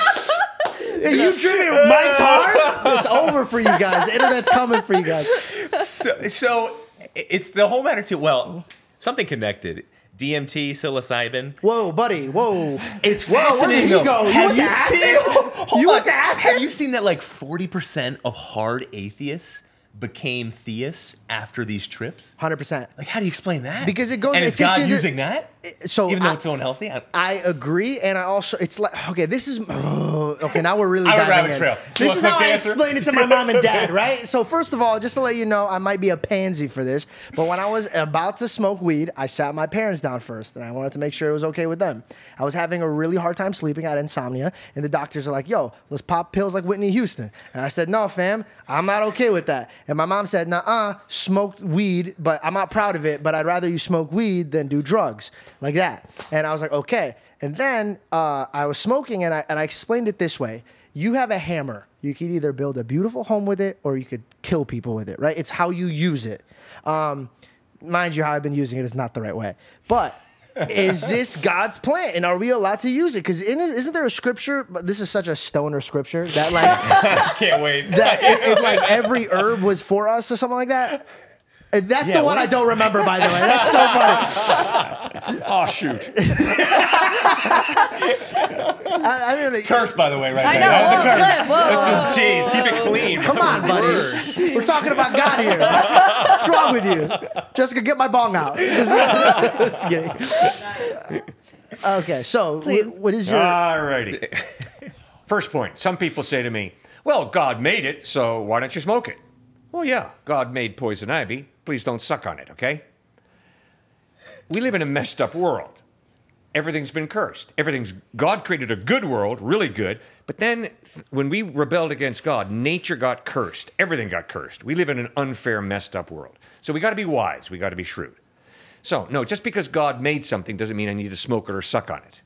Hey, you drinking Mike's Hard? It's over for you guys. The internet's coming for you guys. so, so it's the whole matter too. Well, something connected. DMT, psilocybin. Whoa, buddy. Whoa. [sighs] It's Whoa, where did he though. go? You Have went you acid? seen? [laughs] Hold You on. went to acid? Have you seen that? Like forty percent of hard atheists became theists after these trips. Hundred percent. Like, how do you explain that? Because it goes- And it is God you to- using that? So even though I- it's so unhealthy. I, I agree, and I also it's like okay, this is oh, [sighs] okay. Now we're really diving in. trail. This is how I answer? explain it to my mom and [laughs] dad, right? So first of all, just to let you know, I might be a pansy for this, but when I was about to smoke weed, I sat my parents down first, and I wanted to make sure it was okay with them. I was having a really hard time sleeping. I had insomnia, and the doctors are like, "Yo, let's pop pills like Whitney Houston," and I said, "No, fam, I'm not okay with that." And my mom said, "Nah, smoked weed, but I'm not proud of it. But I'd rather you smoke weed than do drugs like that." And I was like, "Okay." And then uh, I was smoking, and I and I explained it this way: You have a hammer. You could either build a beautiful home with it, or you could kill people with it. Right? It's how you use it. Um, mind you, how I've been using it is not the right way, but. Is this God's plan, and are we allowed to use it? Because isn't there a scripture? But this is such a stoner scripture that like [laughs] can't wait. that it, it, like every herb was for us or something like that. And That's Yeah, the one I don't remember, by the way. That's so funny. [laughs] Oh shoot! [laughs] I, I really, curse, by the way, right I there. know. That was a oh, curse. Cliffe, whoa. This is cheese. Keep it clean. come on, buddy. We're talking about God here. What's wrong with you? Jessica, get my bong out. [laughs] Just, just kidding. Okay, so Please. what is your? Alrighty. First point. Some people say to me, "Well, God made it, so why don't you smoke it?" Well, yeah, God made poison ivy. Please don't suck on it, okay? We live in a messed up world. Everything's been cursed. Everything's God created a good world, really good, but then th- when we rebelled against God, nature got cursed. Everything got cursed. We live in an unfair, messed up world. So we got to be wise. We got to be shrewd. So, no, just because God made something doesn't mean I need to smoke it or suck on it.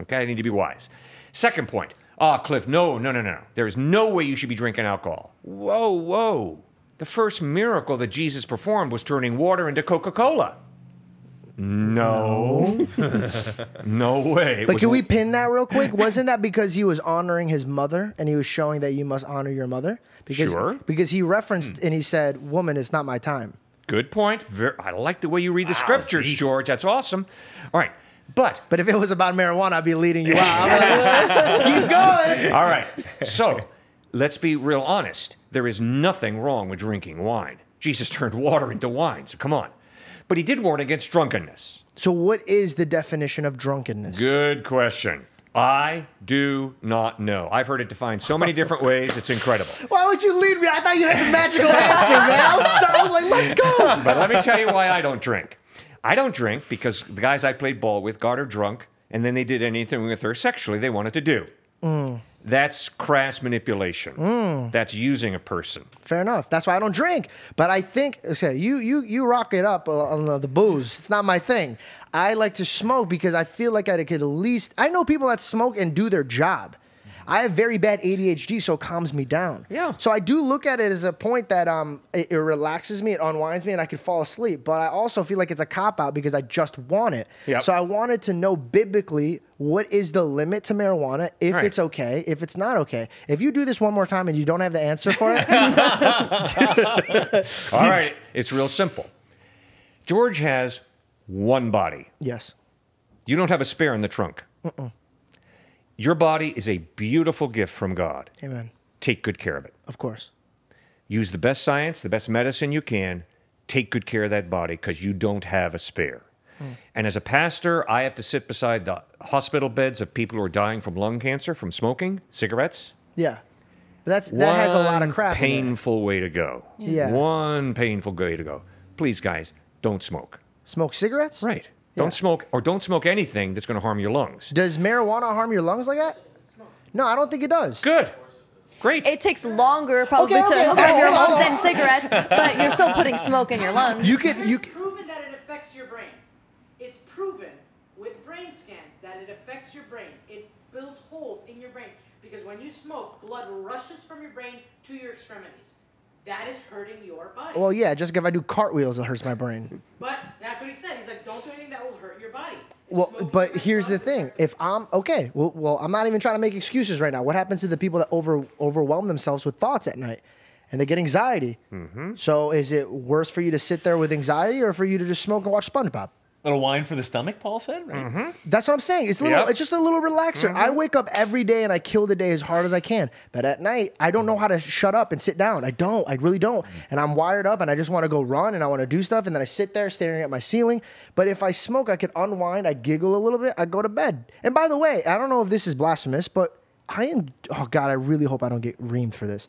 Okay, I need to be wise. Second point. Ah, Cliffe, no, no, no, no. There is no way you should be drinking alcohol. Whoa, whoa. The first miracle that Jesus performed was turning water into Coca Cola. No. No, [laughs] way. It But was- can we pin that real quick? Wasn't that because he was honoring his mother and he was showing that you must honor your mother? Because Sure. because he referenced hmm. and he said, "Woman, it's not my time." Good point. Ver I like the way you read the Wow, scriptures, deep. George. That's awesome. All right. But But if it was about marijuana, I'd be leading you out. I'm [laughs] like, [laughs] Keep going. All right. So let's be real honest. There is nothing wrong with drinking wine. Jesus [laughs] turned water into wine, so come on. But he did warn against drunkenness. So, what is the definition of drunkenness? Good question. I do not know. I've heard it defined so many different ways. It's incredible. [laughs] Why would you lead me? I thought you had the magical answer, man. I was, so, I was like, let's go. [laughs] But let me tell you why I don't drink. I don't drink because the guys I played ball with got her drunk, and then they did anything with her sexually they wanted to do. Mm. That's crass manipulation. Mm. That's using a person. Fair enough. That's why I don't drink. But I think, okay, you you you rock it up on the booze. It's not my thing. I like to smoke because I feel like I could at least. I know people that smoke and do their job. I have very bad ADHD, so it calms me down. Yeah. So I do look at it as a point that um it, it relaxes me, it unwinds me, and I could fall asleep. But I also feel like it's a cop out because I just want it. Yep. So I wanted to know biblically what is the limit to marijuana, if Right. it's okay, if it's not okay. If you do this one more time and you don't have the answer for it, [laughs] All right, it's real simple. George has one body. yes. You don't have a spare in the trunk. Your body is a beautiful gift from God. Amen. Take good care of it. Of course. Use the best science, the best medicine you can. Take good care of that body because you don't have a spare. Hmm. And as a pastor, I have to sit beside the hospital beds of people who are dying from lung cancer from smoking cigarettes. Yeah. That's that has a lot of One crap. Painful way to go. Yeah. One painful way to go. Please, guys, don't smoke. Smoke cigarettes? Right. Yeah. Don't smoke or don't smoke anything that's going to harm your lungs. Does marijuana harm your lungs like that? No, I don't think it does. Good. Great. It takes longer probably Okay, okay, to okay, harm your hold on, lungs hold than cigarettes, but you're still putting smoke in your lungs. You could you It's proven that it affects your brain. It's proven with brain scans that it affects your brain. It builds holes in your brain because when you smoke, blood rushes from your brain to your extremities. That is hurting your body. Well, yeah, just if I do cartwheels, it hurts my brain. but that's what he said. He's like, don't do anything that will hurt your body. If Well, but here's the thing: if I'm okay, well, well, I'm not even trying to make excuses right now. What happens to the people that over overwhelm themselves with thoughts at night, and they get anxiety? Mm-hmm. So, is it worse for you to sit there with anxiety, or for you to just smoke and watch SpongeBob? Little wine for the stomach, Paul said, right? Mm-hmm. That's what I'm saying. It's a little. Yep. It's just a little relaxer. I wake up every day and I kill the day as hard as I can. But at night, I don't know how to shut up and sit down. I don't. I really don't. And I'm wired up and I just want to go run and I want to do stuff. And then I sit there staring at my ceiling. But if I smoke, I could unwind. I giggle a little bit. I go to bed. And by the way, I don't know if this is blasphemous, but I am. Oh God, I really hope I don't get reamed for this.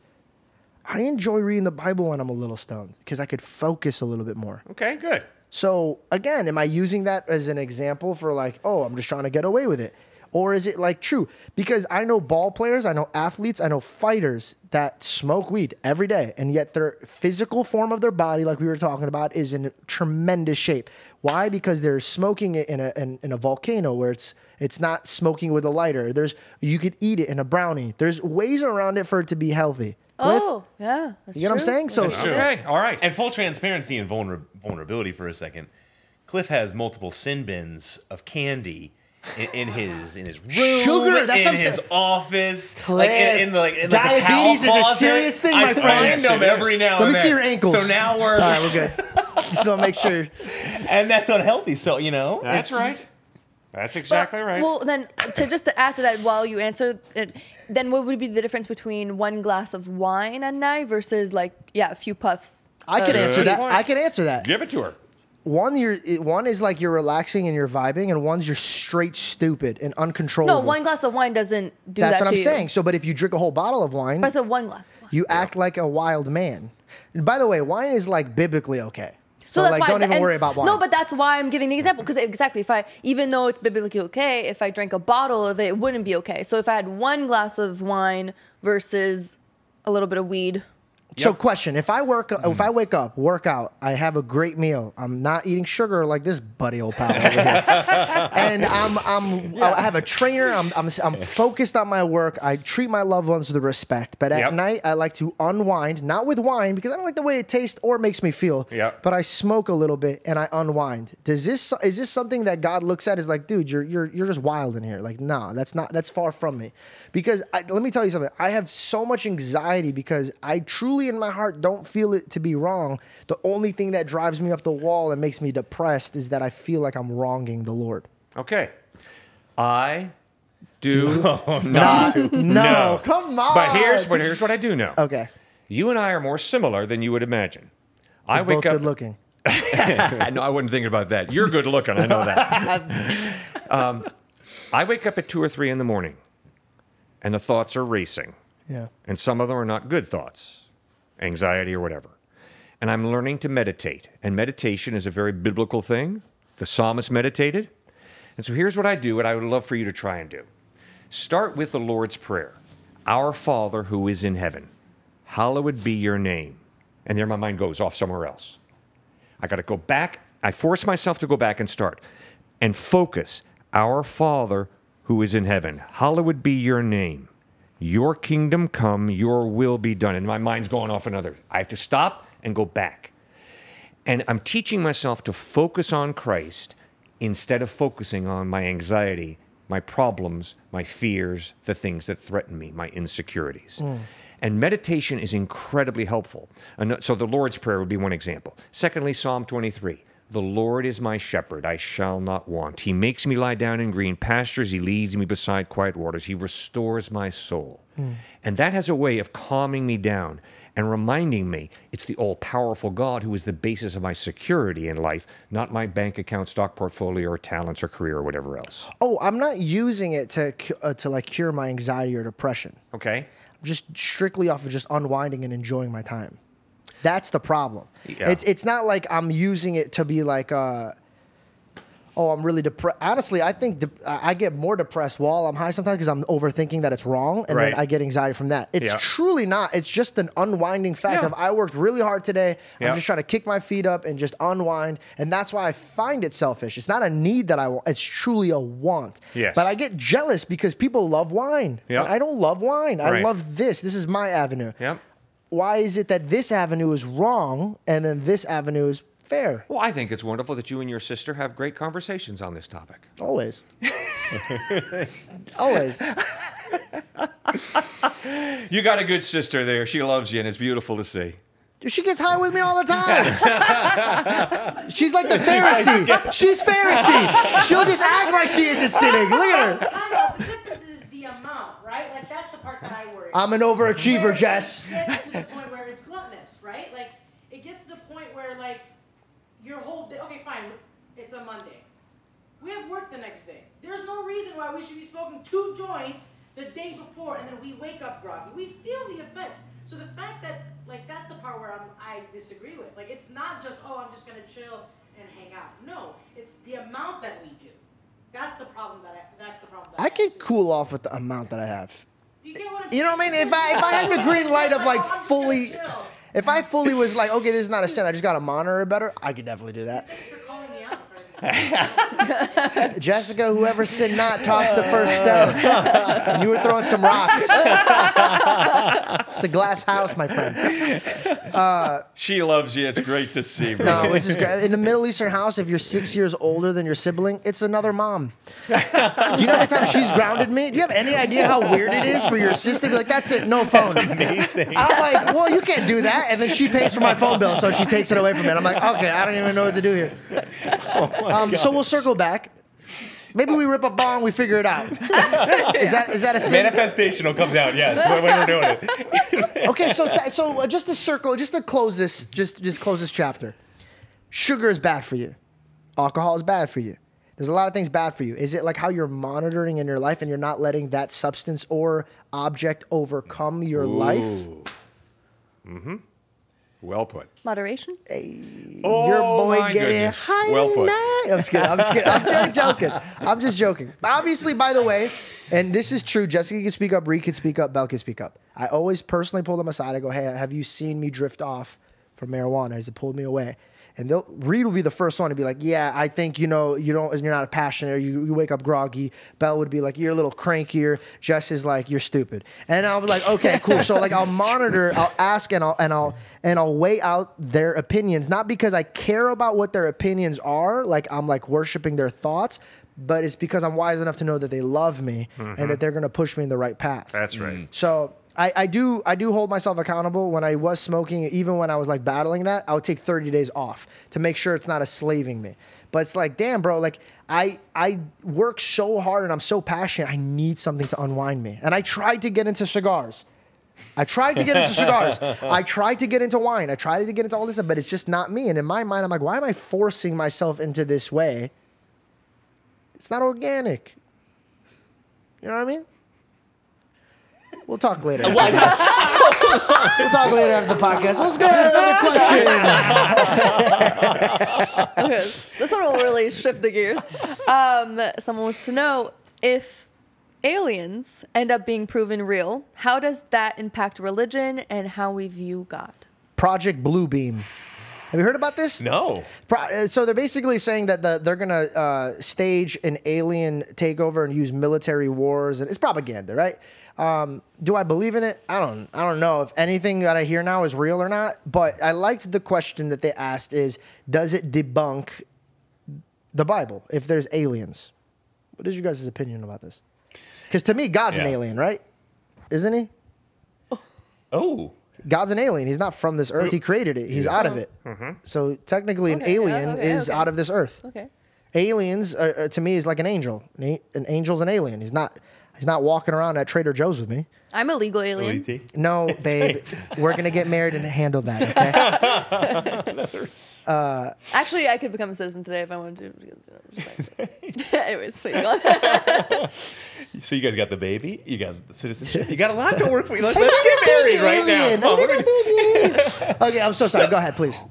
I enjoy reading the Bible when I'm a little stoned because I could focus a little bit more. okay, good. So again, am I using that as an example for like, oh, I'm just trying to get away with it? Or is it like true? Because I know ball players, I know athletes, I know fighters that smoke weed every day, and yet their physical form of their body, like we were talking about, is in tremendous shape. Why? Because they're smoking it in a in, in a volcano where it's it's not smoking with a lighter. There's you could eat it in a brownie. There's ways around it for it to be healthy. Cliffe, oh, yeah. That's you get what I'm saying? So That's true. Okay, all right. And full transparency and vulner- vulnerability for a second. Cliffe has multiple sin bins of candy in, in his in his room, Sugar, that's in his saying. office, like in, in the like in like the towel Diabetes is a serious thing, I my friend. find them every now Let and me then. see your ankles. So now we're all right, we're good. [laughs] just want to make sure. and that's unhealthy. So you know That's right. That's exactly right. Well, then to just to add to that, while you answer it, then what would be the difference between one glass of wine at night versus like yeah, a few puffs? I can answer that. point. I can answer that. Give it to her. One, you're one is like you're relaxing and you're vibing, and one's you're straight stupid and uncontrollable. No, one glass of wine doesn't do That's that what to I'm you. saying. So, but if you drink a whole bottle of wine, But I said one glass. of wine. you act like a wild man. And by the way, wine is like biblically okay. So, that's like, why- don't even worry about wine. No, but that's why I'm giving the example because exactly if I, even though it's biblically okay, if I drank a bottle of it, it wouldn't be okay. So if I had one glass of wine versus a little bit of weed, So, question: If I work, if mm-hmm. I wake up, work out, I have a great meal. I'm not eating sugar like this buddy old pal over here, [laughs] and I'm, I'm, I have a trainer. I'm, I'm, I'm focused on my work. I treat my loved ones with respect. But at Yep. night, I like to unwind, not with wine because I don't like the way it tastes or makes me feel. Yep. But I smoke a little bit and I unwind. Does this is this something that God looks at as like, dude, you're you're you're just wild in here? Like, nah, that's not that's far from me. Because I, let me tell you something. I have so much anxiety because I truly in my heart don't feel it to be wrong. The only thing that drives me up the wall and makes me depressed is that I feel like I'm wronging the Lord. Okay. I do, Not, [laughs] not. no, No. come on. But here's but here's what I do know. okay. You and I are more similar than you would imagine. I We're wake both up good looking. [laughs] no, I wasn't thinking about that. You're good looking. I know that. [laughs] um, I wake up at two or three in the morning, and the thoughts are racing, Yeah. and some of them are not good thoughts, anxiety or whatever. And I'm learning to meditate, and meditation is a very biblical thing. The psalmist meditated, and so here's what I do, and I would love for you to try and do. Start with the Lord's Prayer Our Father who is in heaven, hallowed be your name. And there my mind goes off somewhere else. I got to go back. I force myself to go back and start and focus. Our Father who is in heaven, hallowed be your name. Your kingdom come, your will be done. And my mind's going off another. I have to stop and go back. And I'm teaching myself to focus on Christ instead of focusing on my anxiety, my problems, my fears, the things that threaten me, my insecurities. Mm. And meditation is incredibly helpful. So the Lord's Prayer would be one example. Secondly, Psalm 23. The Lord is my shepherd, I shall not want. He makes me lie down in green pastures. He leads me beside quiet waters. He restores my soul. And that has a way of calming me down and reminding me it's the all powerful God who is the basis of my security in life, not my bank account, stock portfolio, or talents, or career, or whatever else. Oh, I'm not using it to uh, to like cure my anxiety or depression. Okay? I'm just strictly off of just unwinding and enjoying my time. That's the problem. Yeah. It's it's not like I'm using it to be like uh oh I'm really depressed. Honestly, I think de- I get more depressed while I'm high sometimes because I'm overthinking that it's wrong and Right. then I get anxiety from that. It's Yeah. truly not. It's just an unwinding fact Yeah. of I worked really hard today. I'm just trying to kick my feet up and just unwind and that's why I find it selfish. It's not a need that I want. It's truly a want. Yes. But I get jealous because people love wine. Yeah. And I don't love wine. I love this. This is my avenue. Yep. Why is it that this avenue is wrong and then this avenue is fair? Well, I think it's wonderful that you and your sister have great conversations on this topic. Always. [laughs] Always. [laughs] You got a good sister there. She loves you, and it's beautiful to see. She gets high with me all the time. [laughs] She's like the Pharisee. She's Pharisee. She'll just act like she isn't sinning. Look at her. Time out. The difference is the amount, right? Like that's the part that I worry. I'm an overachiever, Jess. It gets to the point where it's gluttonous, right? Like it gets to the point where like your whole day. Okay, fine. It's a Monday. We have work the next day. There's no reason why we should be smoking two joints the day before and then we wake up groggy. We feel the effects. So the fact that like that's the part where I'm, I disagree with. Like it's not just oh I'm just gonna chill and hang out. No, it's the amount that we do. That's the problem that I. That's the problem. That I can cool off with the amount that I have. Do you get what I'm You know what I mean? If I if I had the [laughs] green light of like [laughs] I'm just gonna fully, if I fully was like, okay, this is not a sin. I just got to monitor it better. I could definitely do that. Thanks for calling me out for this. [laughs] Jessica, whoever said not, tossed the first stone. And you were throwing some rocks. it's a glass house, my friend. Uh, she loves you. It's great to see. bro. No, this is great. In a Middle Eastern house, if you're six years older than your sibling, it's another mom. Do you know how many times she's grounded me? Do you have any idea how weird it is for your sister to be like, that's it, no phone? Amazing. I'm like, well, you can't do that. And then she pays for my phone bill, so she takes it away from me. And I'm like, okay, I don't even know what to do here. [laughs] Oh um, so we'll circle back. Maybe we rip a bong, we figure it out. [laughs] is that is that a sin? Manifestation will come down. Yes, when, when we're doing it. [laughs] Okay, so t- so uh, just to circle, just to close this, just just close this chapter. Sugar is bad for you. Alcohol is bad for you. There's a lot of things bad for you. Is it like how you're monitoring in your life and you're not letting that substance or object overcome your life? Well put. Moderation. oh your boy my getting goodness. high Well put. tonight. I'm just kidding. I'm just kidding. I'm [laughs] joking. I'm just joking. Obviously, by the way, and this is true. Jessica can speak up. Reed can speak up. Bell can speak up. I always personally pull them aside. I go, "Hey, have you seen me drift off from marijuana? Has it pulled me away?" And they'll Reed will be the first one to be like, "Yeah, I think you know you don't. You're not a passionate. You, you wake up groggy." Bell would be like, "You're a little crankier." Jess is like, "You're stupid." And I'll be like, "Okay, cool." So like, I'll monitor. [laughs] I'll ask and I'll and I'll and I'll weigh out their opinions, not because I care about what their opinions are. Like I'm like worshiping their thoughts. But it's because I'm wise enough to know that they love me and that mm-hmm. they're going to push me in the right path. That's right. Mm. So I, I do I do hold myself accountable when I was smoking, even when I was like battling that, I would take 30 days off to make sure it's not enslaving me. But it's like, damn, bro, like I I work so hard and I'm so passionate. I need something to unwind me. And I tried to get into cigars I tried to get into cigars. [laughs] I tried to get into wine. I tried to get into all this stuff, but it's just not me. And in my mind, I'm like, why am I forcing myself into this way? It's not organic. You know what I mean? We'll talk later. [laughs] we'll talk later after the podcast. Let's go to another question. [laughs] okay, this one will really shift the gears. Um, someone wants to know if aliens end up being proven real, how does that impact religion and how we view God? Project Blue Beam. Have you heard about this? No. Pro- uh, so they're basically saying that the, they're gonna uh, stage an alien takeover and use military wars, and it's propaganda, right? Um, do I believe in it? I don't. I don't know if anything that I hear now is real or not. But I liked the question that they asked: is does it debunk the Bible if there's aliens? What is your guys' opinion about this? Because to me, God's an alien, right? Isn't he? Oh. God's an alien. He's not from this earth. He created it. He's out of it. So technically, an Okay, yeah, alien okay, is okay. out of this earth. Okay. Aliens, uh, uh, to me, is like an angel. An, a- an angel's an alien. He's not. He's not walking around at Trader Joe's with me. I'm a legal alien. OET? No, [laughs] babe. we're gonna get married and handle that. Okay. [laughs] Uh, Actually, I could become a citizen today if I wanted to. Because, [laughs] you know, just saying. Anyways, please go on. So you guys got the baby, you got the citizenship, you got a lot to work with. Let's, let's get married right now. Alien. Come on, we're gonna- okay, I'm so sorry. Go ahead, please.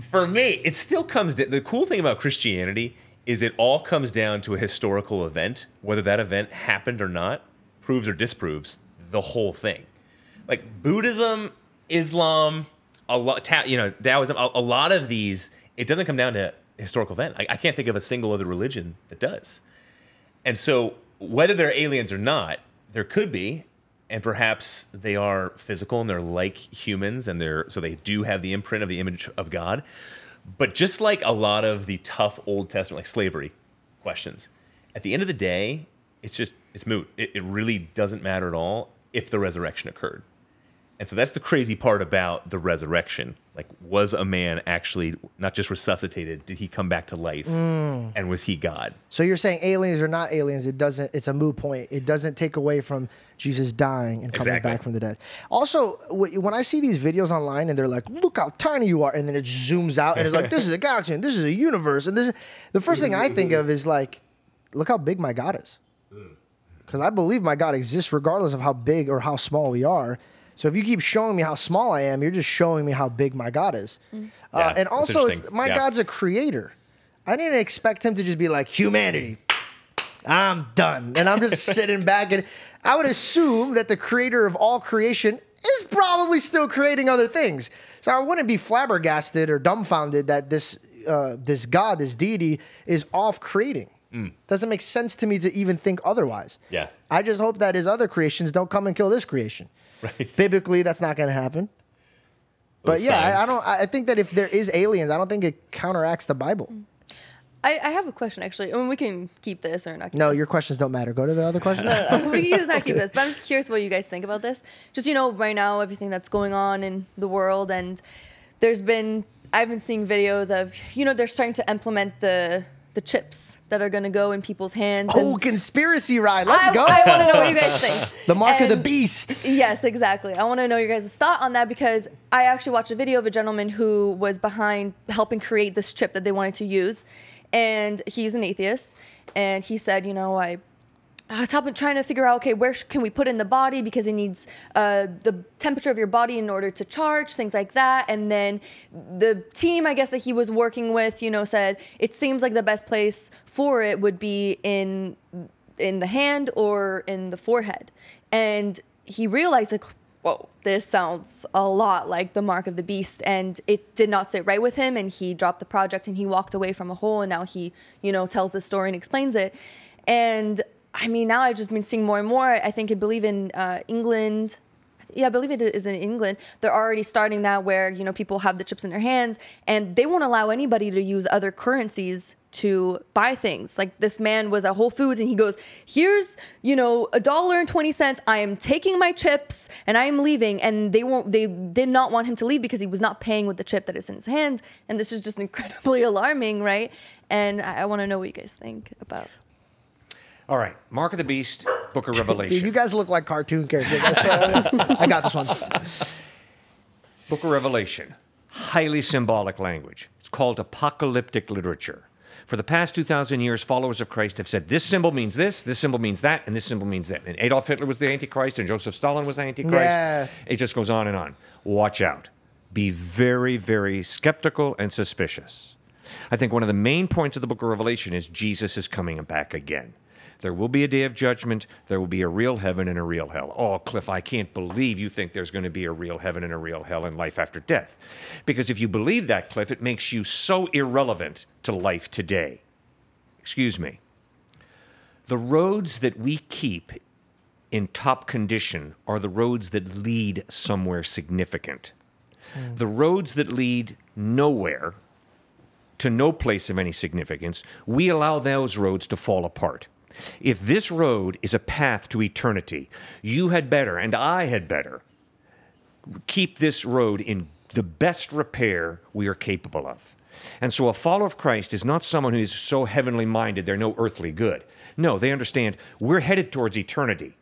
for me, it still comes. To, the cool thing about Christianity is it all comes down to a historical event, whether that event happened or not, proves or disproves the whole thing. Like Buddhism, Islam, a lot, you know, Taoism, a, a lot of these, it doesn't come down to historical event. I, I can't think of a single other religion that does. And so, whether they're aliens or not, there could be, and perhaps they are physical and they're like humans, and they're so they do have the imprint of the image of God. But just like a lot of the tough Old Testament, like slavery questions, at the end of the day, it's just it's moot. It, it really doesn't matter at all if the resurrection occurred. And so that's the crazy part about the resurrection. Like, was a man actually not just resuscitated? Did he come back to life? Mm. And was he God? So you're saying aliens are not aliens? It doesn't. It's a moot point. It doesn't take away from Jesus dying and coming Exactly. back from the dead. Also, when I see these videos online and they're like, "Look how tiny you are," and then it zooms out and it's like, "This is a galaxy and this is a universe," and this. Is, the first thing I think of is like, "Look how big my God is," mm. because I believe my God exists regardless of how big or how small we are. So if you keep showing me how small I am, you're just showing me how big my God is. Uh, Yeah, and also, it's, my Yeah. God's a creator. I didn't expect him to just be like humanity. I'm done. And I'm just [laughs] sitting back and I would assume that the creator of all creation is probably still creating other things. So I wouldn't be flabbergasted or dumbfounded that this uh, this God, this deity, is off creating. Doesn't make sense to me to even think otherwise. Yeah. I just hope that his other creations don't come and kill this creation. Right. Biblically, that's not going to happen. But Those yeah, I, I don't. I I think that if there is aliens, I don't think it counteracts the Bible. Mm. I, I have a question actually. I mean, we can keep this or not. Keep No, this. your questions don't matter. Go to the other [laughs] question. no we can just not keep [laughs] this. But I'm just curious what you guys think about this. Just you know, right now everything that's going on in the world, and there's been I've been seeing videos of you know they're starting to implement the the chips that are going to go in people's hands. Oh, and conspiracy ride. Let's I, go. I want to know what you guys think. [laughs] the mark of the beast. Yes, exactly. I want to know your guys' thought on that because I actually watched a video of a gentleman who was behind helping create this chip that they wanted to use. And he's an atheist. And he said, you know, I. I was helping, trying to figure out, okay, where can we put in the body because it needs uh, the temperature of your body in order to charge, things like that. And then the team, I guess, that he was working with, you know, said it seems like the best place for it would be in in the hand or in the forehead. And he realized, like, whoa, this sounds a lot like the mark of the beast. And it did not sit right with him. And he dropped the project and he walked away from a hole. And now he, you know, tells the story and explains it. And I mean, now I've just been seeing more and more. I think I believe in uh, England. Yeah, I believe it is in England. They're already starting that where, you know, people have the chips in their hands and they won't allow anybody to use other currencies to buy things. Like this man was at Whole Foods and he goes, "Here's, you know, a dollar and 20 cents. I am taking my chips and I am leaving." And they won't they did not want him to leave because he was not paying with the chip that is in his hands, and this is just incredibly [laughs] alarming, right? And I, I want to know what you guys think about All right, Mark of the Beast, Book of Revelation. Dude, you guys look like cartoon characters. [laughs] I. Got this one. Book of Revelation, highly symbolic language. It's called apocalyptic literature. For the past 2,000 years, followers of Christ have said this symbol means this, this symbol means that, and this symbol means that. And Adolf Hitler was the Antichrist, and Joseph Stalin was the Antichrist. Yeah. It just goes on and on. Watch out. Be very, very skeptical and suspicious. I think one of the main points of the book of Revelation is Jesus is coming back again. There will be a day of judgment. There will be a real heaven and a real hell. Oh, Cliffe, I can't believe you think there's going to be a real heaven and a real hell in life after death. Because if you believe that, Cliffe, it makes you so irrelevant to life today. Excuse me. The roads that we keep in top condition are the roads that lead somewhere significant. Hmm. The roads that lead nowhere to no place of any significance, we allow those roads to fall apart. If this road is a path to eternity, you had better, and I had better, keep this road in the best repair we are capable of. And so a follower of Christ is not someone who is so heavenly minded they're no earthly good. No, they understand we're headed towards eternity.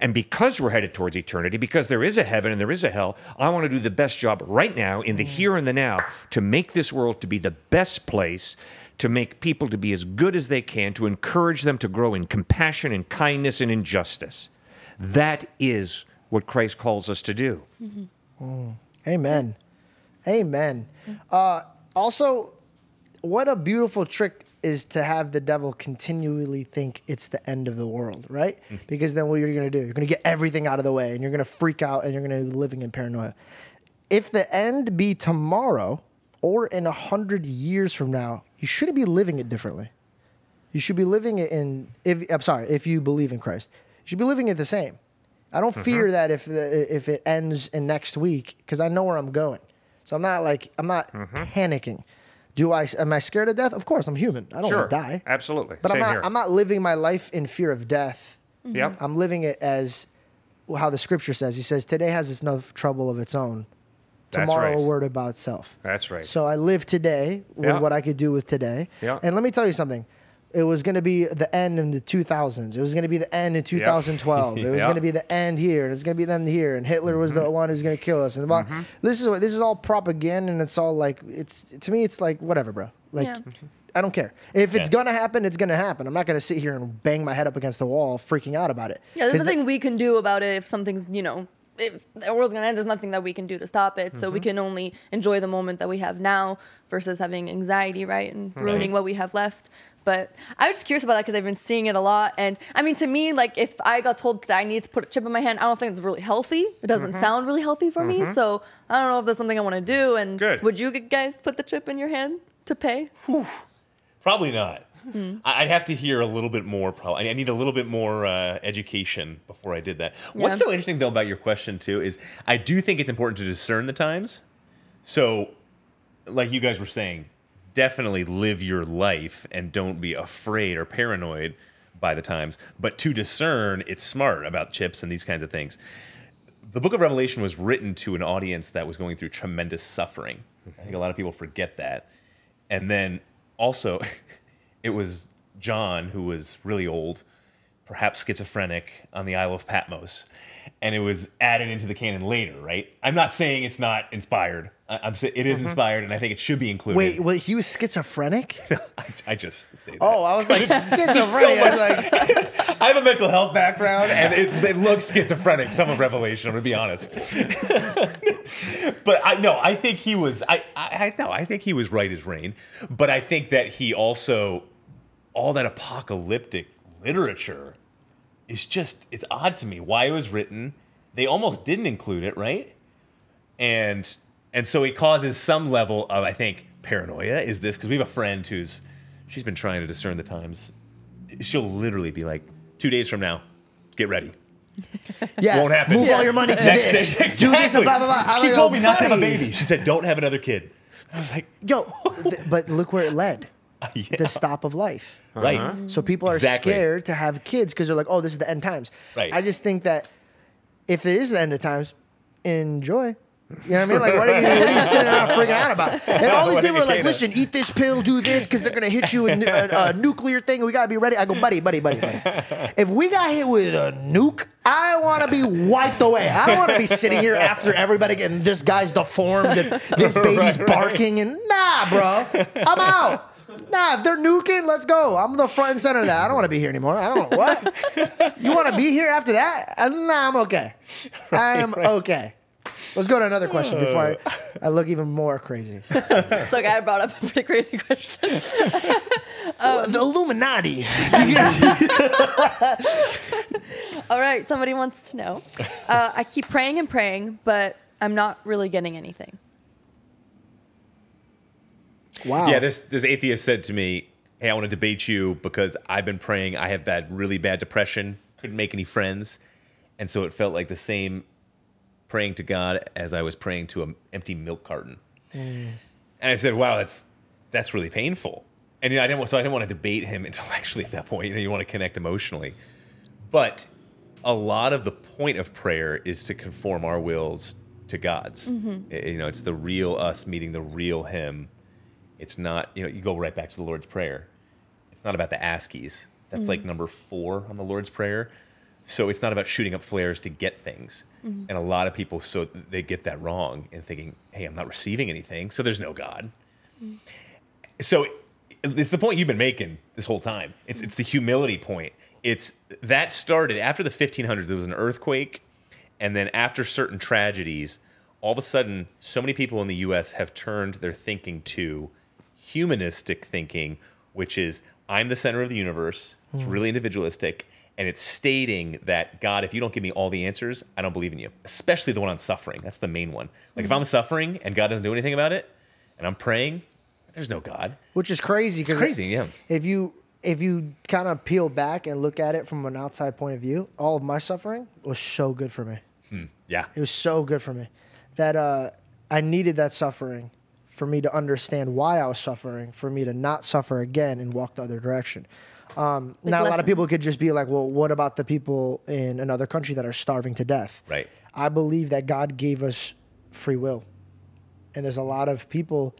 And because we're headed towards eternity, because there is a heaven and there is a hell, I want to do the best job right now, in the mm. here and the now, to make this world to be the best place, to make people to be as good as they can, to encourage them to grow in compassion and kindness and in justice. That is what Christ calls us to do. Mm-hmm. Amen. Amen. Mm-hmm. Uh, also, what a beautiful trick is to have the devil continually think it's the end of the world, right? Mm-hmm. Because then what are you're going to do, you're going to get everything out of the way and you're going to freak out and you're going to be living in paranoia. If the end be tomorrow or in a hundred years from now, you shouldn't be living it differently. You should be living it in. If I'm sorry, if you believe in Christ, you should be living it the same. I don't fear mm-hmm. that if the, if it ends in next week because I know where I'm going. So I'm not like I'm not mm-hmm. panicking. Do I am I scared of death? Of course, I'm human. I don't Sure. want to die. Absolutely. But I'm not here. I'm not living my life in fear of death. Mm-hmm. Yep. I'm living it as how the scripture says. He says, "Today has enough trouble of its own. That's Tomorrow right. will worry about self. That's right. So I live today with Yeah. what I could do with today. Yeah. And let me tell you something. It was going to be the end in the 2000s. It was going to be the end in [laughs] 2012. It was Yeah. Mm-hmm. going to be the end here. And it's going to be the end here. And Hitler was the one who's going to kill us. And about, this is what this is all propaganda. And it's all like it's to me. It's like whatever, bro. Like Yeah. I don't care if it's Yeah. gonna happen. It's gonna happen. I'm not gonna sit here and bang my head up against the wall, freaking out about it. Yeah, there's 'Cause the- nothing we can do about it if something's, you know, if the world's gonna end, there's nothing that we can do to stop it. So we mhm. can only enjoy the moment that we have now versus having anxiety, right? And ruining what we have left. But I was just curious about that because I've been seeing it a lot. And I mean, to me, like if I got told that I need to put a chip in my hand, I don't think it's really healthy. It doesn't mm-hmm. sound really healthy for me. Mm-hmm. So I don't know if that's something I want to do. And Good. would you guys put the chip in your hand to pay? Probably not. Hmm. I'd have to hear a little bit more. Probably, I need a little bit more uh, education before I did that. What's so interesting though about your question too is I do think it's important to discern the times. So, like you guys were saying, definitely live your life and don't be afraid or paranoid by the times. But to discern, it's smart about chips and these kinds of things. The book of Revelation was written to an audience that was going through tremendous suffering. I think a lot of people forget that. And then also, [laughs] it was John who was really old, perhaps schizophrenic, on the Isle of Patmos. And it was added into the canon later, right? I'm not saying it's not inspired. I- I'm saying it is mm-hmm. inspired, and I think it should be included. Wait, wait, he was schizophrenic? [laughs] I, I just say that. Oh, I was like [laughs] schizophrenic. I was like, [laughs] I have a mental health background, and it, it looks schizophrenic. Some of Revelation, I'm gonna be honest. but I no, I think he was. I I, I no, I think he was right as rain. But I think that he also all that apocalyptic literature is just it's odd to me why it was written. They almost didn't include it, right? And and so it causes some level of I think paranoia. Is this because we have a friend who's she's been trying to discern the times. She'll literally be like, two days from now, get ready. [laughs] yeah, Won't happen. Move all your money to Next this. day- [laughs] Do this and blah blah blah. I'm She told me not to have a baby. She said, don't have another kid. I was like, Yo, [laughs] but look where it led. [laughs] yeah, The stop of life. right. So people are Exactly. scared to have kids because they're like, oh, this is the end times. Right. I just think that if it is the end of times, enjoy. You know what I mean? Like, what are you, what are you sitting around freaking out about? [laughs] And all these people are like, listen, eat this pill, do this, because they're gonna hit you with a, a, nuclear thing. We gotta be ready. I go, buddy, buddy, buddy, buddy. [laughs] If we got hit with a nuke, I want to be wiped away. I don't want to be sitting here after everybody getting this guy's deformed and this baby's barking and nah, bro, I'm out. Nah, if they're nuking, let's go. I'm the front and center of that. I don't want to be here anymore. I don't know what. [laughs] You want to be here after that? Uh, Nah, I'm okay. [laughs] I am okay. Let's go to another question before I, I look even more crazy. [laughs] It's like I brought up a pretty crazy question. the Illuminati. All right, somebody wants to know. Uh, I keep praying and praying, but I'm not really getting anything. Wow. Yeah, this this atheist said to me, "Hey, I want to debate you because I've been praying. I have bad, really bad depression. Couldn't make any friends, and so it felt like the same praying to God as I was praying to an empty milk carton." Mm. And I said, "Wow, that's that's really painful." And you know, I didn't, so I didn't want to debate him [laughs] intellectually at that point. You know, you want to connect emotionally, but a lot of the point of prayer is to conform our wills to God's. Mm-hmm. I- You know, it's the real us meeting the real Him. It's not, you know, you go right back to the Lord's Prayer. It's not about the ASCIIs. That's like mm. number four on the Lord's Prayer. So it's not about shooting up flares to get things. Mm-hmm. And a lot of people, so they get that wrong and thinking, hey, I'm not receiving anything, so there's no God. Mm. So it's the point you've been making this whole time. It's, it's the mm. humility point. It's that started after the 1500s. There was an earthquake, and then after certain tragedies, all of a sudden, so many people in the U.S. have turned their thinking to humanistic thinking, which is I'm the center of the universe. It's hmm. really individualistic, and it's stating that God, if you don't give me all the answers, I don't believe in you. Especially the one on suffering. That's the main one. Like if hmm. I'm suffering and God doesn't do anything about it, and I'm praying, there's no God. Which is crazy. It's crazy, yeah. If you if you kind of peel back and look at it from an outside point of view, all of my suffering was so good for me. Hmm, yeah. It was so good for me that uh, I needed that suffering for me to understand why I was suffering, for me to not suffer again and walk the other direction. Um, Like now, a lot of people could just be like, well, what about the people in another country that are starving to death? Right. I believe that God gave us free will. And there's a lot of people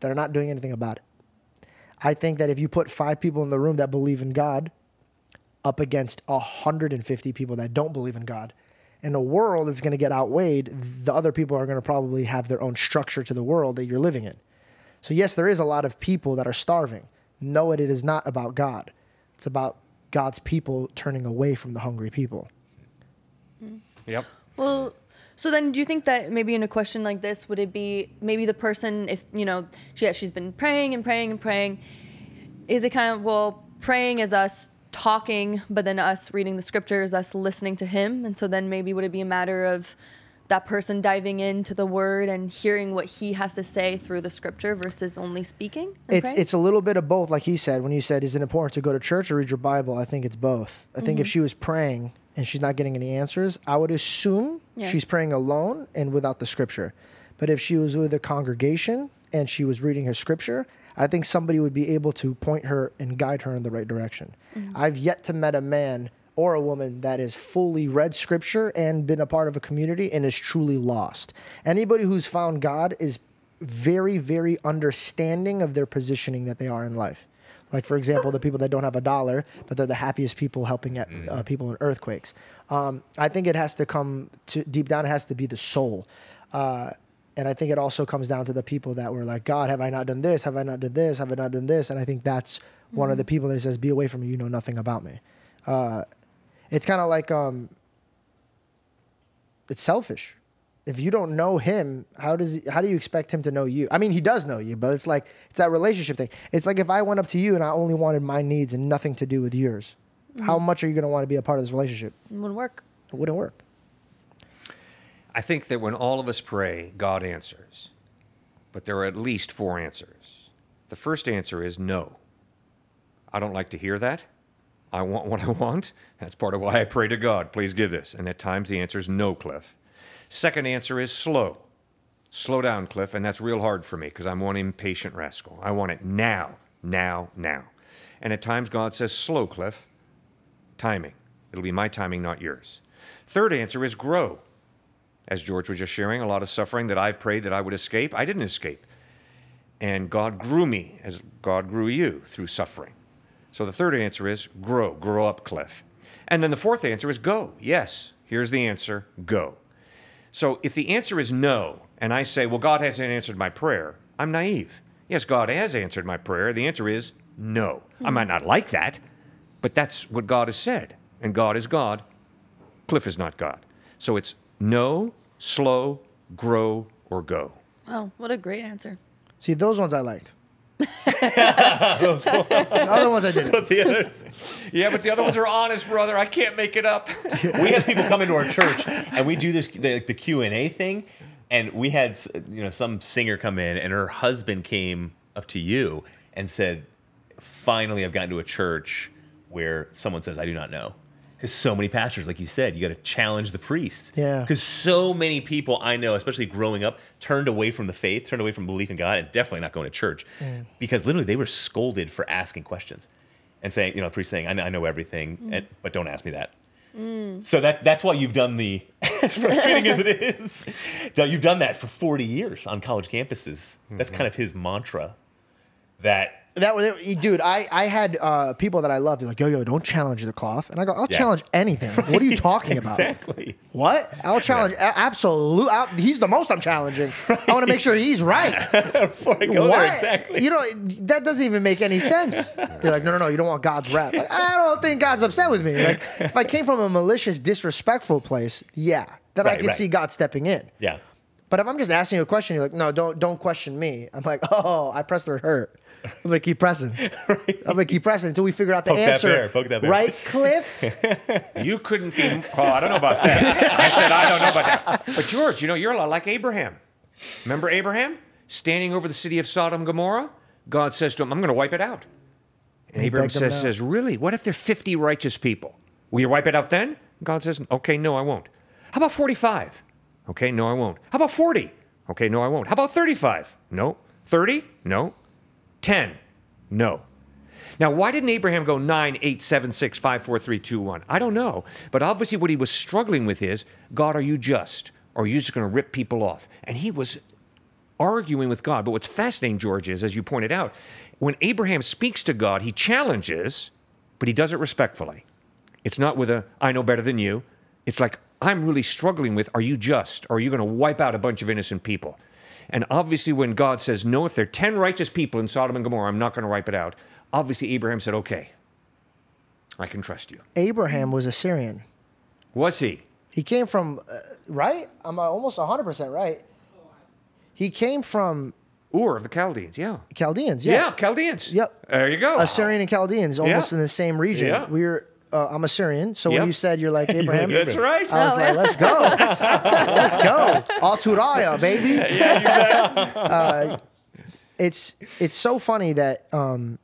that are not doing anything about it. I think that if you put five people in the room that believe in God up against 150 people that don't believe in God, and a world is going to get outweighed, the other people are going to probably have their own structure to the world that you're living in. So, yes, there is a lot of people that are starving. No, it it is not about God. It's about God's people turning away from the hungry people. Hmm. Yep. Well, so then do you think that maybe in a question like this, would it be maybe the person, if, you know, she, yeah, she's been praying and praying and praying, is it kind of, well, praying is us talking, but then us reading the scriptures, us listening to him? And so then maybe would it be a matter of that person diving into the word and hearing what he has to say through the scripture versus only speaking? It's praying? it's a little bit of both, like he said. When you said, "Is it important to go to church or read your Bible?" I think it's both. I think if Mm-hmm. she was praying and she's not getting any answers, I would assume Yeah. she's praying alone and without the scripture. But if she was with a congregation and she was reading her scripture, I think somebody would be able to point her and guide her in the right direction. Mm-hmm. I've yet to met a man or a woman that has fully read scripture and been a part of a community and is truly lost. Anybody who's found God is very, very understanding of their positioning that they are in life. Like, for example, the people that don't have a dollar, but they're the happiest people helping at, uh, people in earthquakes. Um, I think it has to come to deep down, it has to be the soul. Uh, and I think it also comes down to the people that were like, God, have I not done this? Have I not done this? Have I not done this? And I think that's one of the people that says, Be away from me, you know nothing about me. Uh, it's kind of like um, it's selfish. If you don't know him, how does he, how do you expect him to know you? I mean, he does know you, but it's like it's that relationship thing. It's like if I went up to you and I only wanted my needs and nothing to do with yours, how much are you going to want to be a part of this relationship? It wouldn't work. It wouldn't work. I think that when all of us pray, God answers. But there are at least four answers. The first answer is no. I don't like to hear that. I want what I want. That's part of why I pray to God. Please give this. And at times the answer is no, Cliffe. Second answer is slow. Slow down, Cliffe. And that's real hard for me because I'm one impatient rascal. I want it now, now, now. And at times God says, slow, Cliffe. Timing. It'll be my timing, not yours. Third answer is grow. As George was just sharing, a lot of suffering that I've prayed that I would escape, I didn't escape. And God grew me as God grew you through suffering. So the third answer is grow, grow up, Cliffe. And then the fourth answer is go. Yes, here's the answer go. So if the answer is no, and I say, well, God hasn't answered my prayer, I'm naive. Yes, God has answered my prayer. The answer is no. I might not like that, but that's what God has said. And God is God. Cliffe is not God. So it's no, slow, grow, or go. Wow, what a great answer. See, those ones I liked. [laughs] the other ones I didn't. But the others, Yeah, but the other ones are honest, brother. I can't make it up. we have people come into our church and we do this the, the Q and A thing, and we had you know some singer come in and her husband came up to you and said, "Finally, I've gotten to a church where someone says I do not know." Because so many pastors, like you said, you got to challenge the priest. Yeah. Because so many people I know, especially growing up, turned away from the faith, turned away from belief in God, and definitely not going to church, because literally they were scolded for asking questions, and saying, you know, the priest saying, "I know, I know everything, mm. and, but don't ask me that." Mm. So that's that's why you've done the [laughs] as frustrating as it is. [laughs] You've done that for 40 years on college campuses. That's mm-hmm. kind of his mantra. That That was, dude. I I had uh, people that I loved. They're like, yo, yo, don't challenge the cloth. And I go, I'll Yeah. challenge anything. What are you [laughs] talking about? exactly. What? I'll challenge. a- Absolute. He's the most I'm challenging. I want to make sure he's right. [laughs] Before I go what? there, exactly. You know that doesn't even make any sense. They're like, no, no, no. You don't want God's wrath. Like, I don't think God's upset with me. Like, if I came from a malicious, disrespectful place, yeah, then I Right, could right. see God stepping in. yeah. But if I'm just asking you a question, you're like, no, don't don't question me. I'm like, [laughs] oh, I pressed the hurt. I'm gonna keep pressing. [laughs] right. I'm gonna keep pressing until we figure out the Poke that answer. bear, poke that bear. Right, Cliffe? [laughs] You couldn't be. Oh, I don't know about that. I said, I don't know about that. But George, you know, you're a lot like Abraham. Remember Abraham? Standing over the city of Sodom and Gomorrah? God says to him, I'm going to wipe it out. And he Abraham says, says, Really? What if there are 50 righteous people? Will you wipe it out then? God says, Okay, no, I won't. How about 45? Okay, no, I won't. How about 40? Okay, no, I won't. How about 35? No. 30? No. 10? No. Now, why didn't Abraham go 9, 8, 7, 6, 5, 4, 3, 2, 1? I don't know. But obviously, what he was struggling with is God, are you just? Or are you just going to rip people off? And he was arguing with God. But what's fascinating, George, is, as you pointed out, when Abraham speaks to God, he challenges, but he does it respectfully. It's not with a, I know better than you. It's like, I'm really struggling with, are you just? Or are you going to wipe out a bunch of innocent people? And obviously, when God says, no, if there are 10 righteous people in Sodom and Gomorrah, I'm not going to wipe it out. Obviously, Abraham said, okay, I can trust you. Abraham was a Syrian. Was he? He came from, uh, right? I'm uh, almost 100% right. He came from Ur of the Chaldeans, yeah. Chaldeans. Yeah, Yeah. Chaldeans. Yep. There you go. Assyrian and Chaldeans, almost Yeah. in the same region. Yeah. We're, uh, I'm Assyrian. So when you said you're like [laughs] Abraham, That's right. I was Oh, like, yeah. let's go. [laughs] let's go. Al Turaya, baby. [laughs] yeah, you bet. it's it's so funny that um,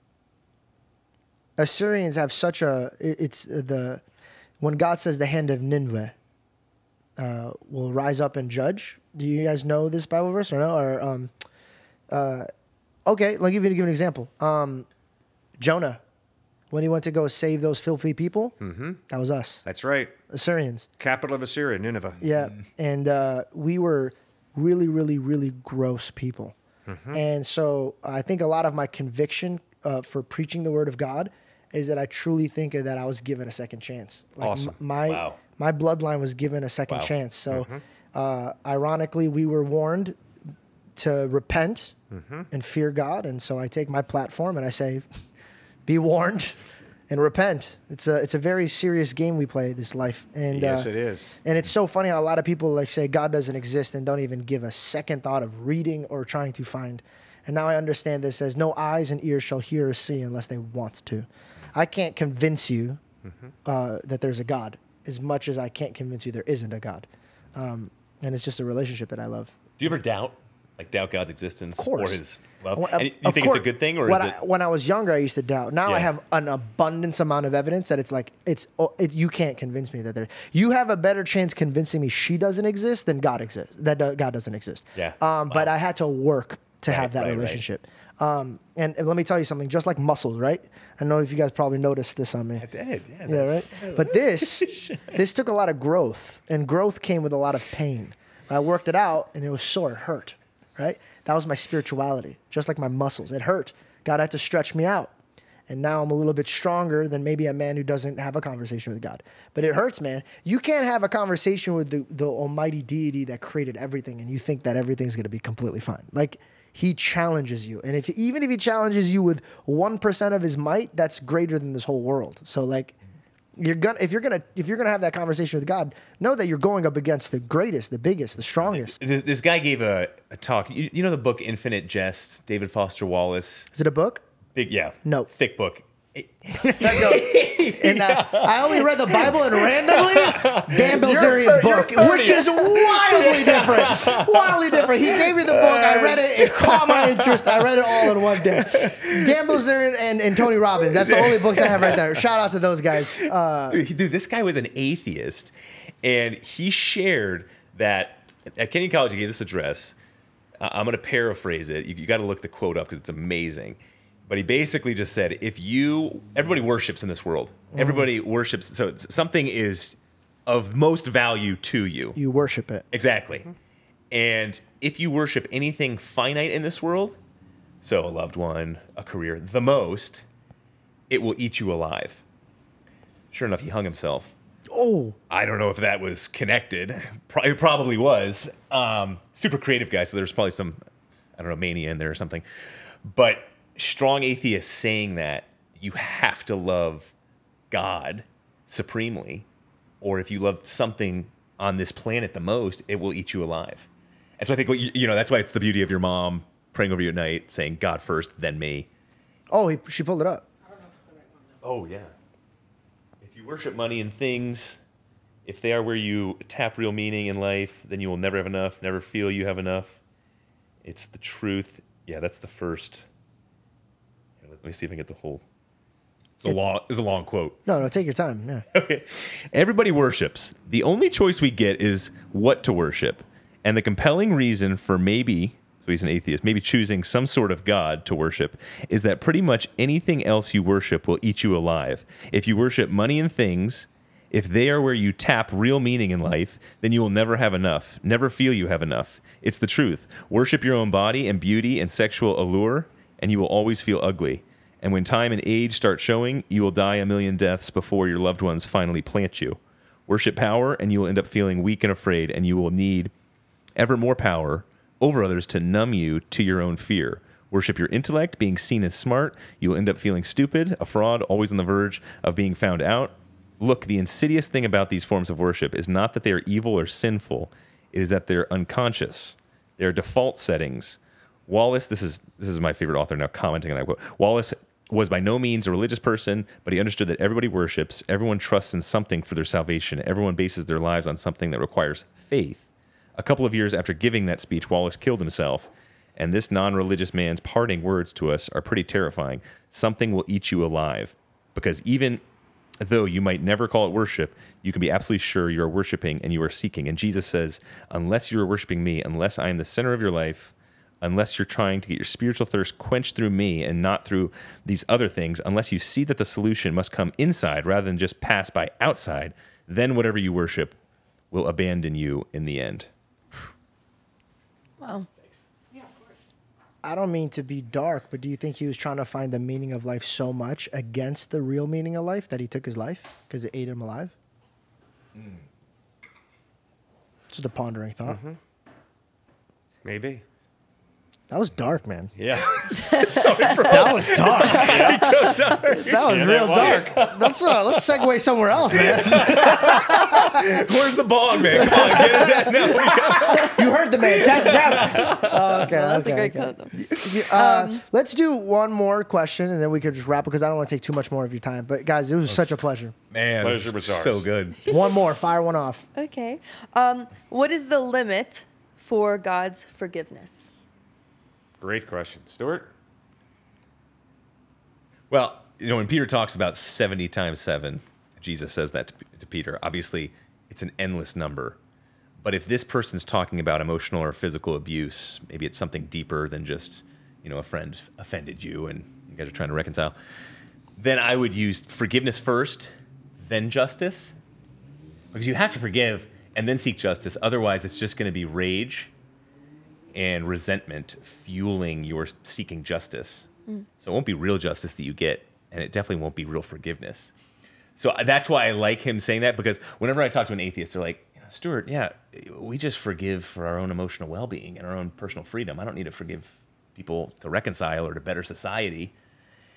Assyrians have such a it's the when God says the hand of Nineveh uh, will rise up and judge. Do you guys know this Bible verse or no? Or um, uh, okay, let me give you give an example. Um, Jonah, when he went to go save those filthy people, that was us, That's right. Assyrians. Capital of Assyria, Nineveh. Yeah, and uh, we were really, really, really gross people, and so I think a lot of my conviction uh, for preaching the word of God is that I truly think that I was given a second chance. Like Awesome. m- my Wow. my bloodline was given a second Wow. chance. So, uh, ironically, we were warned to repent and fear God, and so I take my platform and I say, "Be warned." And repent. It's a it's a very serious game we play this life. And Yes, uh, it is. and it's so funny how a lot of people like say God doesn't exist and don't even give a second thought of reading or trying to find. And now I understand this as no eyes and ears shall hear or see unless they want to. I can't convince you uh, that there's a God as much as I can't convince you there isn't a God. Um, and it's just a relationship that I love. Do you ever doubt, like doubt God's existence or. His love? Well, And you think it's a good thing, or when is it? I, when I was younger, I used to doubt. Now I have an abundance amount of evidence that it's like it's oh, it, you can't convince me that there. You have a better chance convincing me she doesn't exist than God exists. That do- God doesn't exist. Yeah. Um, But I had to work to Right, have that right, right. relationship. Um, and, and let me tell you something. Just like muscles, right? I know if you guys probably noticed this on me. I did, yeah. Yeah, right. [laughs] But this, [laughs] this took a lot of growth, and growth came with a lot of pain. I worked it out and it was sore, it hurt, right? That was my spirituality, just like my muscles. It hurt. God had to stretch me out. And now I'm a little bit stronger than maybe a man who doesn't have a conversation with God. But it hurts, man. You can't have a conversation with the, the almighty deity that created everything and you think that everything's going to be completely fine. Like, he challenges you. And if even if he challenges you with 1% of his might, that's greater than this whole world. So like you're gonna if you're gonna if you're gonna have that conversation with God, know that you're going up against the greatest, the biggest, the strongest. This, this guy gave a, a talk. You, you know the book Infinite Jest, David Foster Wallace. Is it a book? Big, yeah. No. Thick book. And uh, I only read the Bible and randomly Dan Bilzerian's book, which is wildly different. Wildly different. He gave me the book. I read it. It caught my interest. I read it all in one day. Dan Bilzerian and, and Tony Robbins. That's the only books I have right there. Shout out to those guys. Uh, Dude, this guy was an atheist, and he shared that at Kenyon College. He gave this address. Uh, I'm going to paraphrase it. You, you got to look the quote up because it's amazing. But he basically just said, if you, everybody worships in this world. Everybody worships. So something is of most value to you. you worship it. Exactly. And if you worship anything finite in this world, so a loved one, a career, the most, it will eat you alive. Sure enough, he hung himself. Oh, I don't know if that was connected. Pro- It probably was. Um, super creative guy, so there's probably some, I don't know, mania in there or something. But strong atheists saying that you have to love God supremely, or if you love something on this planet the most, it will eat you alive. And so I think what you, you know that's why it's the beauty of your mom praying over you at night, saying God first, then me. oh, he, she pulled it up. Oh yeah. If you worship money and things, if they are where you tap real meaning in life, then you will never have enough, never feel you have enough. It's the truth. Yeah, that's the first. Let me see if I can get the whole. It's a long. It's a long quote. No, no, take your time. Yeah. [laughs] Okay. Everybody worships. The only choice we get is what to worship. And the compelling reason for maybe, so he's an atheist, maybe choosing some sort of God to worship is that pretty much anything else you worship will eat you alive. If you worship money and things, if they are where you tap real meaning in life, then you will never have enough, never feel you have enough. It's the truth. Worship your own body and beauty and sexual allure, and you will always feel ugly. And when time and age start showing, you will die a million deaths before your loved ones finally plant you. Worship power, and you will end up feeling weak and afraid, and you will need ever more power over others to numb you to your own fear. Worship your intellect, being seen as smart. You'll end up feeling stupid, a fraud, always on the verge of being found out. Look, the insidious thing about these forms of worship is not that they are evil or sinful, it is that they're unconscious. They're default settings. Wallace, this is this is my favorite author now commenting on that quote. Wallace was by no means a religious person, but he understood that everybody worships, everyone trusts in something for their salvation, everyone bases their lives on something that requires faith. A couple of years after giving that speech, Wallace killed himself. And this non religious man's parting words to us are pretty terrifying. Something will eat you alive. Because even though you might never call it worship, you can be absolutely sure you are worshiping and you are seeking. And Jesus says, Unless you are worshiping me, unless I am the center of your life, unless you're trying to get your spiritual thirst quenched through me and not through these other things, unless you see that the solution must come inside rather than just pass by outside, then whatever you worship will abandon you in the end. Wow. I don't mean to be dark, but do you think he was trying to find the meaning of life so much against the real meaning of life that he took his life because it ate him alive? Hmm. Just a pondering thought. Mm-hmm. Maybe. That was dark, man. Yeah. [laughs] [laughs] That was dark. [laughs] that was real dark. Let's uh, let's segue somewhere else, man. Where's the bong, man? Come on, get it. No, you heard the man. Test it out. Oh, okay, Well, that's okay, a great okay. quote, though. Uh, let's do one more question, and then we could just wrap it because I don't want to take too much more of your time. But guys, it was such a pleasure. Man, Pleasure was ours. so good. One more, fire one off. Okay. Um, what is the limit for God's forgiveness? Great question. Stuart? Well, you know, when Peter talks about 70 times 7, Jesus says that to, to Peter. Obviously, it's an endless number. But if this person's talking about emotional or physical abuse, maybe it's something deeper than just, you know, a friend offended you and you guys are trying to reconcile, then I would use forgiveness first, then justice. Because you have to forgive and then seek justice. Otherwise, it's just going to be rage and resentment fueling your seeking justice. Mm. So it won't be real justice that you get, and it definitely won't be real forgiveness. So that's why I like him saying that because whenever I talk to an atheist, they're like, you know, Stuart, yeah, we just forgive for our own emotional well being and our own personal freedom. I don't need to forgive people to reconcile or to better society.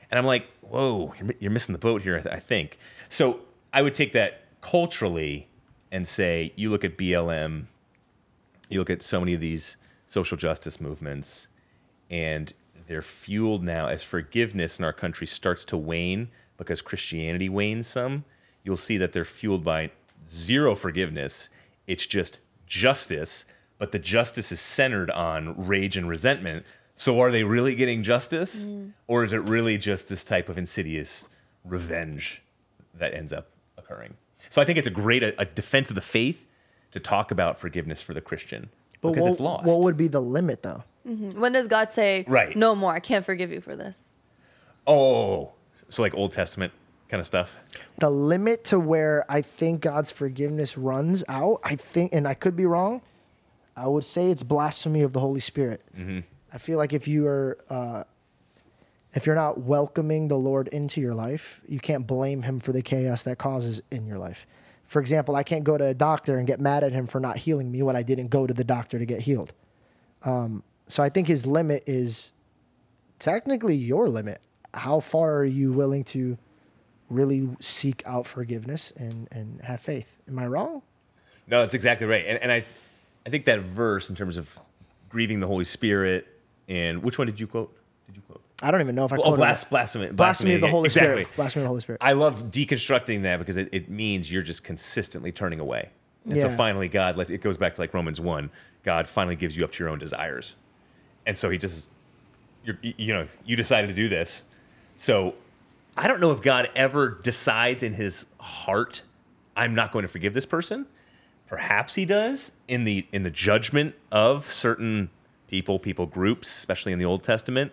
And I'm like, whoa, you're, you're missing the boat here, I, th- I think. So I would take that culturally and say, you look at BLM, you look at so many of these social justice movements, and they're fueled now as forgiveness in our country starts to wane because Christianity wanes some. You'll see that they're fueled by zero forgiveness. It's just justice, but the justice is centered on rage and resentment. So are they really getting justice? Mm. Or is it really just this type of insidious revenge that ends up occurring? So I think it's a great a, a defense of the faith to talk about forgiveness for the Christian But because what, it's lost. what would be the limit though? When does God say, Right. no more, I can't forgive you for this? oh, so like Old Testament kind of stuff. The limit to where I think God's forgiveness runs out, I think, and I could be wrong, I would say it's blasphemy of the Holy Spirit. I feel like if you are, uh, if you're not welcoming the Lord into your life, you can't blame Him for the chaos that causes in your life. For example, I can't go to a doctor and get mad at him for not healing me when I didn't go to the doctor to get healed. Um, so I think his limit is technically your limit. How far are you willing to really seek out forgiveness and, and have faith? Am I wrong? No, that's exactly right. And, and I, I think that verse in terms of grieving the Holy Spirit and which one did you quote? Did you quote? I don't even know if I Oh, blas- it. blasphemy, blasphemy of the. Holy exactly. Spirit. Blasphemy of the Holy Spirit. I love deconstructing that because it, it means you're just consistently turning away. And so finally, God lets it goes back to like Romans 1. God finally gives you up to your own desires. And so he just, you're, you know, you decided to do this. So I don't know if God ever decides in his heart, I'm not going to forgive this person. Perhaps he does in the in the judgment of certain people, people groups, especially in the Old Testament.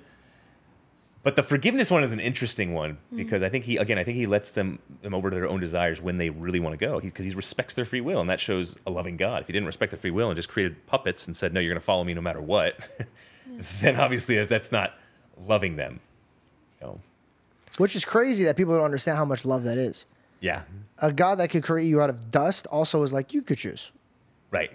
But the forgiveness one is an interesting one hmm. because I think he again I think he lets them them over to their own desires when they really want to go because he, respects their free will and that shows a loving God. If he didn't respect their free will and just created puppets and said no you're going to follow me no matter what, [laughs] then obviously that's not loving them. You know? Which is crazy that people don't understand how much love that is. Yeah, A God that could create you out of dust also is like, you could choose. right.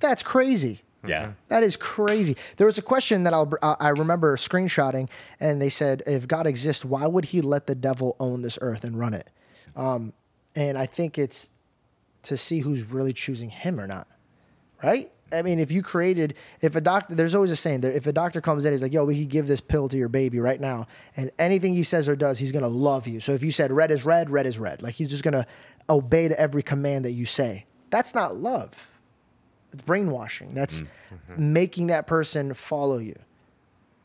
That's crazy. Yeah. That is crazy. There was a question that I'll, uh, I remember screenshotting, and they said, if God exists, why would he let the devil own this earth and run it? Um, and I think it's to see who's really choosing him or not, right? I mean, if you created, if a doctor, there's always a saying that if a doctor comes in, he's like, yo, we could give this pill to your baby right now. And anything he says or does, he's going to love you. So if you said red is red, red is red. Like he's just going to obey to every command that you say. That's not love. It's brainwashing. That's mm-hmm. making that person follow you.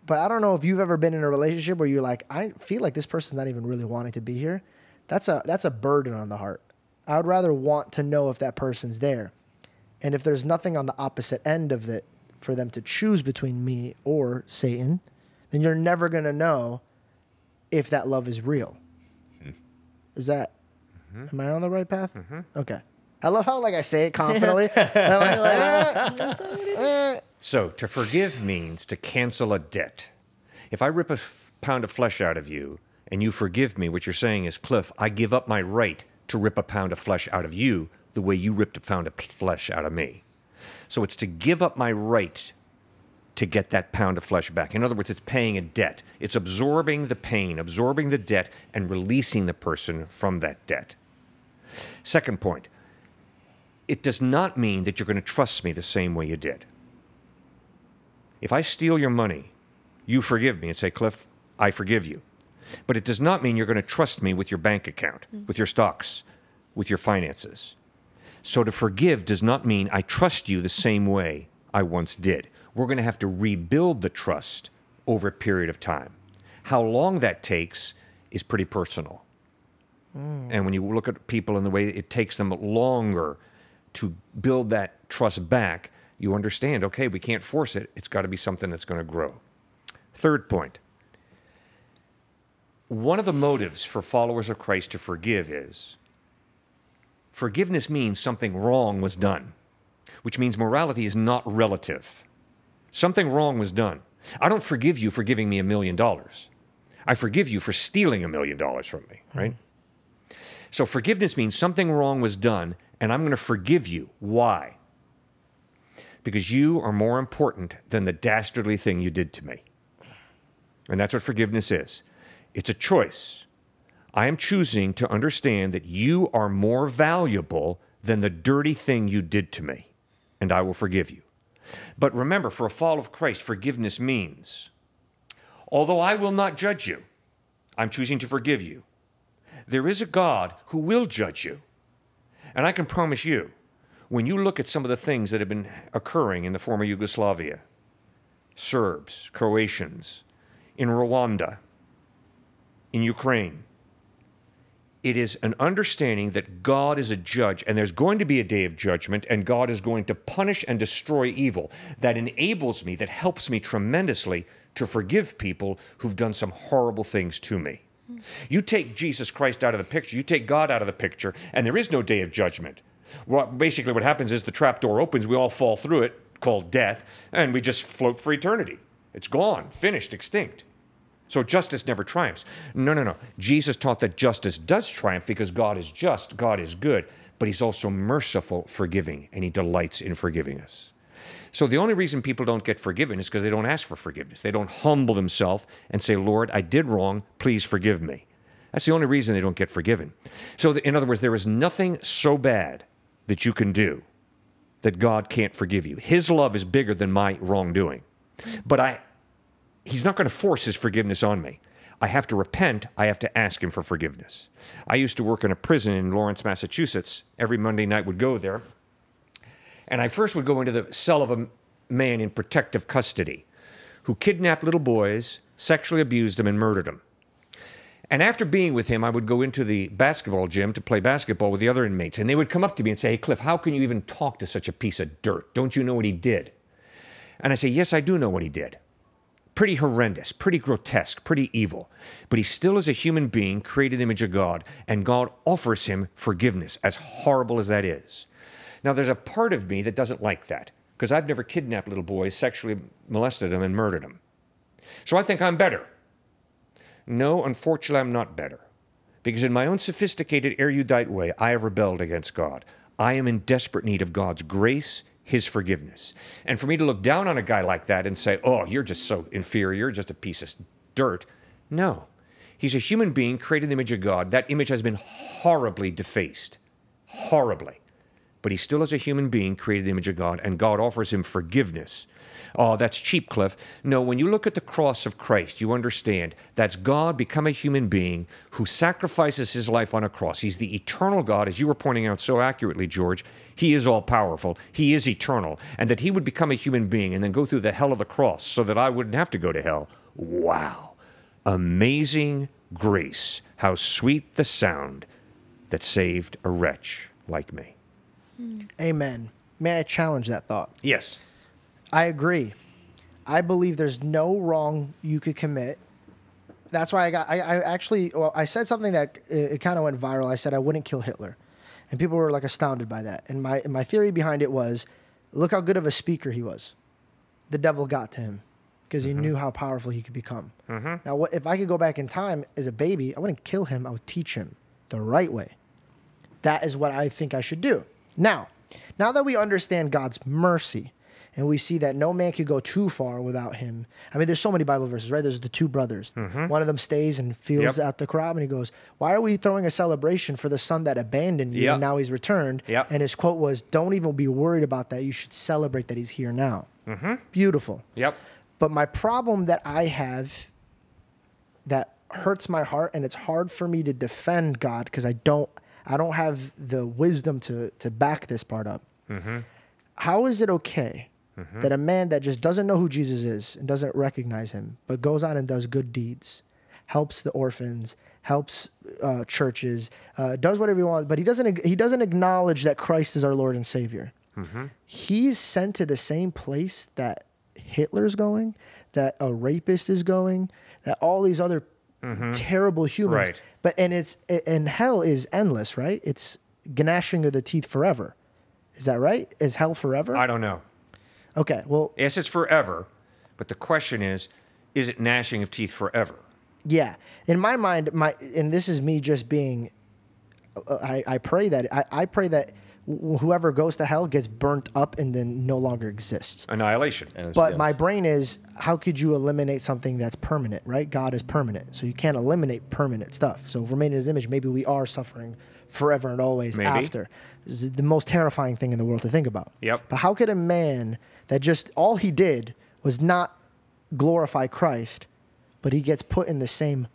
But I don't know if you've ever been in a relationship where you're like, I feel like this person's not even really wanting to be here. That's a that's a burden on the heart. I would rather want to know if that person's there. And if there's nothing on the opposite end of it for them to choose between me or Satan, then you're never going to know if that love is real. Hmm. Is that, mm-hmm. am I on the right path? Mm-hmm. Okay. I love how like I say it confidently. [laughs] I'm like, ah, [laughs] ah, That's what. Ah. So, to forgive means to cancel a debt. If I rip a f- pound of flesh out of you and you forgive me, what you're saying is, Cliffe, I give up my right to rip a pound of flesh out of you the way you ripped a pound of flesh out of me. So, it's to give up my right to get that pound of flesh back. In other words, it's paying a debt. It's absorbing the pain, absorbing the debt, and releasing the person from that debt. Second point it does not mean that you're going to trust me the same way you did. If I steal your money, you forgive me and say, Cliffe, I forgive you. But it does not mean you're going to trust me with your bank account, mm. with your stocks, with your finances. So to forgive does not mean I trust you the same way I once did. We're going to have to rebuild the trust over a period of time. How long that takes is pretty personal. Mm. And when you look at people and the way it takes them longer to build that trust back, you understand okay, we can't force it. It's got to be something that's going to grow. Third point one of the motives for followers of Christ to forgive is Forgiveness means something wrong was done, which means morality is not relative. Something wrong was done. I don't forgive you for giving me a million dollars. I forgive you for stealing a million dollars from me, right? Hmm. So forgiveness means something wrong was done, and I'm going to forgive you. Why? Because you are more important than the dastardly thing you did to me. And that's what forgiveness is it's a choice. I am choosing to understand that you are more valuable than the dirty thing you did to me, and I will forgive you. But remember, for a fall of Christ, forgiveness means, although I will not judge you, I'm choosing to forgive you. There is a God who will judge you. And I can promise you, when you look at some of the things that have been occurring in the former Yugoslavia, Serbs, Croatians, in Rwanda, in Ukraine, it is an understanding that God is a judge and there's going to be a day of judgment and God is going to punish and destroy evil that enables me, that helps me tremendously to forgive people who've done some horrible things to me. You take Jesus Christ out of the picture, you take God out of the picture, and there is no day of judgment. Well, basically, what happens is the trap door opens, we all fall through it, called death, and we just float for eternity. It's gone, finished, extinct. So justice never triumphs. No, no, no. Jesus taught that justice does triumph because God is just, God is good, but He's also merciful, forgiving, and He delights in forgiving us. So the only reason people don't get forgiven is because they don't ask for forgiveness. They don't humble themselves and say, Lord, I did wrong. Please forgive me. That's the only reason they don't get forgiven. So, in other words, there is nothing so bad that you can do that God can't forgive you. His love is bigger than my wrongdoing. But I, He's not going to force His forgiveness on me. I have to repent. I have to ask Him for forgiveness. I used to work in a prison in Lawrence, Massachusetts. Every Monday night would go there and I first would go into the cell of a man in protective custody who kidnapped little boys, sexually abused them, and murdered them. And after being with him, I would go into the basketball gym to play basketball with the other inmates. And they would come up to me and say, Hey, Cliffe, how can you even talk to such a piece of dirt? Don't you know what he did? And I say, Yes, I do know what he did. Pretty horrendous, pretty grotesque, pretty evil. But he still is a human being, created in the image of God, and God offers him forgiveness, as horrible as that is. Now, there's a part of me that doesn't like that because I've never kidnapped little boys, sexually molested them, and murdered them. So I think I'm better. No, unfortunately, I'm not better. Because in my own sophisticated, erudite way, I have rebelled against God. I am in desperate need of God's grace, His forgiveness. And for me to look down on a guy like that and say, oh, you're just so inferior, just a piece of dirt. No. He's a human being created in the image of God. That image has been horribly defaced. Horribly but he still is a human being created in the image of God, and God offers him forgiveness. Oh, that's cheap, Cliffe. No, when you look at the cross of Christ, you understand that's God become a human being who sacrifices his life on a cross. He's the eternal God, as you were pointing out so accurately, George. He is all powerful, he is eternal, and that he would become a human being and then go through the hell of the cross so that I wouldn't have to go to hell. Wow. Amazing grace. How sweet the sound that saved a wretch like me. Amen. May I challenge that thought? Yes. I agree. I believe there's no wrong you could commit. That's why I got. I, I actually. Well, I said something that it, it kind of went viral. I said I wouldn't kill Hitler, and people were like astounded by that. And my and my theory behind it was, look how good of a speaker he was. The devil got to him because he mm-hmm. knew how powerful he could become. Mm-hmm. Now, what if I could go back in time as a baby? I wouldn't kill him. I would teach him the right way. That is what I think I should do. Now, now that we understand God's mercy and we see that no man could go too far without him. I mean, there's so many Bible verses, right? There's the two brothers. Mm-hmm. One of them stays and feels Yep. out the crowd and he goes, Why are we throwing a celebration for the son that abandoned you Yep. and now he's returned? Yep. And his quote was, Don't even be worried about that. You should celebrate that he's here now. Mm-hmm. Beautiful. Yep. But my problem that I have that hurts my heart and it's hard for me to defend God because I don't I don't have the wisdom to to back this part up. How is it okay that a man that just doesn't know who Jesus is and doesn't recognize him, but goes out and does good deeds, helps the orphans, helps uh, churches, uh, does whatever he wants, but he doesn't he doesn't acknowledge that Christ is our Lord and Savior. He's sent to the same place that Hitler's going, that a rapist is going, that all these other terrible humans. Right. But and it's and hell is endless, right? It's gnashing of the teeth forever. Is that right? Is hell forever? I don't know. okay. Well, Yes, it's forever, but the question is, is it gnashing of teeth forever? Yeah, in my mind, my and this is me just being. I, I pray that I, I pray that whoever goes to hell gets burnt up and then no longer exists. Annihilation. But yes. my brain is, how could you eliminate something that's permanent, right? God is permanent, so you can't eliminate permanent stuff. So if we're made in His image, maybe we are suffering forever and always Maybe. after. This is the most terrifying thing in the world to think about. Yep. But how could a man that just all he did was not glorify Christ, but he gets put in the same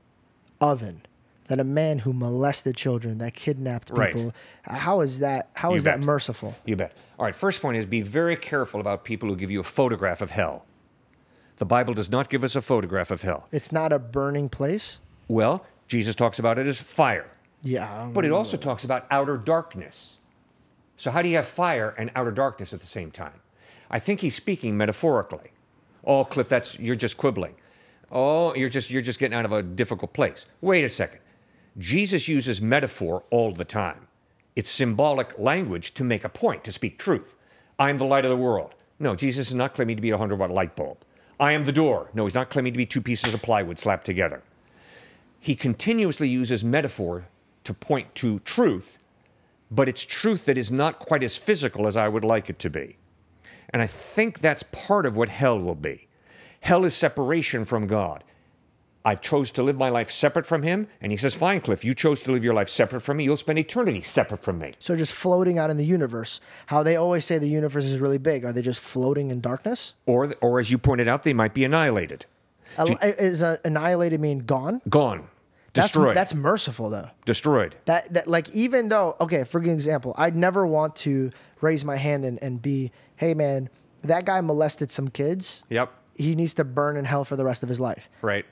oven that a man who molested children, that kidnapped Right. people, how is that? How You is that merciful? You bet. All right, first point is be very careful about people who give you a photograph of hell. The Bible does not give us a photograph of hell. It's not a burning place. Well, Jesus talks about it as fire, Yeah, but it also talks about outer darkness. So, how do you have fire and outer darkness at the same time? I think he's speaking metaphorically. Oh, Cliffe, that's you're just quibbling. Oh, you're just you're just getting out of a difficult place. Wait a second. Jesus uses metaphor all the time. It's symbolic language to make a point, to speak truth. I'm the light of the world. No, Jesus is not claiming to be a 100 watt light bulb. I am the door. No, he's not claiming to be two pieces of plywood slapped together. He continuously uses metaphor to point to truth, but it's truth that is not quite as physical as I would like it to be. And I think that's part of what hell will be. Hell is separation from God. I've chose to live my life separate from him, and he says, "Fine, Cliffe, you chose to live your life separate from me. You'll spend eternity separate from me." So just floating out in the universe. How they always say the universe is really big. Are they just floating in darkness? Or or as you pointed out, they might be annihilated. Is uh, annihilated mean gone? Gone. That's, Destroyed. That's merciful though. destroyed. That that like even though okay, for example, I'd never want to raise my hand and, and be, hey man, that guy molested some kids. Yep. He needs to burn in hell for the rest of his life. Right.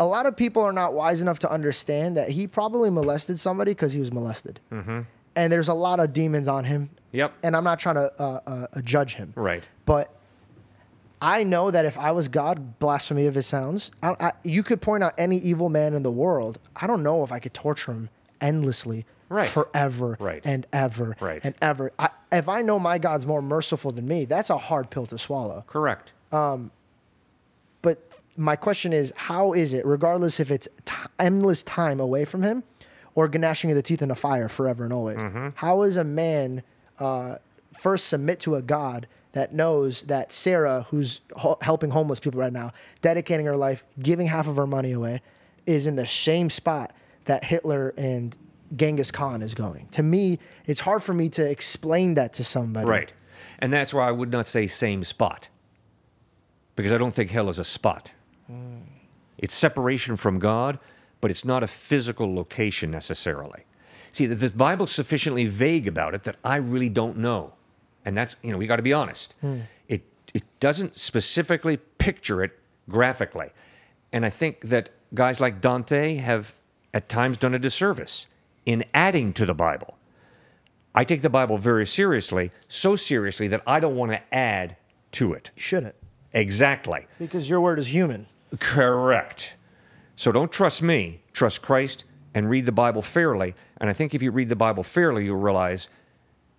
A lot of people are not wise enough to understand that he probably molested somebody because he was molested. Mm-hmm. And there's a lot of demons on him. Yep. And I'm not trying to uh, uh, uh, judge him. Right. But I know that if I was God, blasphemy of his sounds, I, I, you could point out any evil man in the world. I don't know if I could torture him endlessly, Right. forever, Right. and ever, Right. and ever. I, if I know my God's more merciful than me, that's a hard pill to swallow. Correct. But my question is, how is it, regardless if it's t- endless time away from him or gnashing of the teeth in a fire forever and always, Mm-hmm. how is a man uh, first submit to a God that knows that Sarah, who's ho- helping homeless people right now, dedicating her life, giving half of her money away, is in the same spot that Hitler and Genghis Khan is going? To me, it's hard for me to explain that to somebody. Right. And that's why I would not say same spot. Because I don't think hell is a spot. It's separation from God, but it's not a physical location necessarily. See, the, the Bible's sufficiently vague about it that I really don't know. And that's, you know, we got to be honest. Hmm. It, it doesn't specifically picture it graphically. And I think that guys like Dante have at times done a disservice in adding to the Bible. I take the Bible very seriously, so seriously that I don't want to add to it. Shouldn't, Exactly. because your word is human. Correct. So don't trust me, trust Christ and read the Bible fairly. And I think if you read the Bible fairly, you'll realize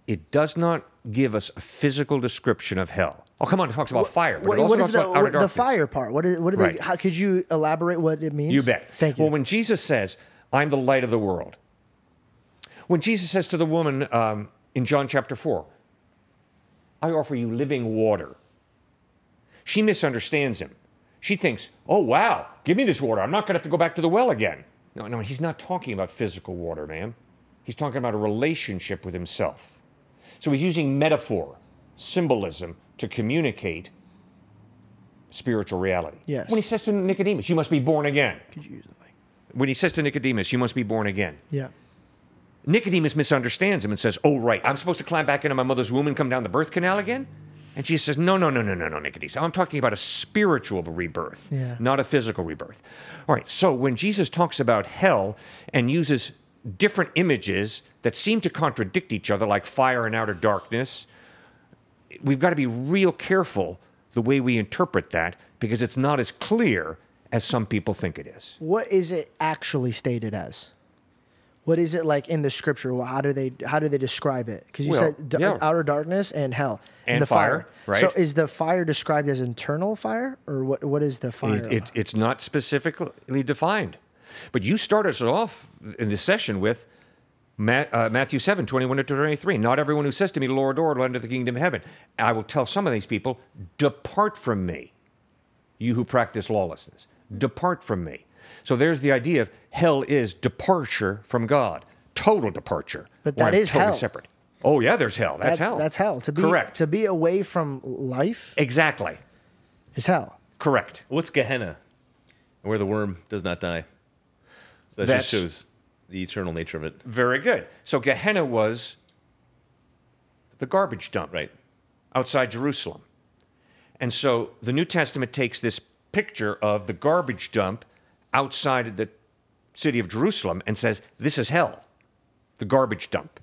it does not give us a physical description of hell. Oh, come on, it talks about fire, but What, it also what talks the, about outer what- the fire part? What is what? Are Right. they, how could you elaborate what it means? You bet. Thank you. Well, when Jesus says, I'm the light of the world, when Jesus says to the woman um, in John chapter 4, I offer you living water, she misunderstands him. She thinks, oh, wow, give me this water. I'm not going to have to go back to the well again. No, no, he's not talking about physical water, ma'am. He's talking about a relationship with himself. So he's using metaphor, symbolism to communicate spiritual reality. Yes. When he says to Nicodemus, you must be born again. Could you use the mic? When he says to Nicodemus, you must be born again. Yeah. Nicodemus misunderstands him and says, Oh, right, I'm supposed to climb back into my mother's womb and come down the birth canal again? And Jesus says, No, no, no, no, no, no, Nicodemus. I'm talking about a spiritual rebirth, Yeah. not a physical rebirth. All right, so when Jesus talks about hell and uses different images that seem to contradict each other, like fire and outer darkness, we've got to be real careful the way we interpret that because it's not as clear as some people think it is. What is it actually stated as? What is it like in the scripture? Well, How do they how do they describe it? Because you Well, said d- yeah. outer darkness and hell And the fire, right? So is the fire described as internal fire, or what? What is the fire? It, it, it's not specifically defined. But you started us off in this session with Ma- uh, Matthew 7, 21 to 23. Not everyone who says to me, Lord, Lord, will enter the kingdom of heaven. I will tell some of these people, depart from me, you who practice lawlessness. Depart from me. So there's the idea of hell is departure from God, total departure. But where that I'm is totally hell. separate. Oh, yeah, there's hell. That's, hell. That's hell. To be Correct. to be away from life exactly. is hell. Correct. What's Gehenna? Where the worm does not die. So that That's- just shows the eternal nature of it. Very good. So Gehenna was the garbage dump Right. outside Jerusalem. And so the New Testament takes this picture of the garbage dump outside of the city of Jerusalem and says, This is hell. The garbage dump.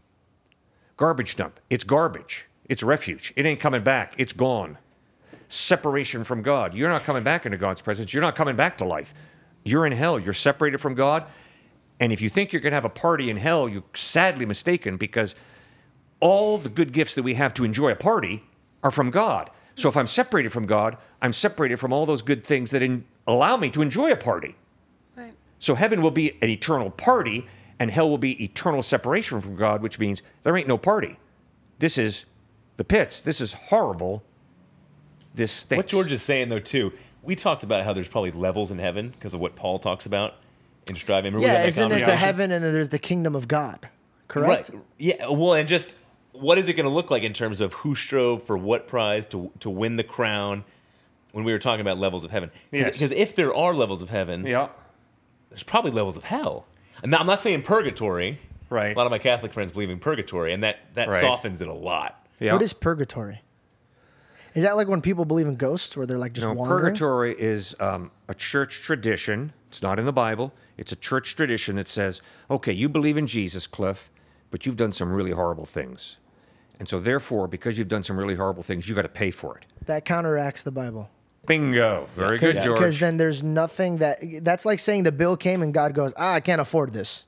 Garbage dump. It's garbage. It's refuge. It ain't coming back. It's gone. Separation from God. You're not coming back into God's presence. You're not coming back to life. You're in hell. You're separated from God. And if you think you're going to have a party in hell, you're sadly mistaken because all the good gifts that we have to enjoy a party are from God. So if I'm separated from God, I'm separated from all those good things that in, allow me to enjoy a party. Right. So heaven will be an eternal party, and hell will be eternal separation from God, which means there ain't no party. This is the pits. This is horrible. This stinks. What George is saying, though, too, we talked about how there's probably levels in heaven because of what Paul talks about in striving. Remember we had Yeah, that isn't it the conversation? heaven and then there's the kingdom of God? Correct. Right. Yeah. Well, and just what is it going to look like in terms of who strove for what prize to to win the crown? When we were talking about levels of heaven, Yes. because if there are levels of heaven, Yeah. There's probably levels of hell. And I'm not saying purgatory. Right. A lot of my Catholic friends believe in purgatory, and that that Right. softens it a lot. Yeah. What is purgatory? Is that like when people believe in ghosts, where they're like just No, wandering? purgatory is um, a church tradition. It's not in the Bible. It's a church tradition that says, okay, you believe in Jesus, Cliffe, but you've done some really horrible things. And so, therefore, because you've done some really horrible things, you got to pay for it. That counteracts the Bible. Bingo. Very good, George. Because then there's nothing that that's like saying the bill came and God goes, ah, I can't afford this.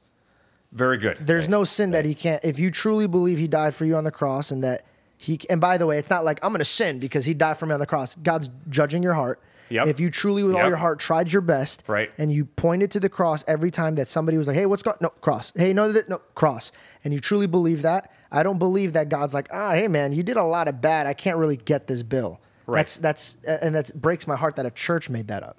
Very good. There's no sin that he can't. If you truly believe he died for you on the cross and that he, and by the way, it's not like I'm going to sin because he died for me on the cross. God's judging your heart. Yep. If you truly, with all your heart, tried your best, Right. and you pointed to the cross every time that somebody was like, "Hey, what's going?" No, cross. Hey, no, that no cross. And you truly believe that. I don't believe that God's like, ah, hey man, you did a lot of bad. I can't really get this bill. Right. That's that's and that breaks my heart that a church made that up.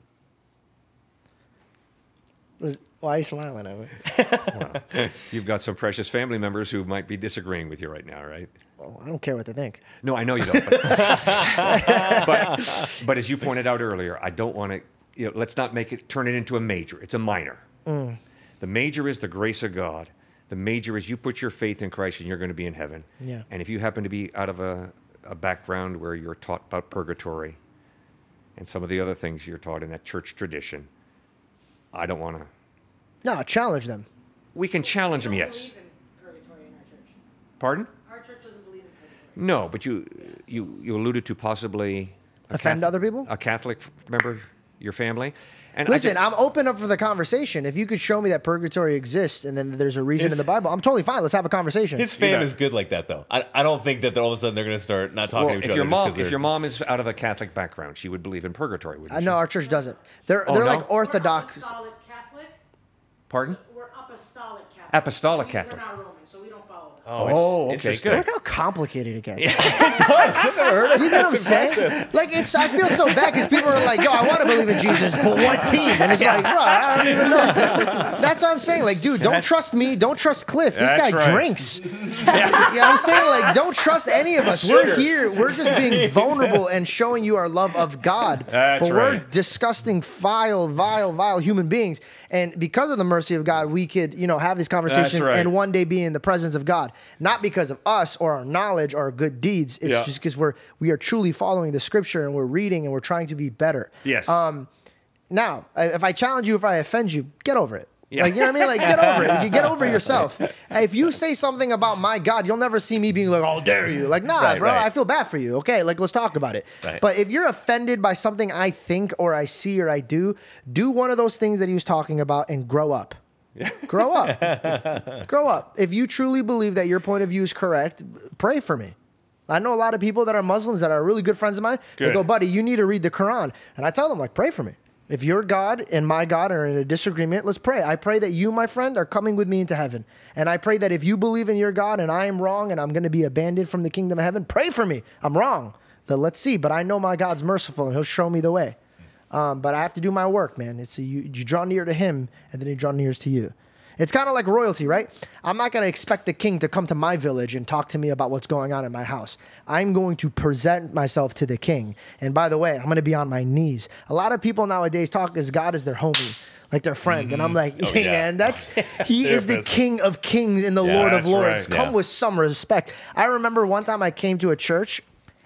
Was why are you smiling at me? [laughs] You've got some precious family members who might be disagreeing with you right now, right? Well, I don't care what they think. No, I know you don't. But, [laughs] but, but as you pointed out earlier, I don't want to, you know, let's not make it, turn it into a major. It's a minor. Mm. The major is the grace of God. The major is you put your faith in Christ and you're going to be in heaven. Yeah. And if you happen to be out of a, a background where you're taught about purgatory and some of the other things you're taught in that church tradition, I don't want to. No, challenge them. We can challenge them, We don't yes. in purgatory in our church. Pardon? Our church doesn't believe in purgatory. No, but you you you alluded to possibly a Offend Catholic- other people? A Catholic member, of your family, and Listen, think- I'm open up for the conversation. If you could show me that purgatory exists and then there's a reason His- in the Bible, I'm totally fine. Let's have a conversation. His fam bet. is good like that, though. I, I don't think that all of a sudden they're going to start not talking well, to each if other. your just mom 'cause if your mom is out of a Catholic background, she would believe in purgatory, wouldn't uh, I she? No, our church doesn't. They're Oh, they're no? like orthodox. We're apostolic Catholic. Pardon? We're apostolic Catholic. Apostolic Catholic. We're not Roman, so we don't follow that. Oh, okay, interesting. good. Look how complicated it gets. [laughs] Do [laughs] you know what I'm saying? Like it's, I feel so bad because people are like, "Yo, I want to believe in Jesus, but what team?" And it's like, bro, I don't even know. That's what I'm saying. Like, dude, don't trust me. Don't trust Cliffe. This That's guy right. drinks. [laughs] yeah, I'm saying like, don't trust any of us. We're here. We're just being vulnerable and showing you our love of God. That's but we're disgusting, vile, vile, vile human beings. And because of the mercy of God, we could, you know, have these conversations right. and one day be in the presence of God. Not because of us or our knowledge or our good deeds. It's Yeah. just because we're we are truly following the scripture and we're reading and we're trying to be better. Yes. Um, now, if I challenge you, if I offend you, get over it. Yeah. Like you know what I mean? Like get over it. You get over yourself. [laughs] If you say something about my God, you'll never see me being like, "Oh, dare you!" Like, nah, Right, bro. right. I feel bad for you. Okay, like let's talk about it. Right. But if you're offended by something I think or I see or I do, do one of those things that he was talking about and grow up. [laughs] Grow up. [laughs] Grow up. If you truly believe that your point of view is correct, pray for me. I know a lot of people that are Muslims that are really good friends of mine. They go, buddy, you need to read the Quran. And I tell them, like, pray for me. If your God and my God are in a disagreement, let's pray. I pray that you, my friend, are coming with me into heaven. And I pray that if you believe in your God and I am wrong and I'm going to be abandoned from the kingdom of heaven, pray for me. I'm wrong. But let's see. But I know my God's merciful and he'll show me the way. Um, but I have to do my work, man. It's you, you draw near to him and then he draw near to you. It's kind of like royalty, right? I'm not going to expect the king to come to my village and talk to me about what's going on in my house. I'm going to present myself to the king. And by the way, I'm going to be on my knees. A lot of people nowadays talk as God is their homie, like their friend. And I'm mm-hmm. like, oh, hey, yeah. man, that's, [laughs] he is the king of kings and the Yeah, Lord of lords. right. Come Yeah. with some respect. I remember one time I came to a church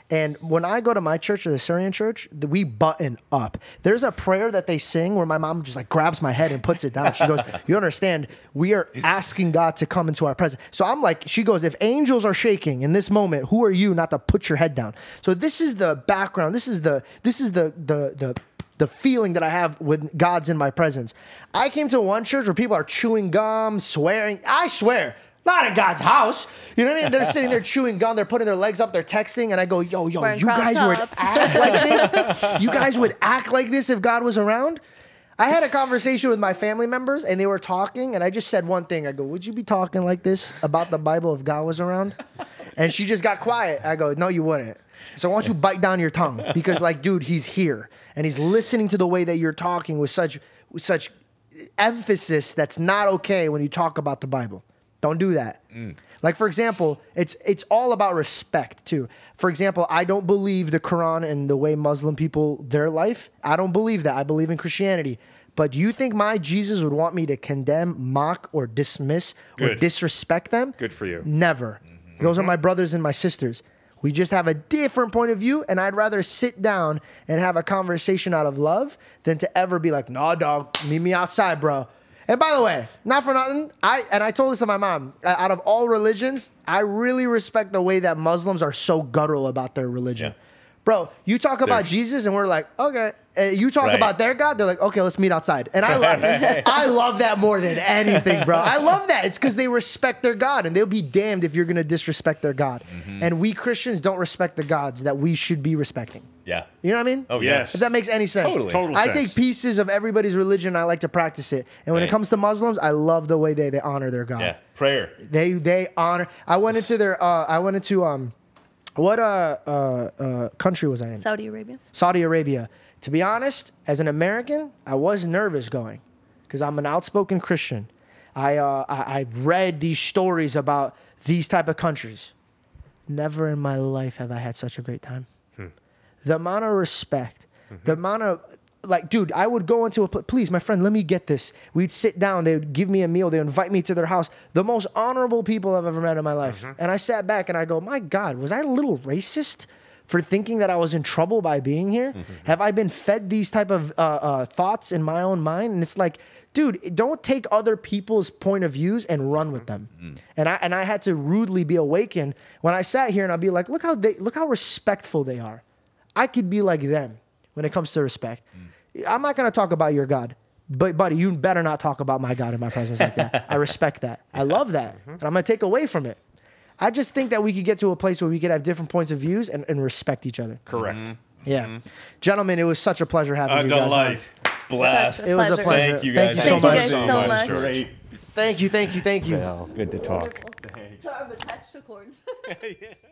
and when I go to my church or the Syrian church, we button up. There's a prayer that they sing where my mom just like grabs my head and puts it down. She goes, [laughs] You understand, we are asking God to come into our presence. So I'm like, she goes, If angels are shaking in this moment, who are you not to put your head down? So this is the background. This is the this is the the the the feeling that I have when God's in my presence. I came to one church where people are chewing gum, swearing. I swear, not in God's house. You know what I mean? They're sitting there [laughs] chewing gum, they're putting their legs up, they're texting, and I go, yo, yo, Wearing you crop guys would act like [laughs] this? You guys would act like this if God was around? I had a conversation with my family members and they were talking, and I just said one thing. I go, Would you be talking like this about the Bible if God was around? And she just got quiet. I go, No, you wouldn't. So why don't you bite down your tongue? Because, like, dude, he's here and he's listening to the way that you're talking with such with such emphasis that's not okay when you talk about the Bible. Don't do that. Mm. Like for example, it's it's all about respect too. For example, I don't believe the Quran and the way Muslim people their life. I don't believe that. I believe in Christianity. But do you think my Jesus would want me to condemn, mock, or dismiss or disrespect them? Good for you. Never. Mm-hmm. Those are my mm-hmm. brothers and my sisters. We just have a different point of view, and I'd rather sit down and have a conversation out of love than to ever be like, "Nah, dog, meet me outside, bro." And by the way, not for nothing, I and I told this to my mom. uh, Out of all religions, I really respect the way that Muslims are so guttural about their religion. Yeah. Bro, you talk about Jesus, and we're like, okay. Uh, you talk Right. about their God, they're like, okay, let's meet outside. And I love, [laughs] I love that more than anything, bro. I love that. It's because they respect their God, and they'll be damned if you're gonna disrespect their God. Mm-hmm. And we Christians don't respect the gods that we should be respecting. Yeah. You know what I mean? Oh Yes. If that makes any sense. Totally. Total I sense. take pieces of everybody's religion. I like to practice it. And when it comes to Muslims, I love the way they, they honor their God. Yeah. Prayer. They they honor. I went into their. Uh, I went into um, what uh, uh uh country was I in? Saudi Arabia. Saudi Arabia. To be honest, as an American, I was nervous going because I'm an outspoken Christian. I, uh, I I've read these stories about these type of countries. Never in my life have I had such a great time. The amount of respect, the mm-hmm. amount of like, dude, I would go into a pl- please, my friend, let me get this. We'd sit down, they would give me a meal, they would invite me to their house. The most honorable people I've ever met in my life. Mm-hmm. And I sat back and I go, my God, was I a little racist? For thinking that I was in trouble by being here, mm-hmm. have I been fed these type of uh, uh, thoughts in my own mind? And it's like, dude, don't take other people's point of views and run with them. And I and I had to rudely be awakened when I sat here and I'd be like, look how they look how respectful they are. I could be like them when it comes to respect. Mm. I'm not gonna talk about your God, but buddy, you better not talk about my God in my presence like that. I respect that. I love that, mm-hmm. and I'm gonna take away from it. I just think that we could get to a place where we could have different points of views and, and respect each other. Correct. Mm-hmm. Yeah, mm-hmm. gentlemen, it was such a pleasure having A you guys. on. delight. Blast. It was a Pleasure. pleasure. Thank you Thank guys. you so Thank you much. guys so much. Great. Thank you, thank you, thank you. Well, good to talk. Sorry, I'm attached to cord. [laughs]